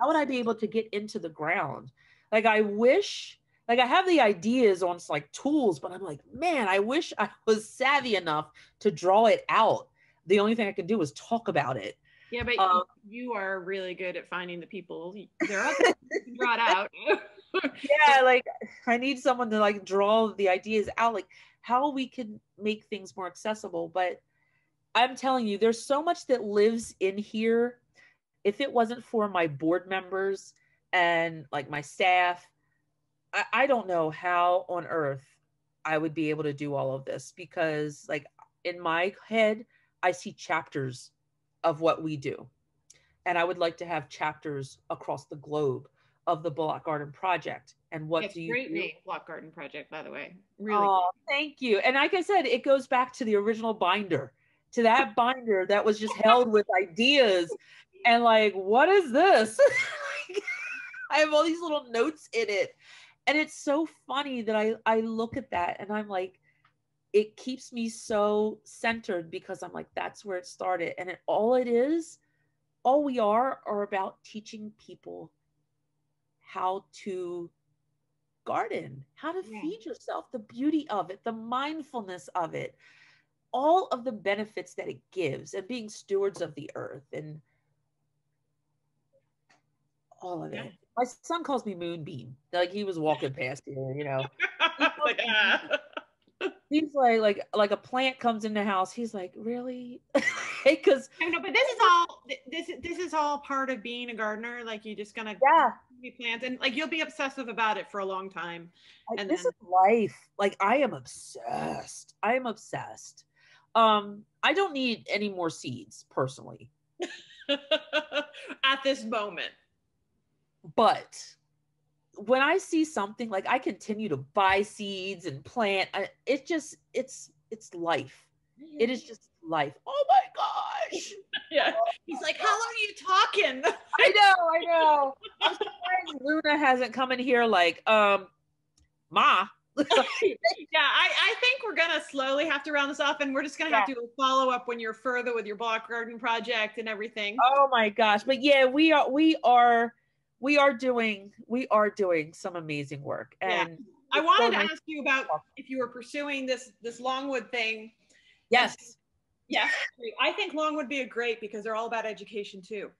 How would I be able to get into the ground? Like I wish like I have the ideas on like tools, but I'm like, man, I wish I was savvy enough to draw it out. The only thing I can do is talk about it. Yeah, but um, you are really good at finding the people. Draw it out. Yeah, like I need someone to like draw the ideas out, like how we can make things more accessible. But I'm telling you, there's so much that lives in here. If it wasn't for my board members and like my staff I, I don't know how on earth I would be able to do all of this because, like, in my head, I see chapters of what we do. And I would like to have chapters across the globe of the Bullock Garden Project. And what do you great do? name, Bullock Garden Project, by the way. Really. Oh, thank you. And like I said, it goes back to the original binder, to that binder that was just held with ideas. And like, what is this? I have all these little notes in it and it's so funny that I I look at that and I'm like it keeps me so centered because I'm like that's where it started and it, all it is all we are are about teaching people how to garden, how to yeah. feed yourself, the beauty of it, the mindfulness of it, all of the benefits that it gives, and being stewards of the earth and all of yeah. it my son calls me Moonbeam. Like he was walking past here, you know. like, ah. He's like, like, like a plant comes in the house. He's like, really? Because I know, but this is all this this is all part of being a gardener. Like you're just gonna yeah be plants and like you'll be obsessive about it for a long time. And this then... is life. Like I am obsessed. I am obsessed. Um, I don't need any more seeds personally. At this moment but when I see something like I continue to buy seeds and plant, I, it just it's it's life. It is just life. Oh my gosh. Yeah. He's like, how long are you talking? I know, I know. I'm surprised Luna hasn't come in here like, um, Ma. yeah, I, I think we're gonna slowly have to round this off and we're just gonna have to follow up when you're further with your Bullock garden project and everything. Oh my gosh. But yeah, we are we are we are doing we are doing some amazing work and yeah. i wanted to ask you about if you were pursuing this this longwood thing yes yes i think Long would be a great because they're all about education too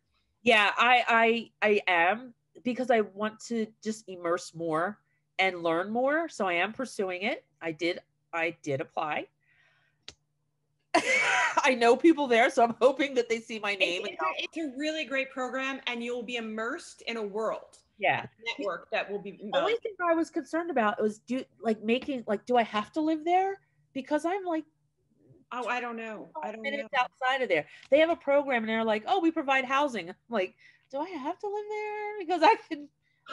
yeah i i i am because i want to just immerse more and learn more so i am pursuing it i did i did apply I know people there, so I'm hoping that they see my name. It's, it's, a, it's, a, really great program, and you'll be immersed in a world. Yeah, network that will be. The only thing I was concerned about was do like making like do I have to live there because I'm like. Oh, I don't know. Oh, I don't minutes know. outside of there. They have a program, and they're like, "Oh, we provide housing." I'm like, do I have to live there because I can?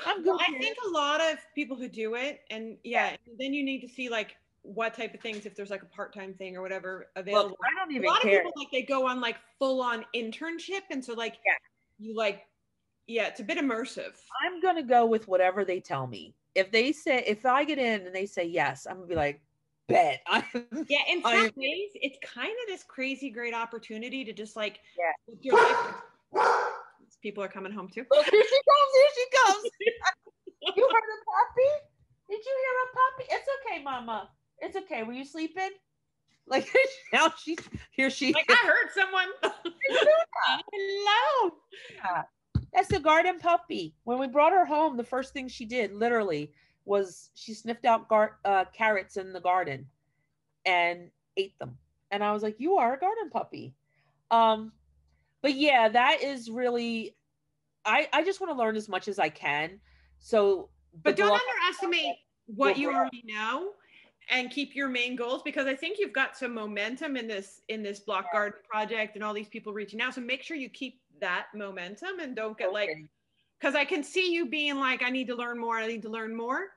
I'm good. Well, I think a lot of people who do it, and yeah, then you need to see like what type of things if there's like a part-time thing or whatever available. Look, I don't even a lot care. of people like they go on like full on internship and so like yeah. you like yeah, it's a bit immersive. I'm gonna go with whatever they tell me. If they say if I get in and they say yes, I'm gonna be like, bet. yeah, in some ways, it's kind of this crazy great opportunity to just like yeah. People are coming home too. Look, here she comes, here she comes. you heard a puppy? Did you hear a puppy? It's okay, mama. It's okay. Were you sleeping? Like now she's here. She like I heard someone. Hello. Yeah. That's the garden puppy. When we brought her home, the first thing she did, literally, was she sniffed out gar- uh, carrots in the garden and ate them. And I was like, "You are a garden puppy." Um, but yeah, that is really. I I just want to learn as much as I can. So, but don't underestimate what you already know and keep your main goals because I think you've got some momentum in this in this Bullock garden project and all these people reaching out. So make sure you keep that momentum and don't get okay. like because I can see you being like, I need to learn more, I need to learn more,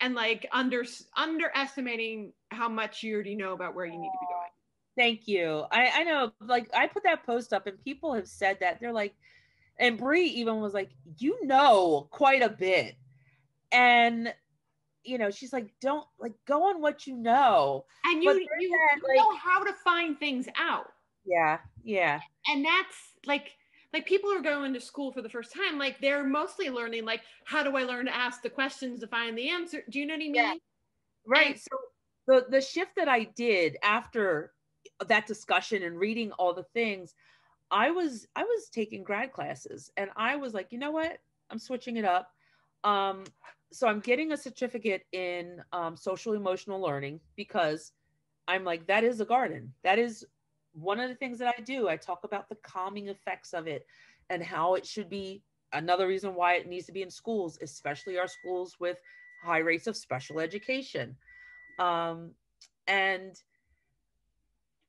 and like under underestimating how much you already know about where you need to be going. Thank you. I, I know, like, I put that post up and people have said that. They're like, and Brie even was like, you know, quite a bit. And, you know, she's like, don't like go on what you know. And you, you, you like, know how to find things out. Yeah. Yeah. And that's like, like people are going to school for the first time like they're mostly learning like how do i learn to ask the questions to find the answer? Do you know what i mean? Yeah. right. And- so the the shift that i did after that discussion and reading all the things i was i was taking grad classes and i was like you know what? I'm switching it up. Um so i'm getting a certificate in um, social emotional learning because i'm like that is a garden. That is one of the things that i do i talk about the calming effects of it and how it should be another reason why it needs to be in schools especially our schools with high rates of special education um, and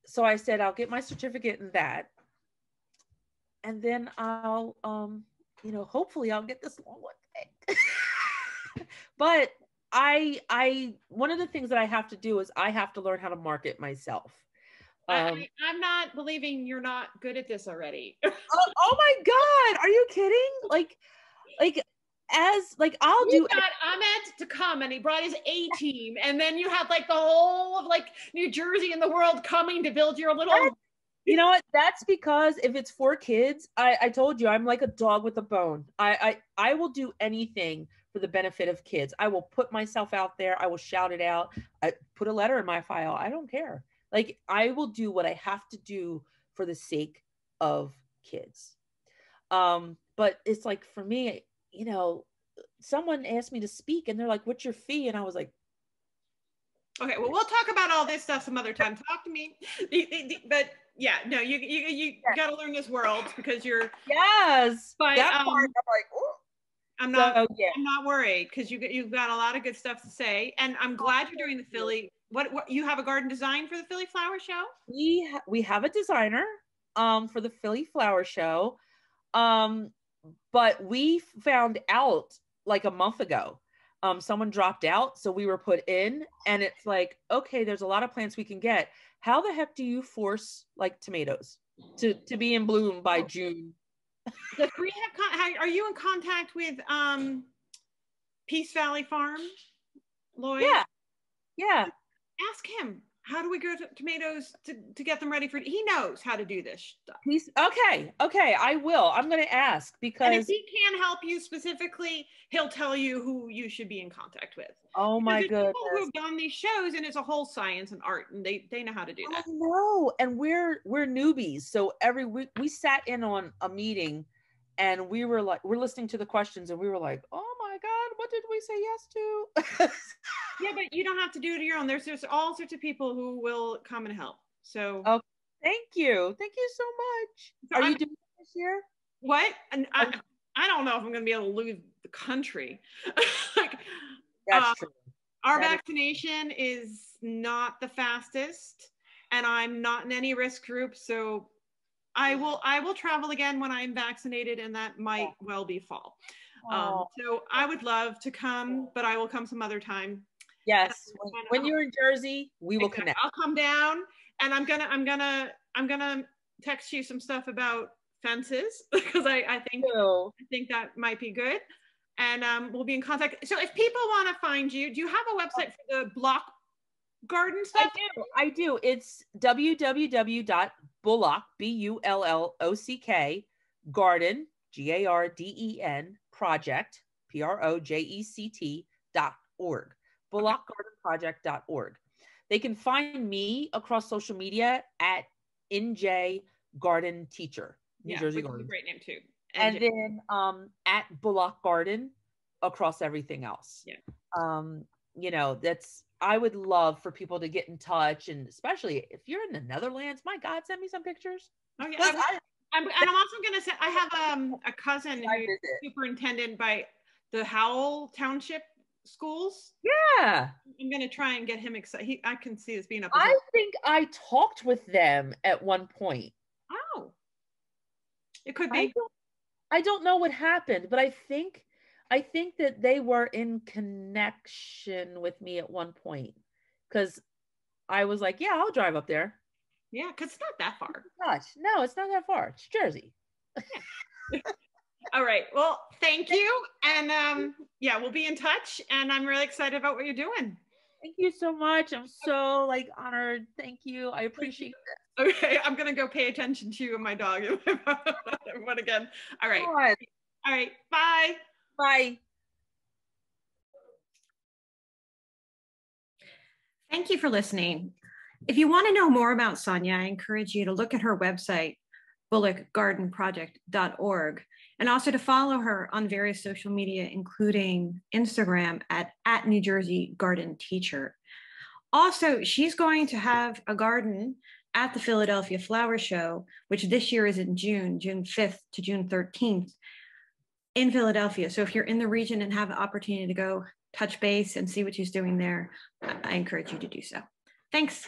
so I said, I'll get my certificate in that. And then I'll, um, you know, hopefully I'll get this long one. but I, I, one of the things that I have to do is I have to learn how to market myself. Um, I, am not believing you're not good at this already. oh, oh my God. Are you kidding? Like, like as like I'll you do. Got Ahmed to come, and he brought his A team, and then you had like the whole of like New Jersey and the world coming to build your little. You know what? That's because if it's for kids, I, I told you I'm like a dog with a bone. I, I I will do anything for the benefit of kids. I will put myself out there. I will shout it out. I put a letter in my file. I don't care. Like I will do what I have to do for the sake of kids. Um, but it's like for me, you know, someone asked me to speak and they're like, what's your fee? And I was like, okay, well, we'll talk about all this stuff some other time. Talk to me. But yeah, no, you, you, you got to learn this world because you're. Yes. But that um, part, I'm like, Ooh. I'm not, so, yeah. I'm not worried because you, you've got a lot of good stuff to say. And I'm glad you're doing the Philly. What, what you have a garden design for the Philly Flower Show? We, ha- we have a designer um, for the Philly Flower Show. Um, but we found out like a month ago um, someone dropped out so we were put in and it's like okay there's a lot of plants we can get. How the heck do you force like tomatoes to to be in bloom by june? Does we have con- are you in contact with um peace valley farm lloyd? Yeah. Yeah ask him how do we grow tomatoes to, to get them ready for he knows how to do this stuff. He's okay okay i will i'm going to ask because and if he can help you specifically he'll tell you who you should be in contact with. Oh my goodness people who've done these shows and it's a whole science and art and they they know how to do that. i know and we're we're newbies so every week we sat in on a meeting and we were like we're listening to the questions and we were like oh god what did we say yes to? Yeah but you don't have to do it on your own. There's just all sorts of people who will come and help. So oh thank you. Thank you so much. So are I'm, you doing this year? What? And I, I don't know if i'm going to be able to leave the country. Like that's uh, true. our that vaccination is-, is not the fastest and i'm not in any risk group so I will I will travel again when I'm vaccinated, and that might well be fall. Um, so I would love to come, but I will come some other time. Yes, when, when you're in Jersey, we will connect. I'll come down, and I'm gonna I'm gonna I'm gonna text you some stuff about fences because I I think I think that might be good, and um, we'll be in contact. So if people want to find you, do you have a website for the Bullock garden stuff? I do. I do. It's www.bullock, B U L L O C K, garden, G A R D E N, project, P R O J E C T dot org, bullockgardenproject.org. They can find me across social media at NJ Garden Teacher, New yeah, Jersey Garden. great name too. And then um, at Bullock Garden across everything else. Yeah. Um, you know, that's I would love for people to get in touch, and especially if you're in the Netherlands, my God, send me some pictures. Oh yeah, I, I'm, and I'm also gonna say I have um, a cousin who's superintendent by the Howell Township schools. Yeah, I'm gonna try and get him excited. He, I can see this being up. I think I talked with them at one point. Oh, it could be. I don't, I don't know what happened, but I think I think that they were in connection with me at one point because I was like, yeah, I'll drive up there. Yeah, because it's not that far. Gosh, no, it's not that far. It's Jersey. All right. Well, thank you. And um, yeah, we'll be in touch. And I'm really excited about what you're doing. Thank you so much. I'm so like honored. Thank you. I appreciate it. Okay, I'm gonna go pay attention to you and my dog and Everyone again. All right. All right. Bye. Bye. Thank you for listening. If you want to know more about Sonya, I encourage you to look at her website, bullockgardenproject.org, and also to follow her on various social media, including Instagram at, at New Jersey Garden Teacher. Also, she's going to have a garden at the Philadelphia Flower Show, which this year is in June, June 5th to June 13th in Philadelphia. So if you're in the region and have the opportunity to go touch base and see what she's doing there, I encourage you to do so. Thanks.